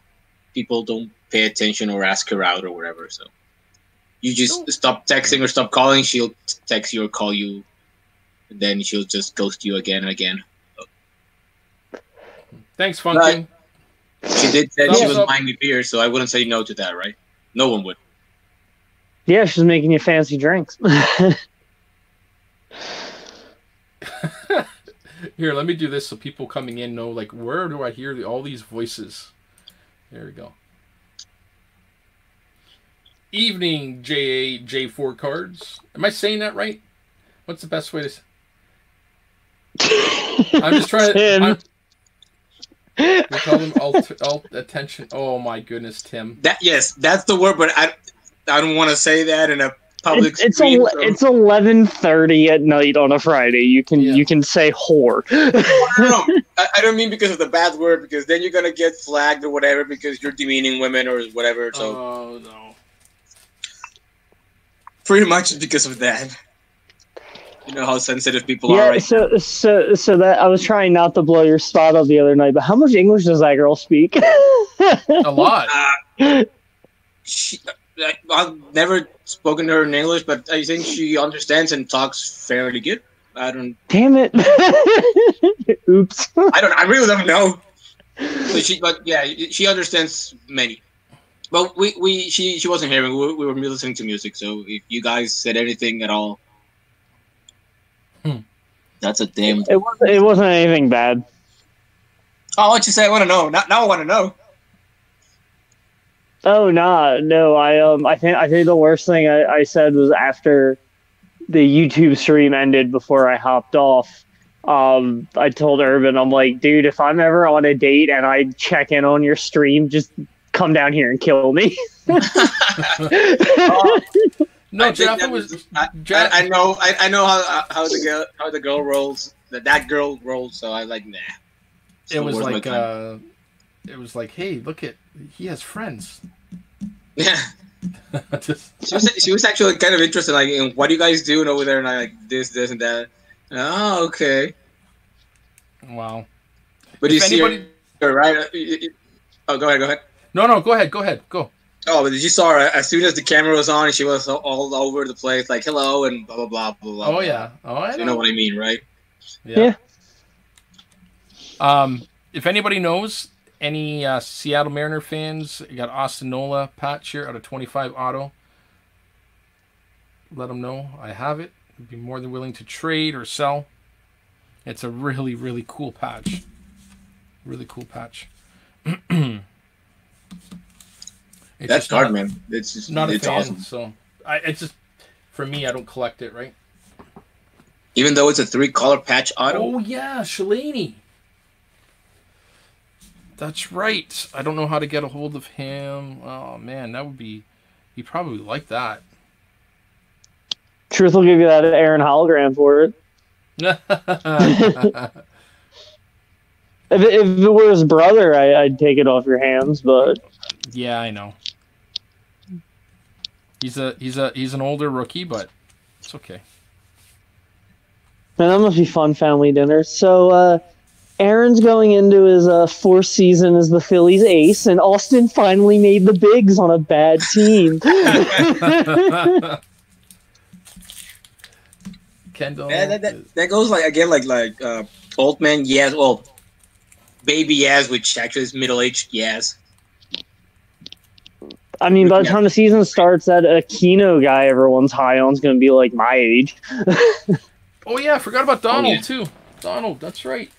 people don't pay attention or ask her out or whatever. So you just Oh. stop texting or stop calling. She'll text you or call you, and then she'll just ghost you again and again. Thanks, Funkin. She did say she was up. buying me beer, so I wouldn't say no to that, right? No one would. yeah, she's making you fancy drinks. Here, let me do this so people coming in know, like, where do I hear the, all these voices? There we go. Evening, JA J4 cards. Am I saying that right? What's the best way to say I'm just trying to. Tim. I'm, we call them alt, alt attention. Oh my goodness, Tim. That yes, that's the word, but I I don't want to say that in a public. It's it's, stream, ele- so- it's eleven thirty at night on a Friday. You can Yeah. you can say whore. no, no, no. I, I don't mean because of the bad word, because then you're gonna get flagged or whatever because you're demeaning women or whatever. So Oh no. pretty much it's because of that. You know how sensitive people are, yeah, right? so so so that I was trying not to blow your spot up the other night, but how much English does that girl speak? A lot. Uh, she, uh, I, I've never spoken to her in English, but I think she understands and talks fairly good. I don't, Damn it! Oops. I don't, I really don't know. But she, but yeah, she understands many. But we, we, she, she wasn't hearing. We, we were listening to music. So if you guys said anything at all. That's a damn. It wasn't. It wasn't anything bad. Oh, what you say? I want to know. Now, now I want to know. Oh nah, no. I um, I think I think the worst thing I, I said was after the YouTube stream ended before I hopped off. Um, I told Urban, I'm like, dude, if I'm ever on a date and I check in on your stream, just come down here and kill me. No, I think Jeff, it was. was- I, Jeff- I, I know. I, I know how how the girl how the girl rolls. That that girl rolls. So I like nah. It's It was like. uh It was like, hey, look at he has friends. yeah. Just- She was she was actually kind of interested. Like, in what are you guys doing over there? And I like this, this, and that. Oh, okay. wow. But If you see anybody- her, right? Uh, you- you- Oh, go ahead, go ahead. No, no, go ahead, go ahead, go. Oh, but you saw her as soon as the camera was on, she was all, all over the place, like hello and blah blah blah blah blah. Oh yeah. Oh, I So you know what I mean, right? Yeah. Um, if anybody knows any uh, Seattle Mariner fans, you got Austin Nola patch here out of 25 auto. Let them know I have it. I'd be more than willing to trade or sell. It's a really, really cool patch. Really cool patch. It's That's just card, not- man. It's just Not a it's fan, awesome. so I it's just for me. I don't collect it, right? Even though it's a three color patch auto. Oh yeah, Shalani. That's right. I don't know how to get a hold of him. Oh man, that would be. He probably like that. Truth will give you that Aaron hologram for it. If it, if it were his brother, I, I'd take it off your hands. But yeah, I know. He's a he's a he's an older rookie, but it's okay. man, that must be fun family dinner. So uh, Aaron's going into his uh, fourth season as the Phillies ace, and Austin finally made the bigs on a bad team. Kendall. Yeah, that, that, that goes like again like like uh, old man Yaz, well, baby Yaz, which actually is middle aged Yaz. I mean, by the Yeah. time the season starts, that Aquino guy everyone's high on is going to be like my age. Oh yeah, I forgot about Donald yeah. too. Donald, that's right.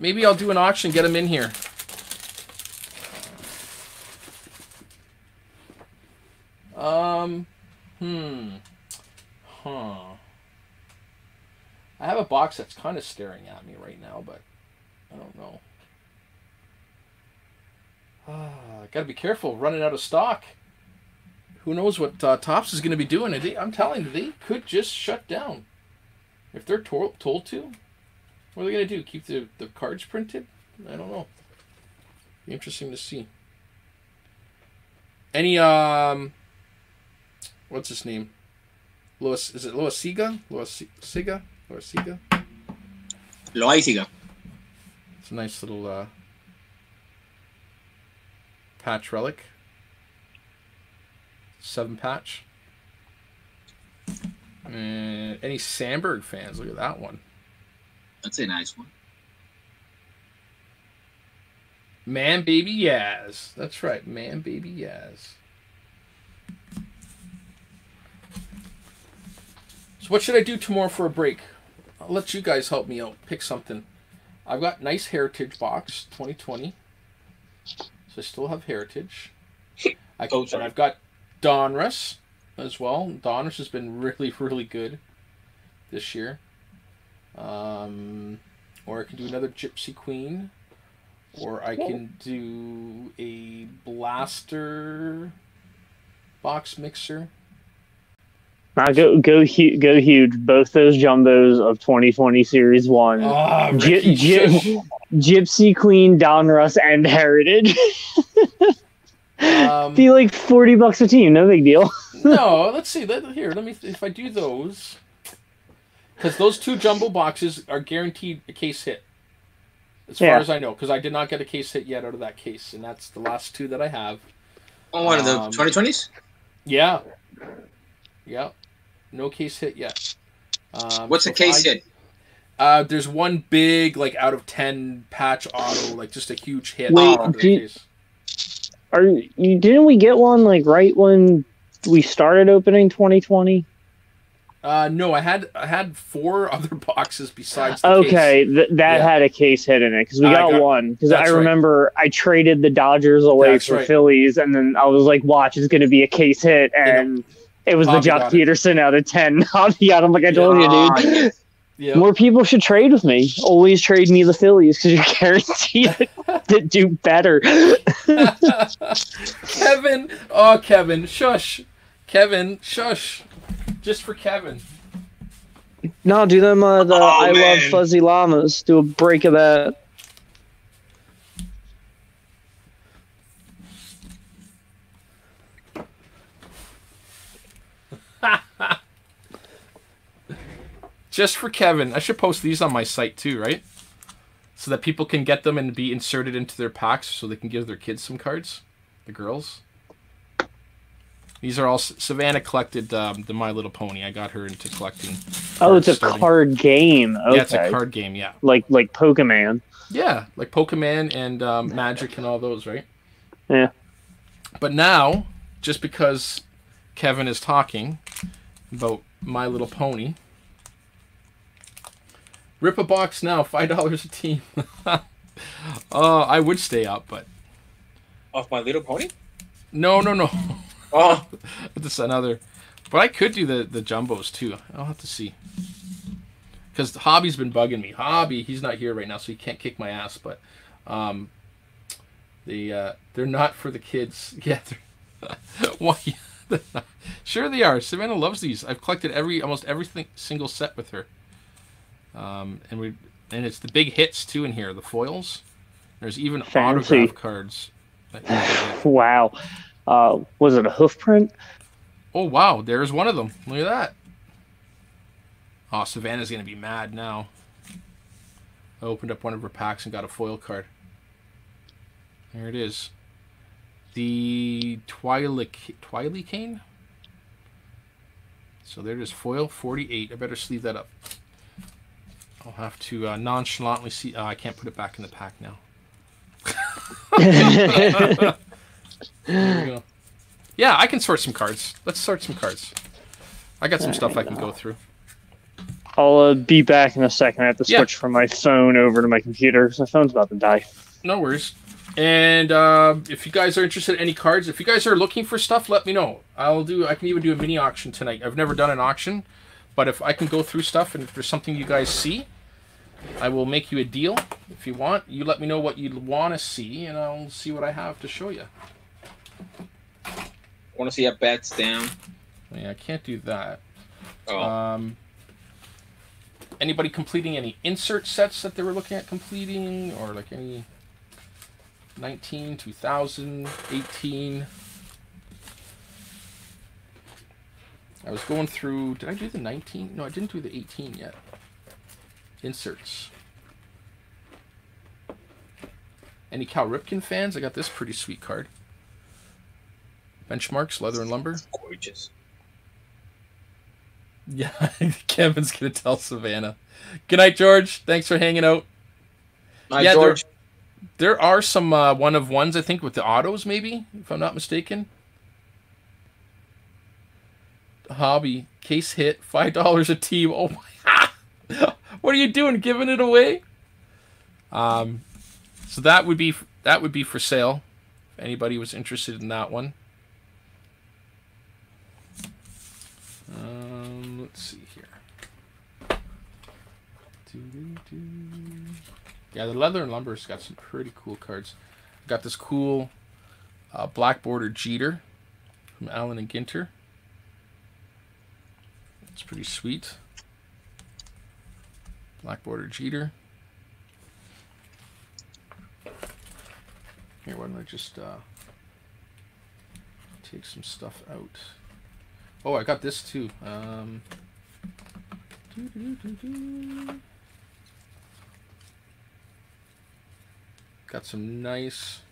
Maybe I'll do an auction, get him in here. Um, hmm, huh. I have a box that's kind of staring at me right now, but I don't know. Ah, gotta be careful running out of stock. Who knows what uh, Topps is going to be doing? They, I'm telling you, they could just shut down. If they're to- told to, what are they going to do? Keep the, the cards printed? I don't know. Be interesting to see. Any, um, what's his name? Louis, is it Louis Siga? Louis Siga? Louis Siga? Loaisiga. It's a nice little uh, patch relic. Seven patch. And any Sandberg fans? Look at that one. That's a nice one. Man, baby, Yaz. That's right, man, baby, Yaz. So, what should I do tomorrow for a break? I'll let you guys help me out. Pick something. I've got nice Heritage box 2020. So I still have Heritage. I, Oh, and. I've got Donruss as well. Donruss has been really, really good this year. Um, or I can do another Gypsy Queen. Or I can do a Blaster box mixer. Now go go hu- go huge. Both those jumbos of 2020 Series One. Gy- Ricky, Gy- Gypsy Queen, Donruss, and Heritage. Um, Be like 40 bucks a team, no big deal. no, let's see. Let, here, let me. If I do those, because those two jumbo boxes are guaranteed a case hit, as far as I know. Because I did not get a case hit yet out of that case, and that's the last two that I have. On one of the Um, 2020s? Yeah, yeah, no case hit yet. Um, What's so a case I- hit? Uh, there's one big like out of ten patch auto, like just a huge hit. Wait, out the do- case. Are you didn't we get one like right when we started opening 2020? Uh, no, I had I had four other boxes besides. The case. Okay, th- that Yeah. had a case hit in it because we got, got- one. Because I that's right. remember I traded the Dodgers away That's for right. Phillies, and then I was like, "Watch, it's going to be a case hit," know, and it was the Bobby Jock. Peterson out of ten. Bobby got him like I told Ah, you, dude. yeah. Yeah. More people should trade with me. Always trade me the Phillies because you're guaranteed to do better. Kevin, oh Kevin, shush, Kevin, shush, just for Kevin. no, do them uh, the Oh, I love fuzzy llamas. Do a break of that. Just for Kevin. I should post these on my site too, right? So that people can get them and be inserted into their packs so they can give their kids some cards. The girls. These are all Savannah collected um, the My Little Pony. I got her into collecting. Oh, it's a starting- card game. Okay. Yeah, it's a card game. Yeah, Like like Pokemon. yeah, like Pokemon and um, Magic and all those, right? Yeah. But now, just because Kevin is talking about My Little Pony, rip a box now, five dollars a team. uh, I would stay up, but Off my little pony? no, no, no. Oh, That's another. But I could do the the jumbos too. I'll have to see. Because Hobby's been bugging me. Hobby, he's not here right now, so he can't kick my ass. But um, they uh, they're not for the kids. Yeah, why? Sure they are. Savannah loves these. I've collected every almost everything single set with her. Um, and we and it's the big hits too in here. The foils. There's even Fancy. autograph cards. that you can get. Wow. Uh, was it a hoof print? Oh wow, there's one of them. Look at that. Oh, Savannah's gonna be mad now. I opened up one of her packs and got a foil card. There it is. The Twilight Twilicane. So there it is, foil 48. I better sleeve that up. I'll have to uh, nonchalantly see. Uh, I can't put it back in the pack now. There we go. Yeah, I can sort some cards. Let's sort some cards. I got some stuff I can go through. I'll uh, be back in a second. I have to Yeah. switch from my phone over to my computer because my phone's about to die. No worries. And uh, if you guys are interested in any cards, if you guys are looking for stuff, let me know. I'll do. I can even do a mini auction tonight. I've never done an auction, but if I can go through stuff and if there's something you guys see, I will make you a deal if you want. You let me know what you want to see, and I'll see what I have to show you. Want to see a bets down? Yeah, I can't do that. Oh, Um, anybody completing any insert sets that they were looking at completing, or like any 19, 2000, 18? I was going through. Did I do the 19? No, I didn't do the 18 yet. Inserts. Any Cal Ripken fans? I got this pretty sweet card. Benchmarks, leather and lumber. gorgeous. Yeah, Kevin's gonna tell Savannah. Good night, George. Thanks for hanging out. My Yeah, George. There are some uh, one of ones, I think, with the autos, maybe, if I'm not mistaken. Hobby case hit five dollars a team. Oh my! what are you doing? Giving it away? Um, so that would be that would be for sale. If anybody was interested in that one. Um, let's see here. Doo-doo-doo. Yeah, the leather and lumber's got some pretty cool cards. Got this cool uh, black border Jeter from Allen and Ginter. It's pretty sweet. Black border Jeter. Here, why don't I just uh, take some stuff out? Oh, I got this too. Um, doo-doo-doo-doo. Got some nice.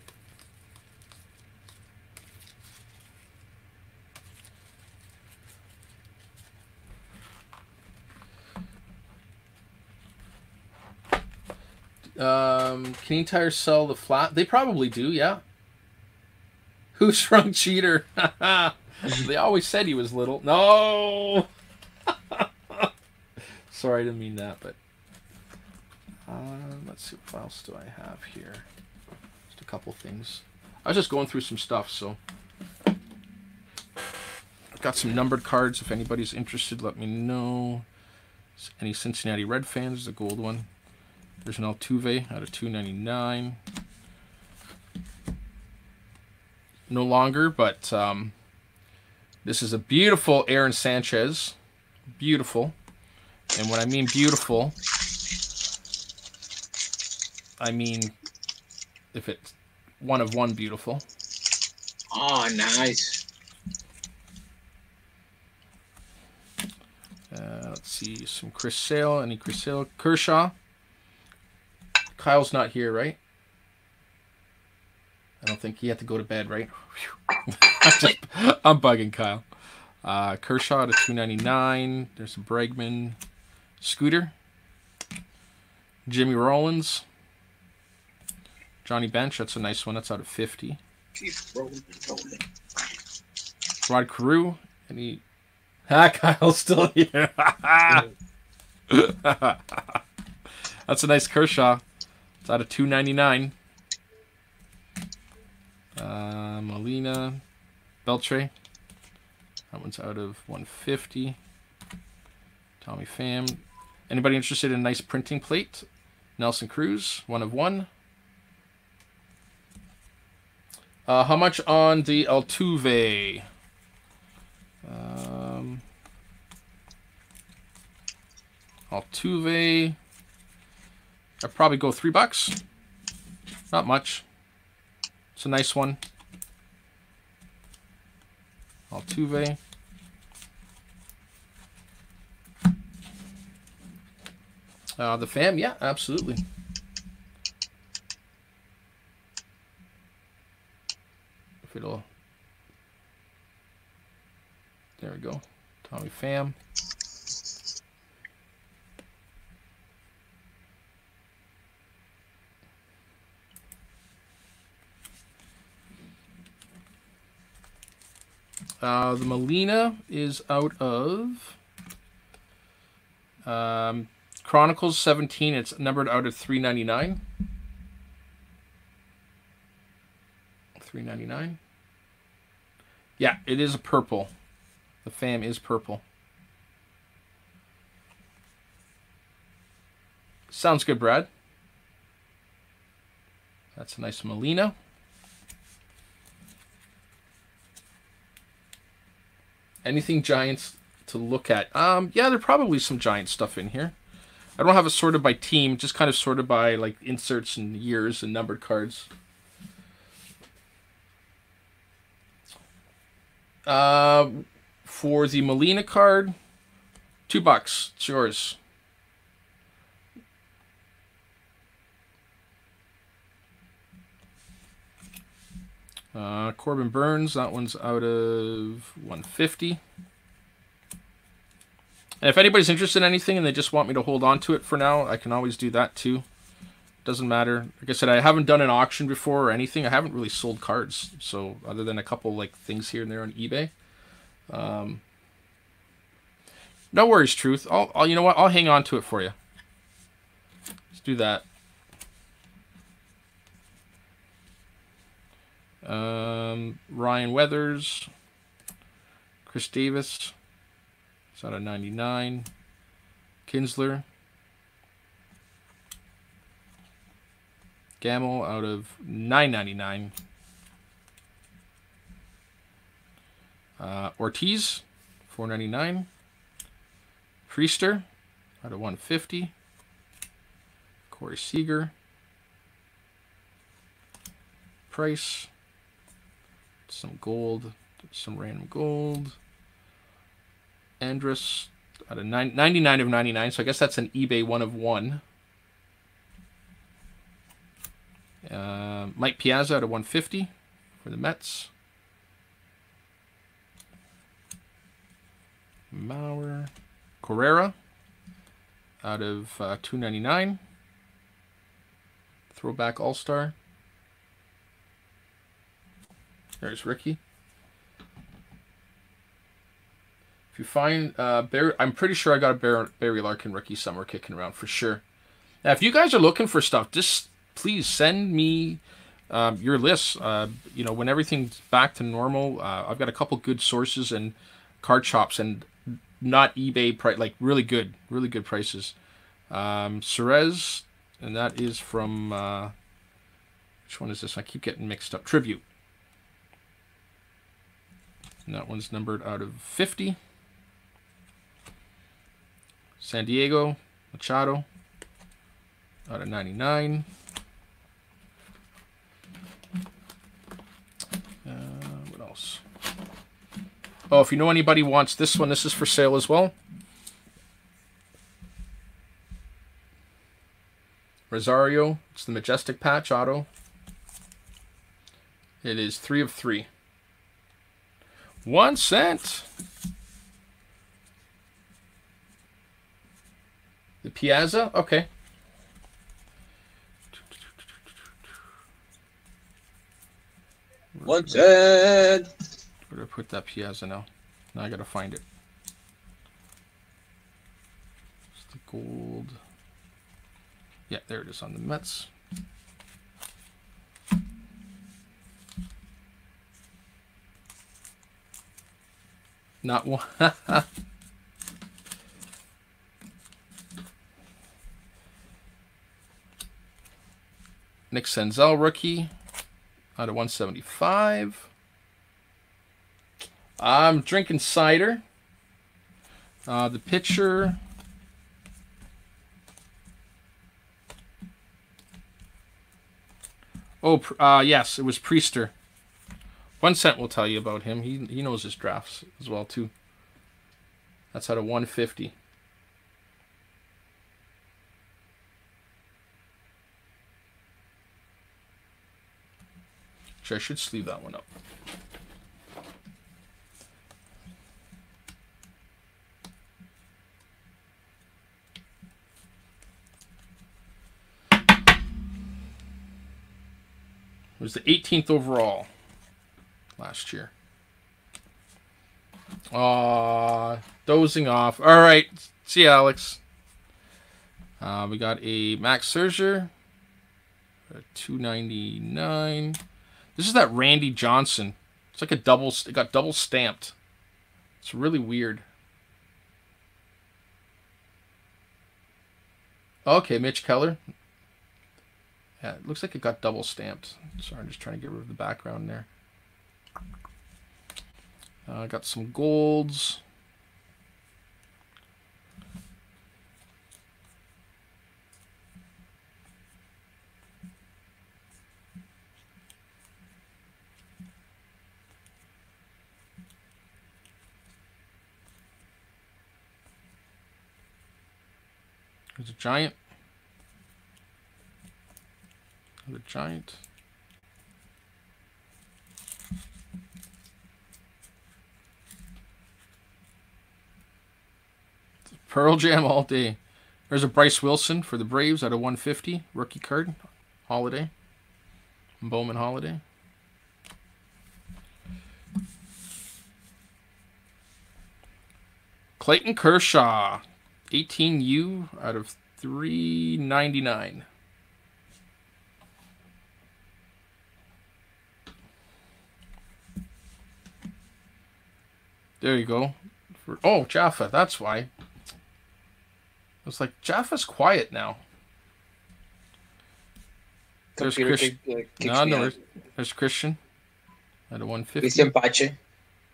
Um, Canadian Tire sell the flat? They probably do, yeah. Who shrunk Cheater? they always said he was little. No. Sorry, I didn't mean that, but um, let's see what else do I have here. Just a couple things. I was just going through some stuff, so I've got some numbered cards. If anybody's interested, let me know. Any Cincinnati Red fans? The gold one. There's an Altuve out of 299. No longer, but um, this is a beautiful Aaron Sanchez. Beautiful. And when I mean beautiful, I mean if it's one of one beautiful. Oh, nice. Uh, let's see, some Chris Sale. Any Chris Sale? Kershaw. Kyle's not here, right? I don't think he had to go to bed, right? I'm, bugging Kyle. Uh, Kershaw to 299. There's a Bregman. Scooter. Jimmy Rollins. Johnny Bench. That's a nice one. That's out of 50. Keep rolling, rolling. Rod Carew. Any. Ah, Kyle's still here. That's a nice Kershaw. It's out of 299. Uh, Molina. Beltre. That one's out of 150. Tommy Pham. Anybody interested in a nice printing plate? Nelson Cruz, one of one. Uh, how much on the Altuve? Um, Altuve. I'd probably go three bucks. Not much. It's a nice one. Altuve. Uh, the Pham, yeah, absolutely. If it'll. There we go. Tommy Pham. Uh, the Molina is out of um, Chronicles 17. It's numbered out of 399. 399. Yeah, it is a purple. The Pham is purple. Sounds good, Brad. That's a nice Molina. Anything Giants to look at? Um, yeah, there probably some Giant stuff in here. I don't have it sorted by team, just kind of sorted by like inserts and years and numbered cards. Uh, for the Molina card, two bucks. It's yours. Uh, Corbin Burnes, that one's out of 150. And if anybody's interested in anything and they just want me to hold on to it for now, I can always do that too. Doesn't matter. Like I said, I haven't done an auction before or anything. I haven't really sold cards, so other than a couple like things here and there on eBay. Um, no worries, truth. I'll, I'll, you know what? I'll hang on to it for you. Let's do that. Um, Ryan Weathers, Chris Davis. It's out of 99. Kinsler. Gamble out of 999. Uh, Ortiz, 499. Priester, out of 150. Corey Seager. Price. Some gold. Some random gold. Andrus, out of nine, 99 of 99. So I guess that's an eBay one of one. Uh, Mike Piazza out of 150 for the Mets. Mauer. Correa out of uh, 299. Throwback All Star. There's Ricky. If you find uh, Barry, I'm pretty sure I got a Barry Larkin rookie somewhere kicking around for sure. Now, if you guys are looking for stuff, just please send me um, your lists. Uh, you know, when everything's back to normal, uh, I've got a couple good sources and card shops, and not eBay price, like really good, really good prices. Um, Cerez, and that is from uh, which one is this? I keep getting mixed up. Tribute. And that one's numbered out of 50. San Diego, Machado, out of 99. Uh, what else? Oh, if you know anybody wants this one, this is for sale as well. Rosario, it's the Majestic Patch Auto. It is three of three. One cent. The Piazza? Okay. One cent. Where did I put that Piazza now? Now I gotta find it. It's the gold. Yeah, there it is on the Mets. Not one. Nick Senzel rookie out of 175. I'm drinking cider. Uh, the pitcher. Oh, uh, yes, it was Priester. One cent will tell you about him. He he knows his drafts as well too. That's out of 150. Actually, I should sleeve that one up. It was the 18th overall last year. Aw, dozing off. All right, see you, Alex. Uh, we got a Max Scherzer, 299. This is that Randy Johnson. It's like a double. It got double stamped. It's really weird. Okay, Mitch Keller. Yeah, it looks like it got double stamped. Sorry, I'm just trying to get rid of the background there. I uh, got some golds. There's a giant. The giant. Pearl Jam all day. There's a Bryse Wilson for the Braves at a 150 rookie card. Holiday. Bowman Holiday. Clayton Kershaw. 18U out of 399. There you go. For, oh, Jaffa, that's why. It's like Jaffa's quiet now. There's Cristian. no, no, there's, there's, Cristian at a 150. Cristian Pache.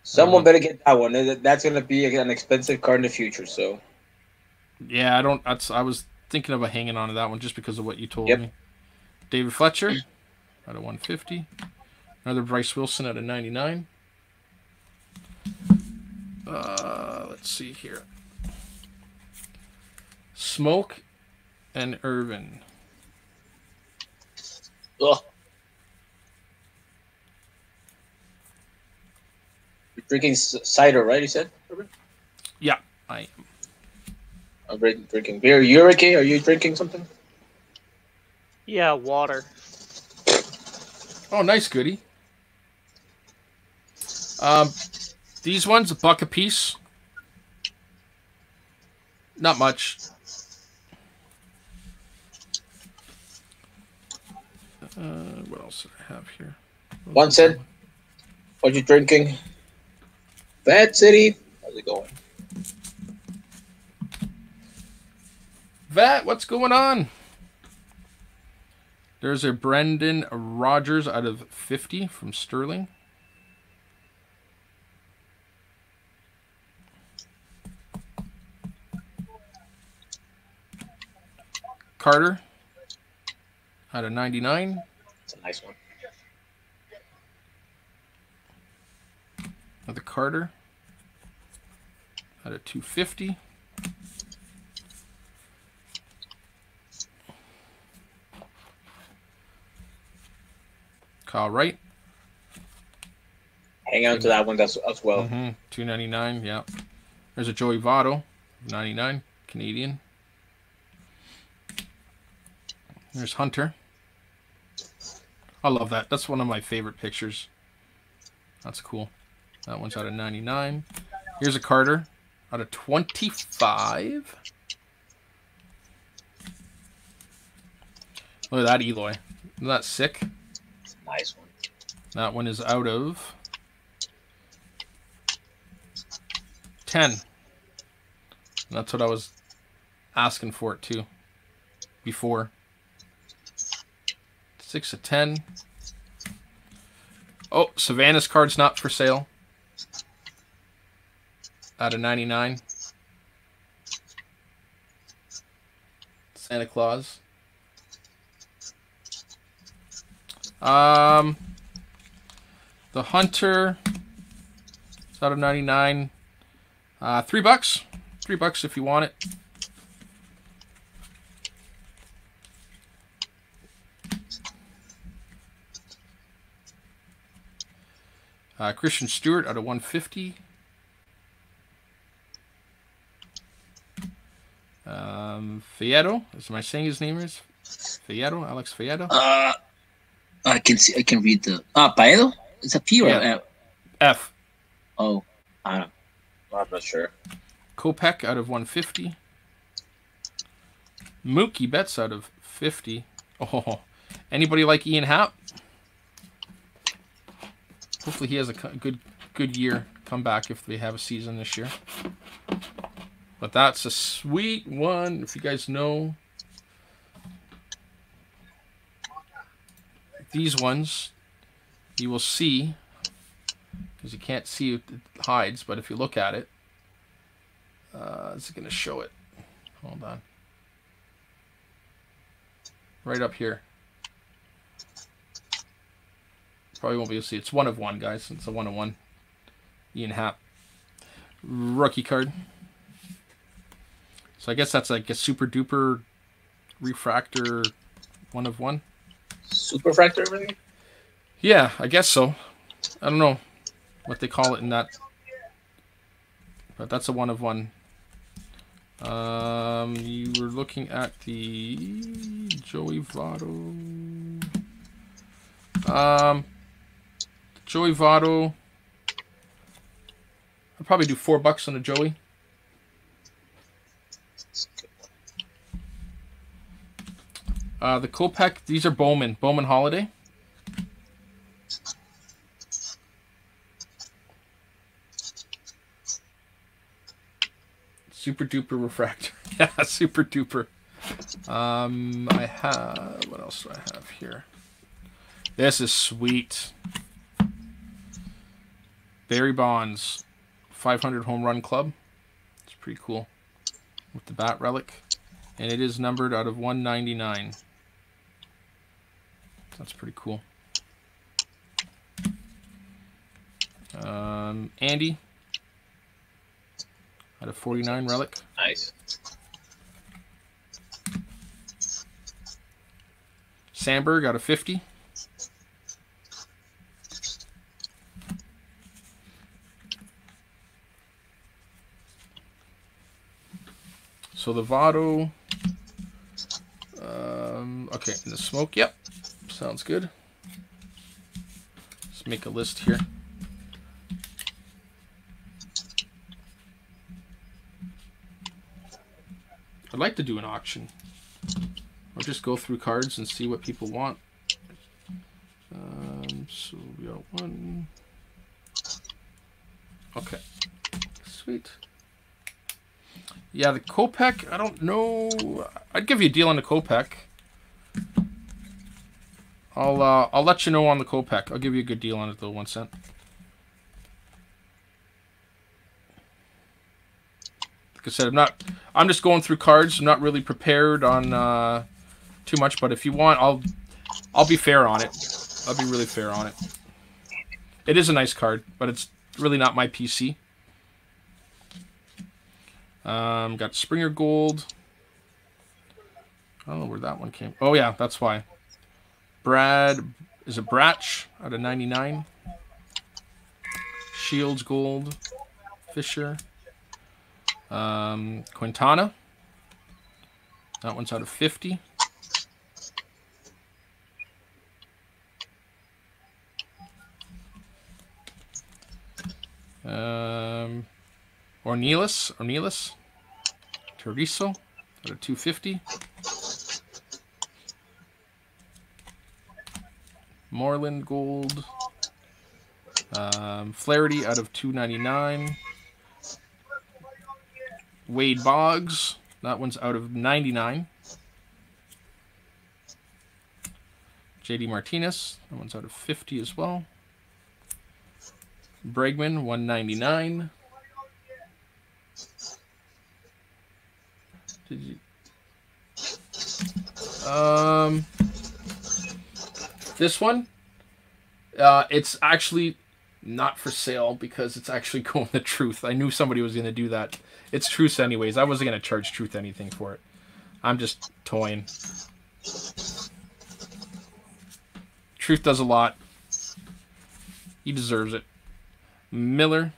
Someone uh, better get that one. That's going to be an expensive card in the future. So yeah, I don't. That's I was thinking about hanging on to that one just because of what you told yep. me. David Fletcher at a 150. Another Bryse Wilson at a 99. Uh, let's see here. Smoke and Irvin. Ugh. You're drinking cider, right? You said. Yeah, I am. I'm drinking beer. You're okay? Are you drinking something? Yeah, water. Oh, nice goody. Um, these ones a buck a piece. Not much. Uh, what else did I have here? One cent. What you drinking? Fat City. How's it going? Vat, what's going on? There's a Brendan Rodgers out of 50 from Sterling. Carter out of 99. It's a nice one. Another Carter out of 250. Kyle Wright. Hang on to that one as, as well. Mm-hmm. Two ninety nine. Yeah. There's a Joey Votto, ninety nine Canadian. There's Hunter. I love that. That's one of my favorite pictures. That's cool. That one's out of 99. Here's a Carter out of 25. Look at that Eloy. Isn't that sick? nice one. That one is out of 10. And that's what I was asking for it too before. 6 of 10. Oh, Savannah's card's not for sale. Out of 99. Santa Claus. Um, the Hunter it's out of 99. Uh, three bucks. Three bucks if you want it. Uh, Christin Stewart out of 150. Um, is my saying his name is? Fiedo, Alex Fiedo? Uh, I can see. I can read the. Ah, Paedo. It's a P or yeah. F? F. Oh, I don't. I'm not sure. Kopech out of 150. Mookie Betts out of 50. Oh, anybody like Ian Happ? hopefully he has a good good year come back if they have a season this year. But that's a sweet one. If you guys know these ones, you will see because you can't see it hides, but if you look at it, uh, it's going to show it. Hold on. Right up here. Probably won't be able to see. It's one of one, guys. It's a one of one. Ian Happ. Rookie card. So I guess that's like a super duper refractor one of one. Super fractor, everything. Yeah, I guess so. I don't know what they call it in that. But that's a one of one. Um, you were looking at the Joey Votto. Um, Joey Votto. I'll probably do four bucks on a Joey. Uh, the Kopech, these are Bowman. Bowman Holiday. Super duper refractor. yeah, super duper. Um, I have. What else do I have here? This is sweet. Barry Bonds, 500 home run club. It's pretty cool with the bat relic, and it is numbered out of 199. That's pretty cool. Um, Andy, out of 49 relic. Nice. Sandberg out of 50. So the Votto. Um, okay, and the smoke. Yep, sounds good. Let's make a list here. I'd like to do an auction. Or just go through cards and see what people want. Um, so we got one. Okay. Sweet. Yeah, the Kopech, I don't know. I'd give you a deal on the Kopech. I'll uh, I'll let you know on the Kopech. I'll give you a good deal on it though, one cent. Like I said, I'm not. I'm just going through cards. I'm not really prepared on uh, too much, but if you want, I'll I'll be fair on it. I'll be really fair on it. It is a nice card, but it's really not my PC. Um, got Springer Gold. I don't know where that one came. Oh yeah, that's why. Brad is a Bratch out of 99. Shields Gold. Fisher. Um, Quintana. That one's out of 50. Um, Ornelas, Ornelas, Tirso at a 250. Moreland Gold. Um, Flaherty out of 299. Wade Boggs. That one's out of 99. JD Martinez. That one's out of 50 as well. Bregman, 199. Did you? Um, this one, uh, it's actually not for sale because it's actually going the truth. I knew somebody was gonna do that. It's truth anyways. I wasn't gonna charge truth anything for it. I'm just toying. Truth does a lot. He deserves it. Miller.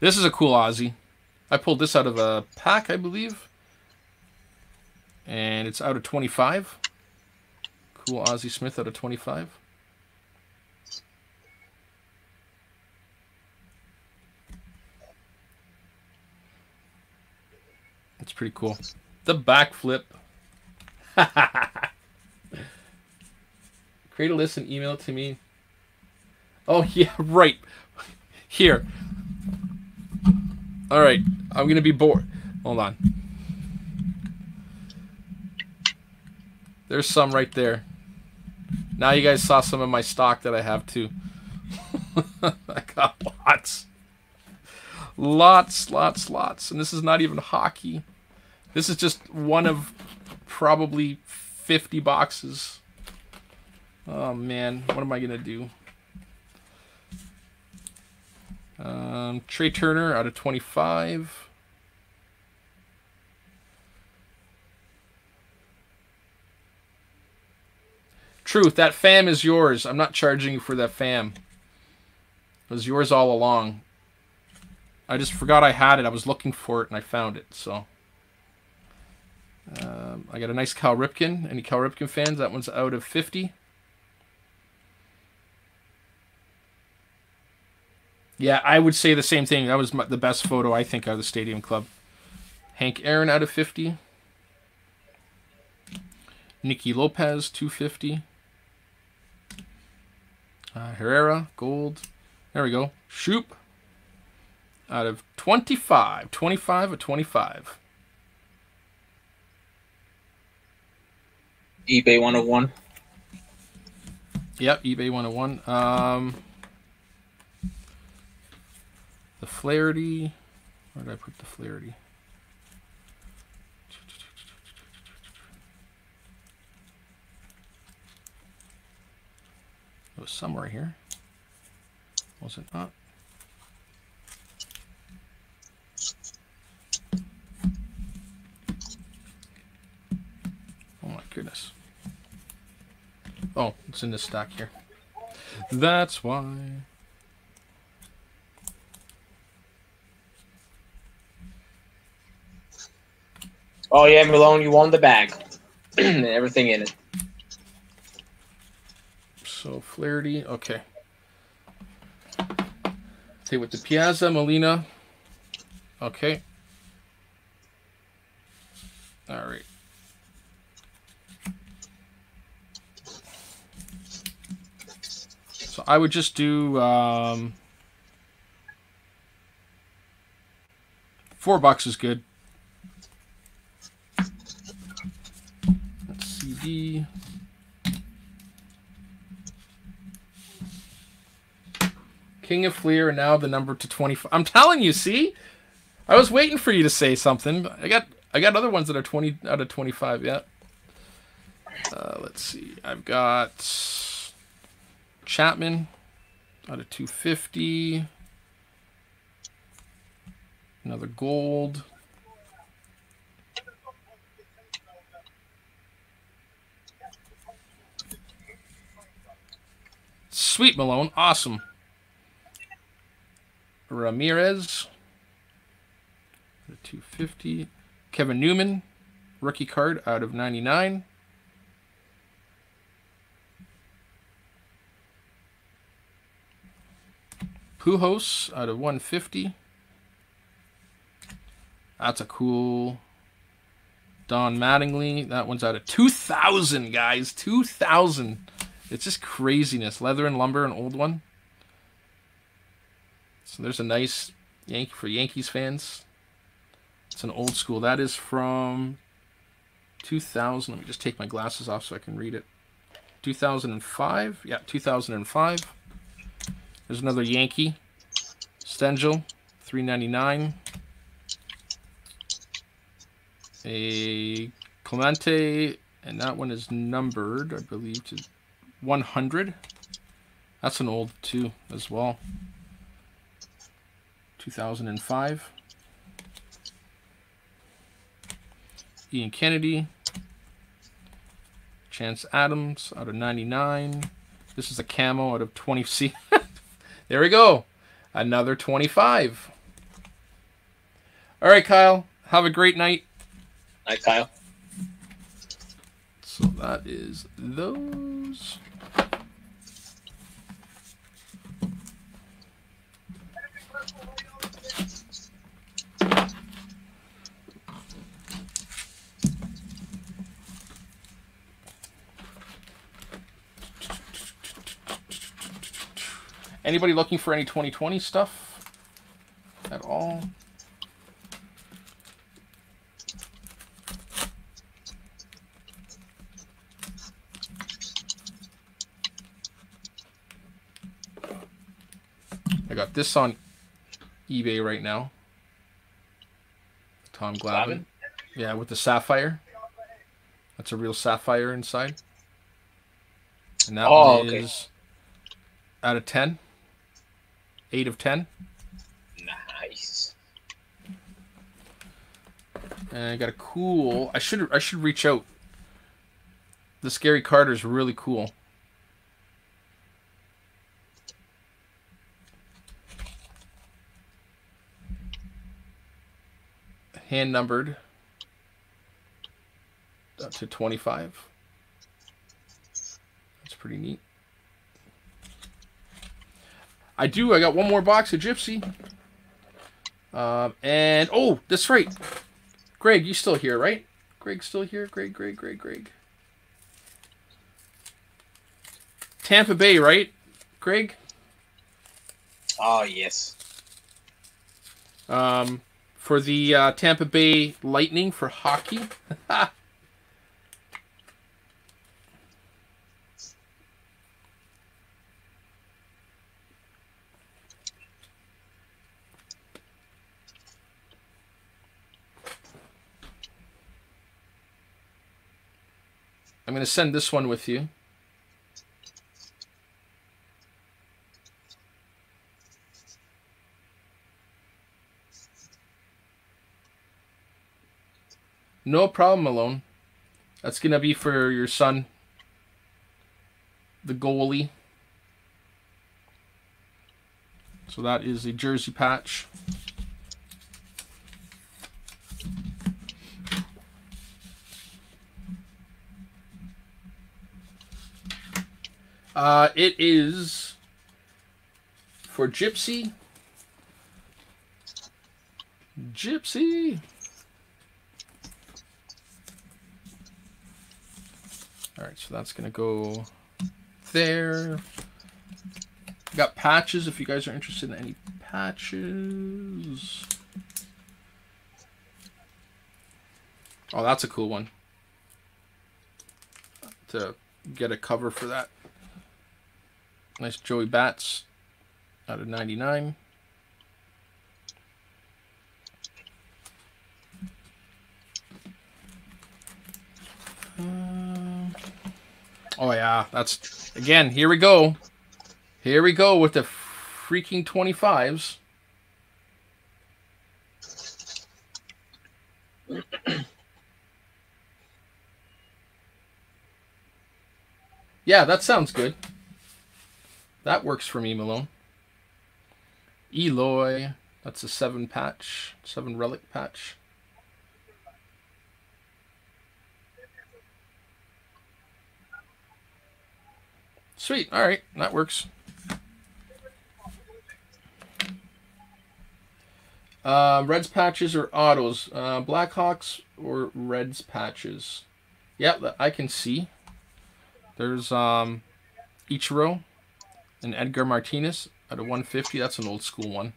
This is a cool Ozzie. I pulled this out of a pack, I believe. And it's out of 25. Cool Ozzie Smith out of 25. That's pretty cool. The backflip. Create a list and email it to me. Oh, yeah, right. Here. All right. I'm going to be bored. Hold on. There's some right there. Now you guys saw some of my stock that I have too. I got lots. Lots, lots, lots. And this is not even hockey. This is just one of probably 50 boxes. Oh man, what am I going to do? Um, Trea Turner out of 25. Truth, that Pham is yours. I'm not charging you for that Pham. It was yours all along. I just forgot I had it. I was looking for it and I found it. So um, I got a nice Cal Ripken. Any Cal Ripken fans? That one's out of 50. Yeah, I would say the same thing. That was my, the best photo I think out of the Stadium Club. Hank Aaron out of 50. Nicky Lopez 250. Uh, Herrera gold. There we go. Schoop out of 25. 25 of 25. eBay 101. Yep, eBay 101. Um, the Flaherty. Where did I put the Flaherty? It was somewhere here. Was it not? Oh my goodness. Oh, it's in this stack here. That's why. Oh yeah, Malone, you won the bag. and everything in it. So Flaherty, okay. Say with the Piazza, Molina. Okay. All right. So I would just do um, four bucks is good. Let's CD. King of Fleer, and now the number to 25. I'm telling you, see? I was waiting for you to say something. I got I got other ones that are 20 out of 25 yeah. Uh, let's see. I've got Chapman out of 250. Another gold. Sweet Malone. Awesome. Ramirez. 250. Kevin Newman, rookie card out of 99. Pujols out of 150. That's a cool Don Mattingly. That one's out of 2,000, guys. 2,000. It's just craziness. Leather and lumber, an old one. So there's a nice Yankee for Yankees fans. It's an old school. That is from 2000. Let me just take my glasses off so I can read it. 2005. Yeah, 2005. There's another Yankee. Stengel, 399. A Clemente, and that one is numbered, I believe, to 100. That's an old too, as well. 2005. Ian Kennedy. Chance Adams out of 99. This is a camo out of 20. See, there we go. Another 25. All right, Kyle. Have a great night. Hi, Kyle. So that is those. Anybody looking for any 2020 stuff at all? I got this on eBay right now. Tom Glavine. Yeah, with the sapphire. That's a real sapphire inside. And that oh, one is okay. out of 10. 8 of 10. Nice. And I got a cool. I should I should reach out. The Scary Carter is really cool. Hand numbered up to 25. That's pretty neat. I do. I got one more box of Gypsy. Um, and oh, that's right. Greg, you still here, right? Greg's still here. Greg, Greg, Greg, Greg. Tampa Bay, right? Greg. Oh yes. Um, for the uh, Tampa Bay Lightning for hockey. I'm going to send this one with you. No problem, Malone. That's going to be for your son, the goalie. So that is a jersey patch. Uh, it is for Gypsy. Gypsy. All right, so that's gonna go there. Got patches if you guys are interested in any patches. Oh, that's a cool one. To get a cover for that. Nice Joey Bats out of 99. Um, oh yeah, that's again. Here we go. Here we go with the freaking 25s. Yeah, that sounds good. That works for me, Malone. Eloy. That's a seven patch, seven relic patch. Sweet. All right, that works. Uh, Reds patches or autos? Uh, Blackhawks or Reds patches? Yeah, I can see. There's um, Ichiro and Edgar Martinez at a 150. That's an old school one.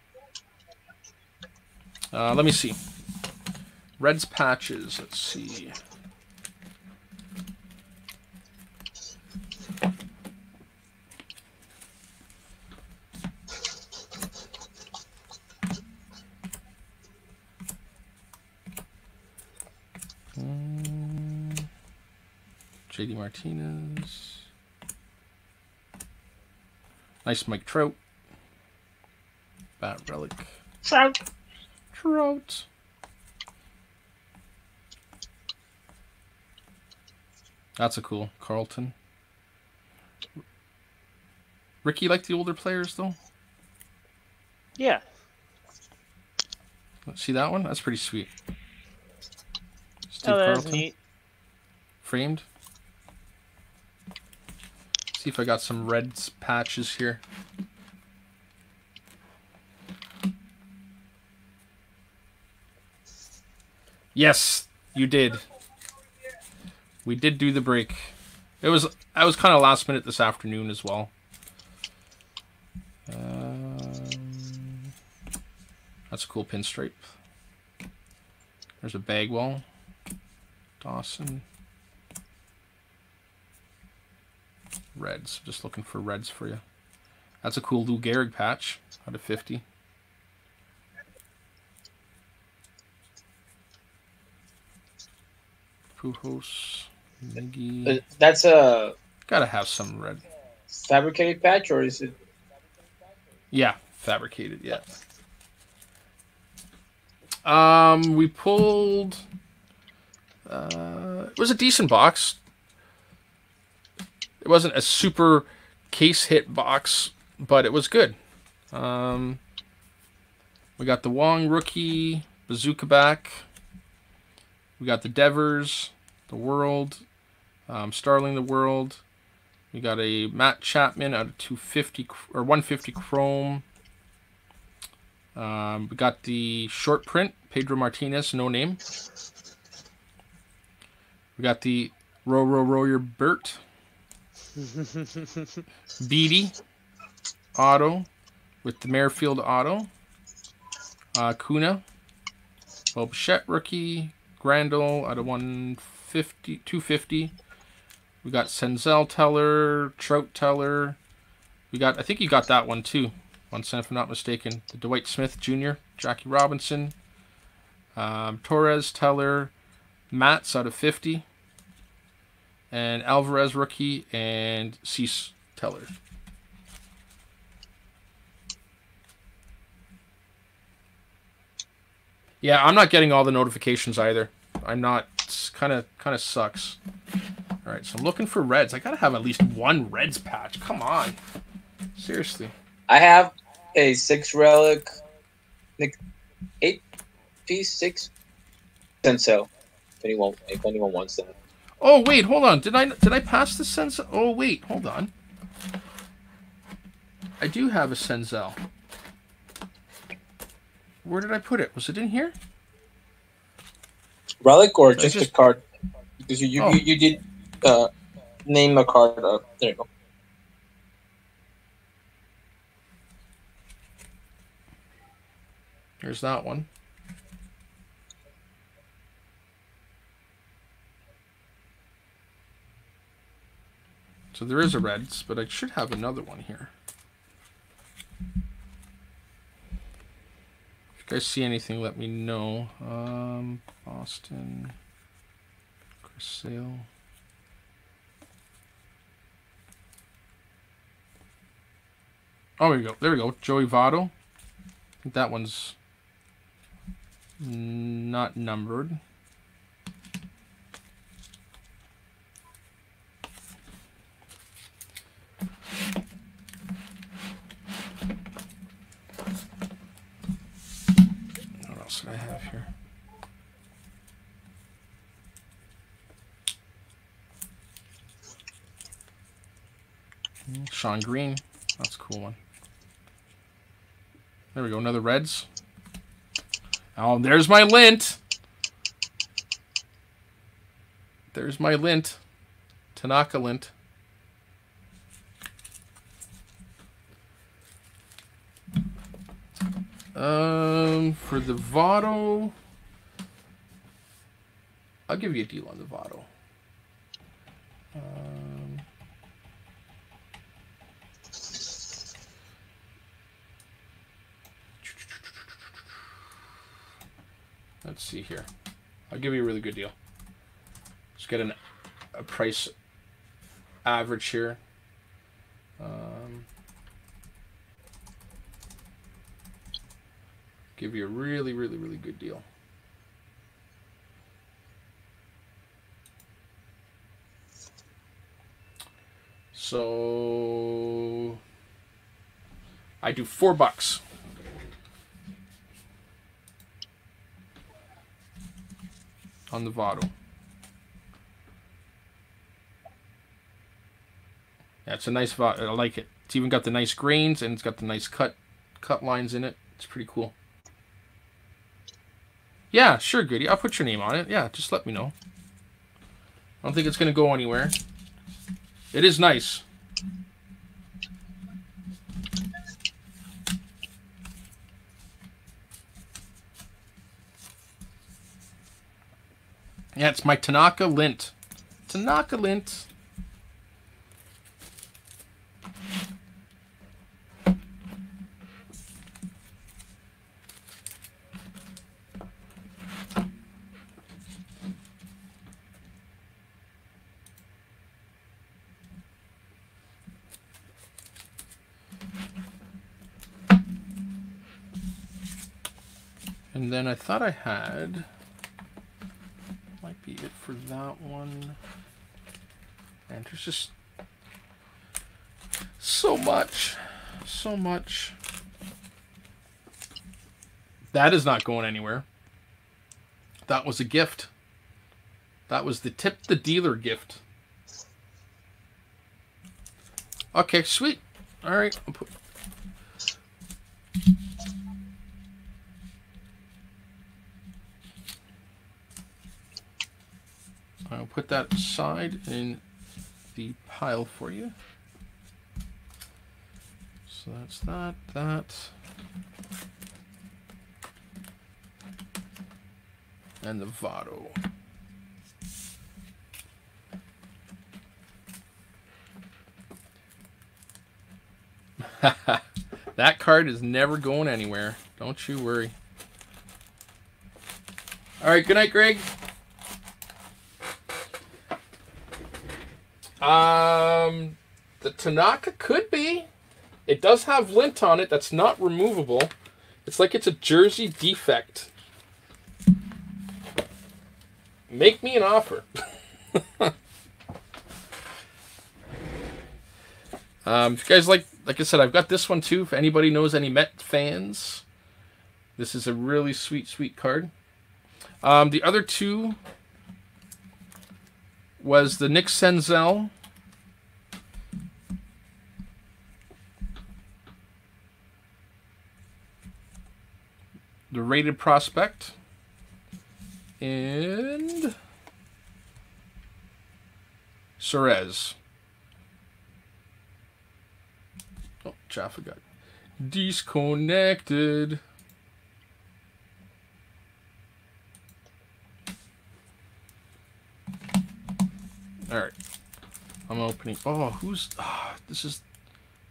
Uh, let me see. Reds patches. Let's see. Mm, JD Martinez. Nice Mike Trout. Bat relic. Trout. Trout. That's a cool Carlton. Ricky like the older players though. Yeah. Let's See that one? That's pretty sweet. Oh, Steve Oh, Carlton. neat. framed. See if I got some red patches here. Yes, you did. We did do the break. It was I was kind of last minute this afternoon as well. Um, that's a cool pinstripe. There's a Bagwell. Dawson. Reds. Just looking for reds for you. That's a cool Lou Gehrig patch out of 50. Pujols, Miggy. Uh, That's a Gotta have some red. fabricated patch, or is it? Yeah, fabricated. Yeah. Um, we pulled. Uh, it was a decent box. It wasn't a super case hit box, but it was good. Um, we got the Wong rookie, Bazooka back. We got the Devers, the World, um, Starling the World. We got a Matt Chapman out of 250 or 150 Chrome. Um, we got the short print Pedro Martinez, no name. We got the Row Row Row Your Burt, Beatty, Auto, with the Merrifield Auto. Uh, Kuna, Bichette rookie, Grandal out of 150, 250. We got Senzel Teller, Trout Teller. We got, I think you got that one too, one cent if I'm not mistaken. The Dwight Smith Jr., Jackie Robinson, um, Torres Teller, Matz out of 50, and Alvarez rookie, and Cease Teller. Yeah, I'm not getting all the notifications either. I'm not. Kind of kind of sucks. All right, so I'm looking for reds. I gotta have at least one reds patch. Come on, seriously. I have a six relic, like eight piece six. And so, if anyone if anyone wants that, Oh wait, hold on. Did I did I pass the Senzel? Oh wait, hold on. I do have a Senzel. Where did I put it? Was it in here? relic or just, just- a card, because you you, Oh. you, you did uh name a card. Uh, there you go. There's that one. So there is a reds, but I should have another one here. If you guys see anything, let me know. Um, Boston, Chris Sale. Oh, there we go. There we go. Joey Votto. That one's not numbered. What else did I have here? Hmm, Sean Green. That's a cool one. There we go. Another Reds. Oh, there's my lint. There's my lint. Tanaka lint. Um, for the Votto, I'll give you a deal on the Votto. Um, let's see here. I'll give you a really good deal. Let's get an, a price average here. Um, give you a really, really, really good deal. So I do four bucks. On the Votto. Yeah, it's a nice bottle. I like it. It's even got the nice grains and it's got the nice cut cut lines in it. It's pretty cool. Yeah, sure, Goody. I'll put your name on it. Yeah, just let me know. I don't think it's gonna go anywhere. It is nice. Yeah, it's my Tanaka lint. Tanaka lint. And then I thought I had... Be it for that one. And there's just so much. So much. That is not going anywhere. That was a gift. That was the tip the dealer gift. Okay, sweet. All right. I'll put... I'll put that aside in the pile for you. So that's that, that. And the Votto. that card is never going anywhere. Don't you worry. All right, good night, Greg. Um, the Tanaka could be. It does have lint on it that's not removable. It's like it's a jersey defect. Make me an offer. um, if you guys like, like I said, I've got this one too. If anybody knows any Met fans, this is a really sweet, sweet card. Um, the other two was the Nick Senzel. The rated prospect. And Serez. Oh, Jaffa got disconnected. All right. I'm opening. Oh, who's. Oh, this is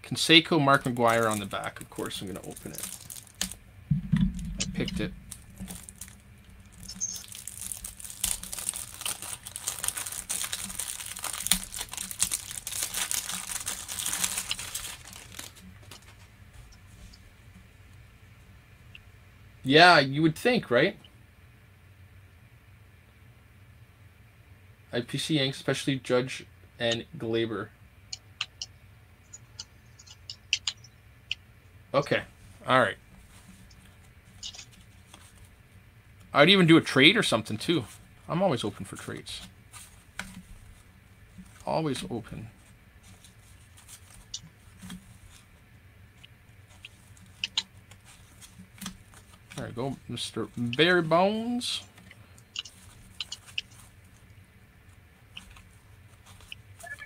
Canseco Mark McGwire on the back. Of course, I'm going to open it. I picked it. Yeah, you would think, right? IPC Yanks, especially Judge and Gleyber. Okay. All right. I'd even do a trade or something too. I'm always open for trades. Always open. There we go, Mr. Barry Bonds.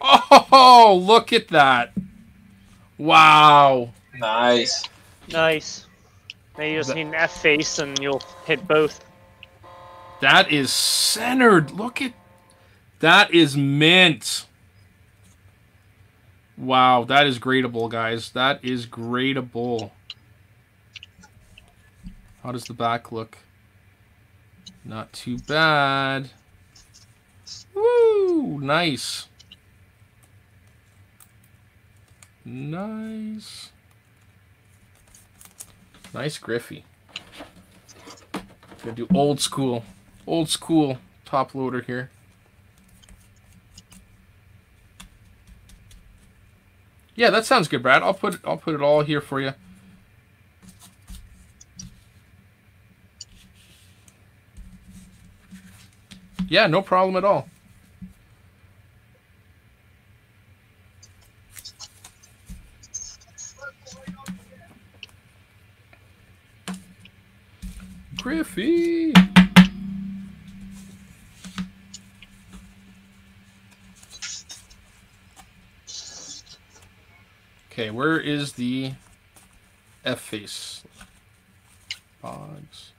Oh, look at that. Wow. Nice. Nice. Now you just need an F face and you'll hit both. That is centered. Look at that is mint. Wow, that is gradable, guys. That is gradable. How does the back look? Not too bad. Woo! Nice. Nice. Nice Griffey. Gonna do old school. Old school top loader here. Yeah, that sounds good, Brad. I'll put I'll put it all here for you. Yeah, no problem at all. Griffey. Okay, where is the F face? Boggs.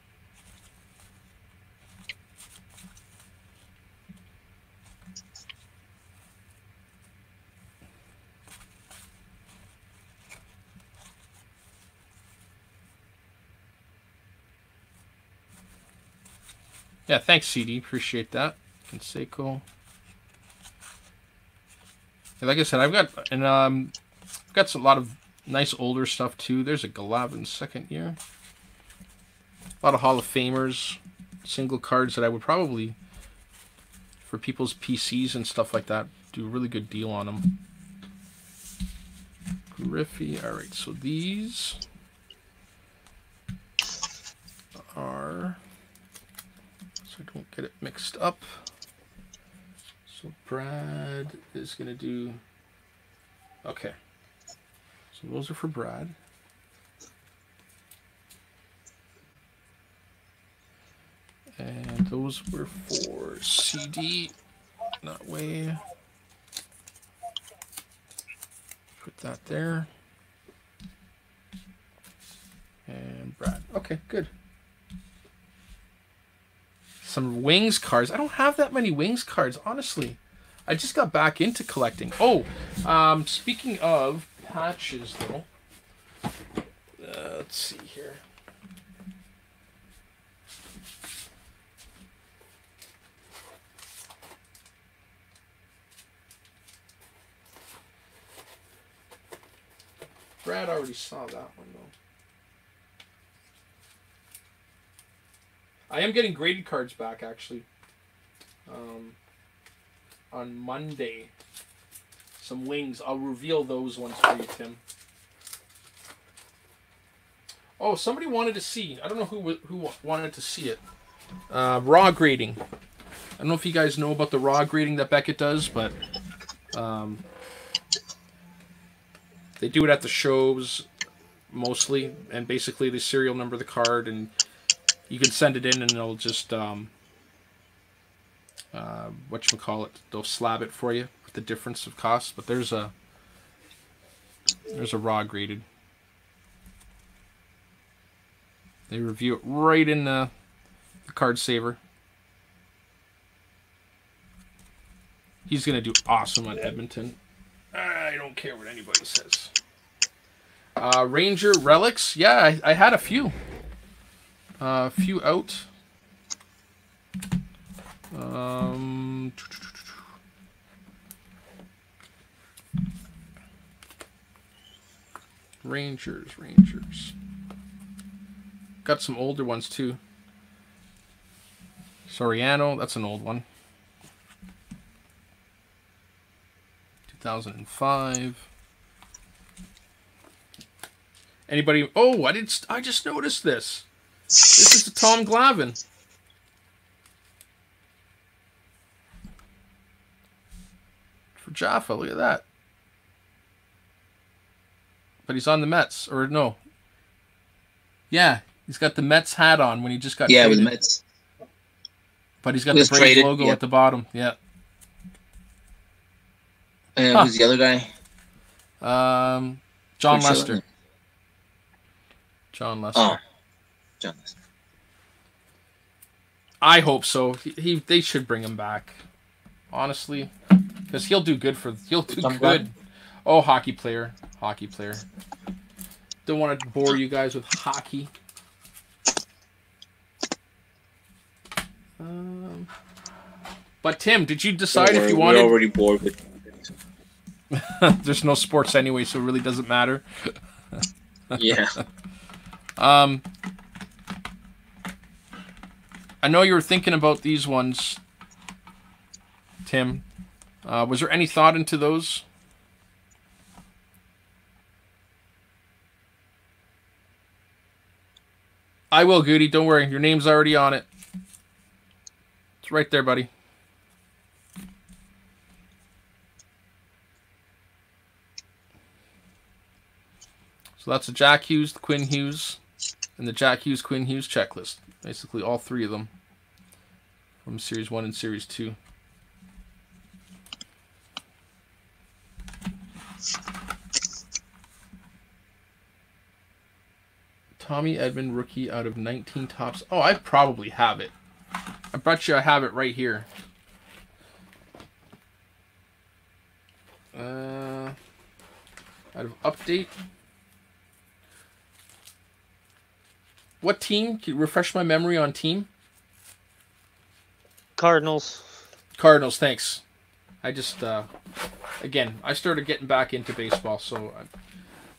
Yeah, thanks, CD. Appreciate that. Canseco. Like I said, I've got and um, I've got a lot of nice older stuff too. There's a Glavine second year. A lot of Hall of Famers, single cards that I would probably, for people's PCs and stuff like that, do a really good deal on them. Griffey. All right, so these are so I don't get it mixed up. So Brad is gonna do. Okay. So those are for Brad. And those were for CD. That way. Put that there. And Brad. Okay, good. Some wings cards. I don't have that many wings cards, honestly. I just got back into collecting. Oh, um, speaking of patches, though. Uh, let's see here. Brad already saw that one though. I am getting graded cards back actually. Um, on Monday. Some wings. I'll reveal those ones for you, Tim. Oh, somebody wanted to see. I don't know who who wanted to see it. Uh, raw grading. I don't know if you guys know about the raw grading that Beckett does, but um, they do it at the shows mostly, and basically the serial number of the card, and you can send it in, and they'll just um, uh, what you call it? They'll slab it for you with the difference of cost. But there's a there's a raw graded. They review it right in the, the card saver. He's gonna do awesome on Edmonton. I don't care what anybody says. Uh, Ranger relics, yeah, I, I had a few. A few out. Um, Rangers, Rangers. Got some older ones too. Soriano, that's an old one. 2005. Anybody? Oh, I did. I just noticed this. This is the Tom Glavine. For Jaffa, look at that. But he's on the Mets, or no? Yeah, he's got the Mets hat on when he just got Yeah, with traded. Mets. But he's got He the Braves traded, logo yeah. at the bottom. Yeah. And Huh. who's the other guy? Um, Jon Lester. Jon Lester. Oh, Jon. Lester. I hope so. He, he they should bring him back. Honestly, because he'll do good for he'll do Some good. Oh, hockey player, hockey player. Don't want to bore you guys with hockey. Um, but Tim, did you decide Don't if you worry, wanted? We're already bored with. There's no sports anyway, so it really doesn't matter. Yeah. Um, I know you were thinking about these ones, Tim. Uh, was there any thought into those? I will, Goody. Don't worry. Your name's already on it. It's right there, buddy. So that's the Jack Hughes, the Quinn Hughes, and the Jack Hughes, Quinn Hughes checklist. Basically, all three of them from Series 1 and Series 2. Tommy Edman, rookie out of 19 Topps. Oh, I probably have it. I bet you I have it right here. Uh, out of update. What team? Can you refresh my memory on team? Cardinals. Cardinals, thanks. I just, uh, again, I started getting back into baseball, so I,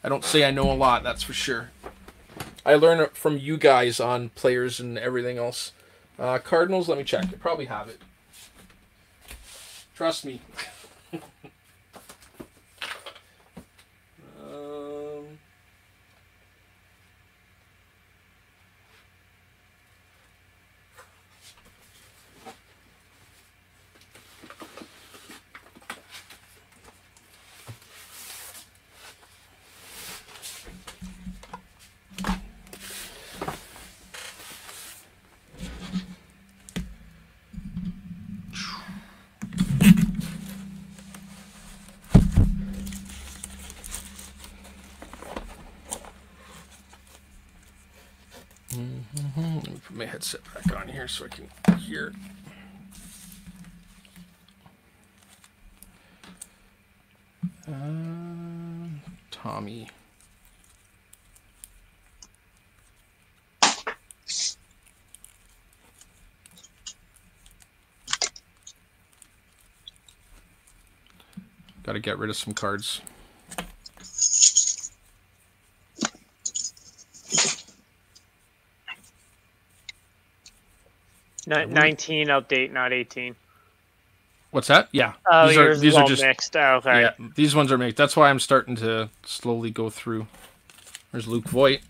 I don't say I know a lot, that's for sure. I learn from you guys on players and everything else. Uh, Cardinals, let me check. I probably have it. Trust me. um, Let my headset back on here so I can hear. Uh, Tommy. Got to get rid of some cards. Ni- 19 update, not 18. What's that? Yeah. Oh, these are these are just mixed. Oh, okay. yeah. These ones are mixed. That's why I'm starting to slowly go through. There's Luke Voit.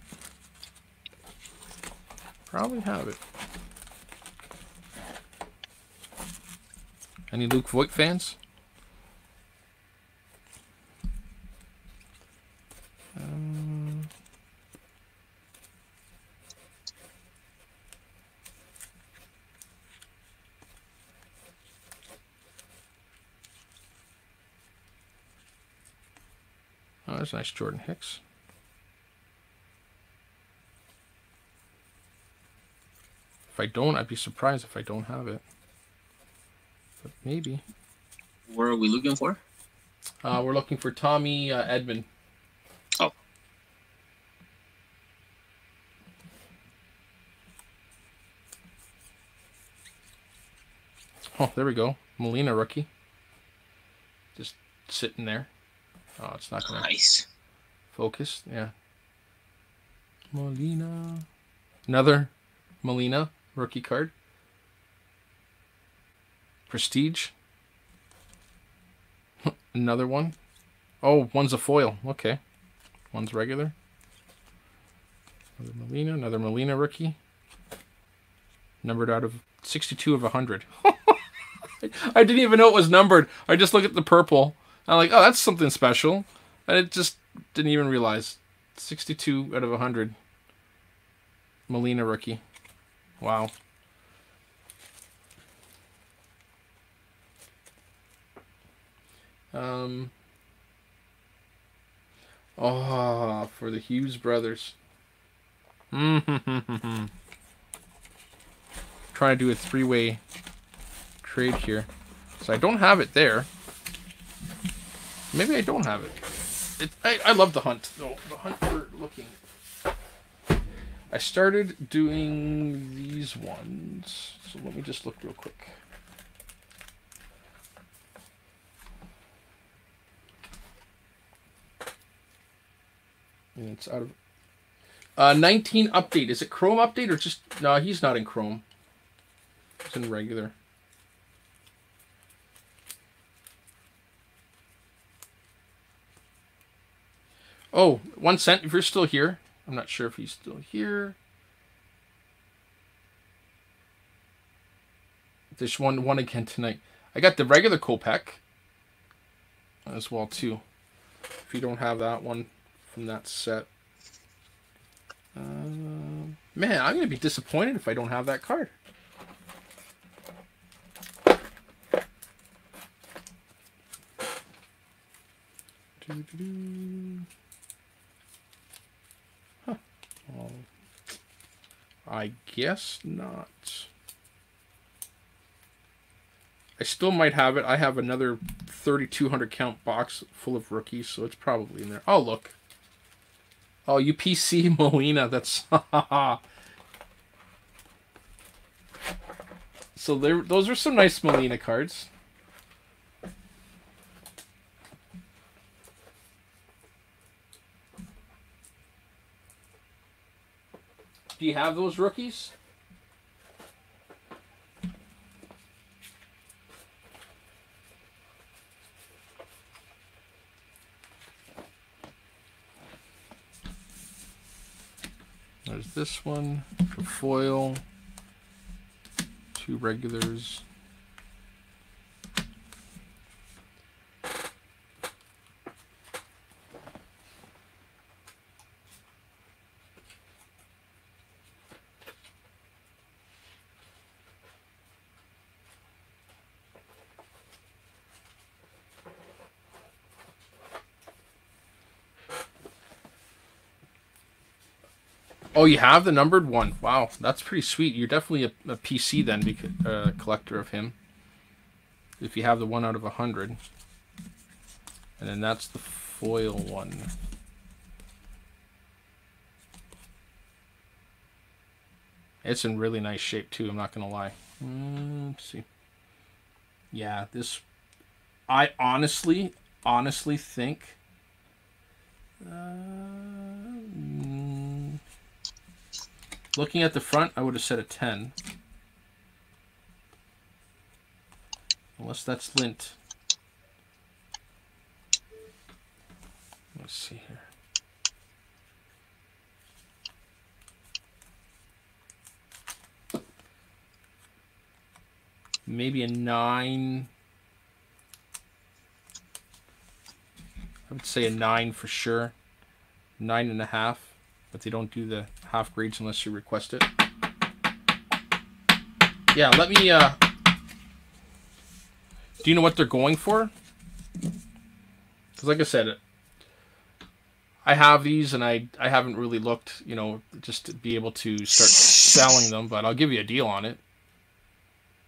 Probably have it. Any Luke Voit fans? Nice, Jordan Hicks. If I don't, I'd be surprised if I don't have it. But maybe. Where are we looking for? Uh, we're looking for Tommy uh, Edman. Oh. Oh, there we go. Molina rookie. Just sitting there. Oh, it's not gonna Nice. focus. Yeah. Molina. Another Molina rookie card. Prestige. Another one. Oh, one's a foil. Okay. One's regular. Another Molina. Another Molina rookie. Numbered out of 62 of 100. I didn't even know it was numbered. I just look at the purple. I'm like, oh, that's something special. And it just didn't even realize. 62 out of 100. Molina rookie. Wow. Um. Oh, for the Hughes brothers. Trying to do a three-way trade here. So I don't have it there. Maybe I don't have it. it I, I love the hunt, though. The hunt for looking. I started doing these ones. So let me just look real quick. And it's out of uh, 19 update. Is it Chrome update or just no? He's not in Chrome. He's in regular. Oh, one cent if you're still here. I'm not sure if he's still here. There's one one again tonight. I got the regular Kopech as well too. If you don't have that one from that set. Uh, man, I'm gonna be disappointed if I don't have that card. Well, I guess not. I still might have it. I have another 3,200 count box full of rookies, so it's probably in there. Oh, look. Oh, UPC Molina. That's. so there, those are some nice Molina cards. Do you have those rookies? There's this one, foil, two regulars. Oh, you have the numbered one. Wow, that's pretty sweet. You're definitely a, a PC then, because uh, collector of him. If you have the one out of a hundred, and then that's the foil one. It's in really nice shape too. I'm not gonna lie. Mm, let's see. Yeah, this. I honestly, honestly think. Uh, looking at the front, I would have said a 10. Unless that's lint. Let's see here. Maybe a 9. I would say a 9 for sure. Nine and a half but they don't do the half grades unless you request it. Yeah, let me. Uh, do you know what they're going for? Because, like I said, I have these and I I haven't really looked, you know, just to be able to start selling them. But I'll give you a deal on it.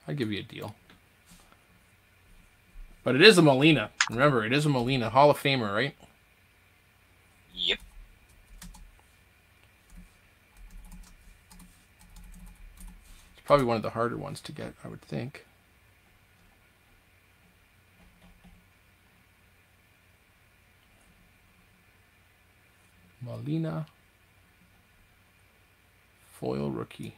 I'll give you a deal. But it is a Molina. Remember, it is a Molina Hall of Famer, right? Yep. Probably one of the harder ones to get, I would think. Molina. Foil rookie.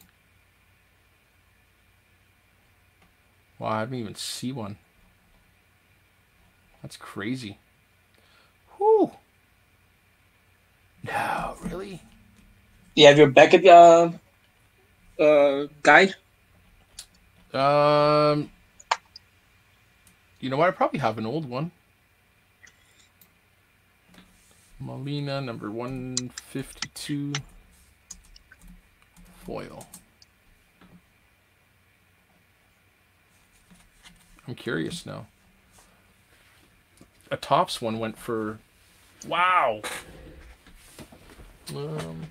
Wow, I didn't even see one. That's crazy. Whew. No, really? You have your Beckett uh, uh, guide? Um, you know what? I probably have an old one. Molina number one fifty two. Foil. I'm curious now. A Topps one went for, wow. Um.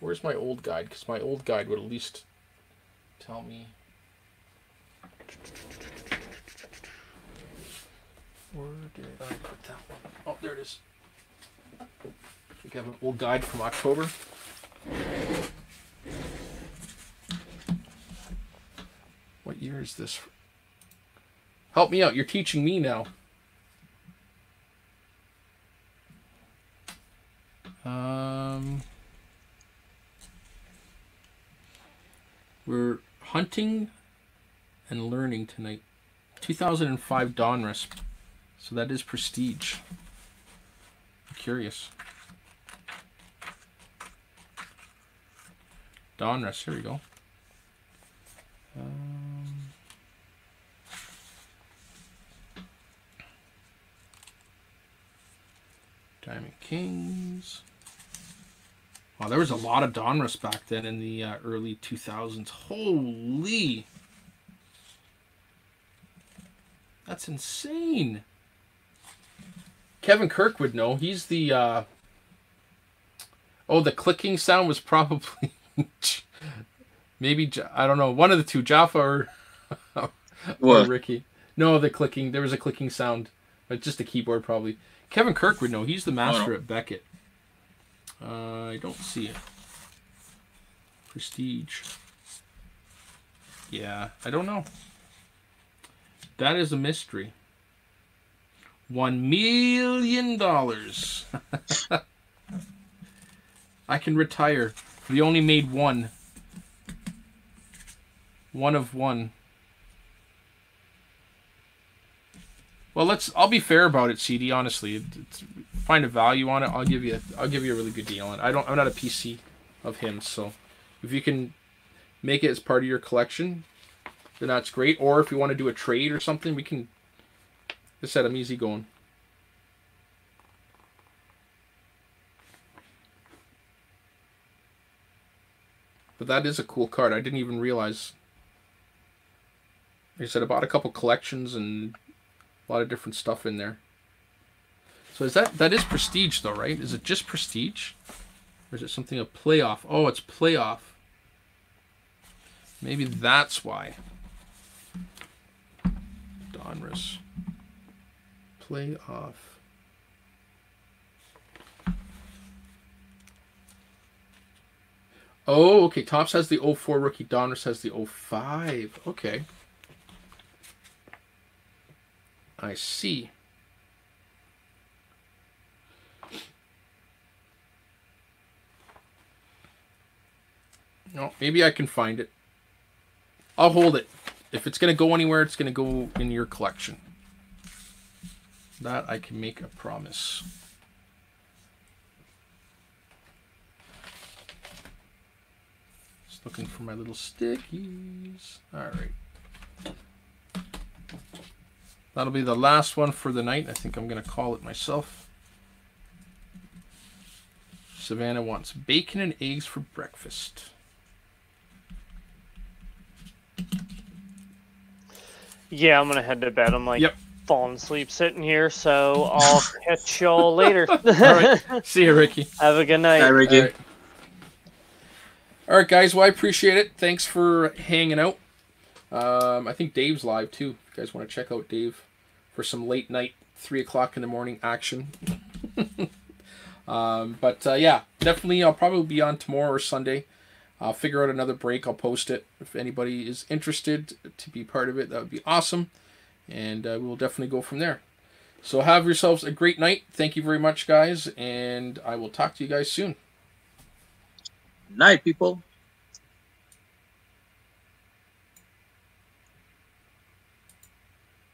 Where's my old guide? Because my old guide would at least tell me. Where did I put that one? Oh, there it is. I think I have an old guide from October. What year is this? Help me out. You're teaching me now. Um. We're hunting and learning tonight. 2005 Donruss. So that is prestige. I'm curious. Donruss, here we go. Um, Diamond Kings. Wow, there was a lot of Donruss back then in the uh, early 2000s. Holy. That's insane. Kevin Kirk would know. He's the. Uh... Oh, the clicking sound was probably. Maybe, I don't know, one of the two, Jaffa or, or What? Ricky. No, the clicking. There was a clicking sound. But just a keyboard, probably. Kevin Kirk would know. He's the master at Beckett. Uh, I don't see it. Prestige. Yeah, I don't know. That is a mystery. One million dollars. I can retire. We only made one. One of one. Well, let's. I'll be fair about it, CD. Honestly, find a value on it. I'll give you. I'll give you a really good deal on it. I don't. I'm not a PC of him, so if you can make it as part of your collection, then that's great. Or if you want to do a trade or something, we can. I said I'm easy going. But that is a cool card. I didn't even realize. Like I said, I bought a couple collections and a lot of different stuff in there. So is that that is prestige though, right? Is it just prestige? Or is it something a playoff? Oh, it's playoff. Maybe that's why. Donruss. Playoff. Oh, okay. Topps has the 04 rookie. Donruss has the 05. Okay. I see. No, maybe I can find it. I'll hold it. If it's going to go anywhere, it's going to go in your collection. That I can make a promise. Just looking for my little stickies. All right. That'll be the last one for the night. I think I'm going to call it myself. Savannah wants bacon and eggs for breakfast. Yeah, I'm gonna head to bed. I'm like Yep. falling asleep sitting here, so I'll catch y'all later. All right. See you, Ricky. Have a good night. Hi, Ricky. All right. All right, guys. Well, I appreciate it. Thanks for hanging out. Um, I think Dave's live too. If you guys want to check out Dave for some late night, three o'clock in the morning action. um, but uh, yeah, definitely. I'll probably be on tomorrow or Sunday. I'll figure out another break. I'll post it if anybody is interested to be part of it. That would be awesome, and uh, we will definitely go from there. So have yourselves a great night. Thank you very much, guys, and I will talk to you guys soon. Night, people.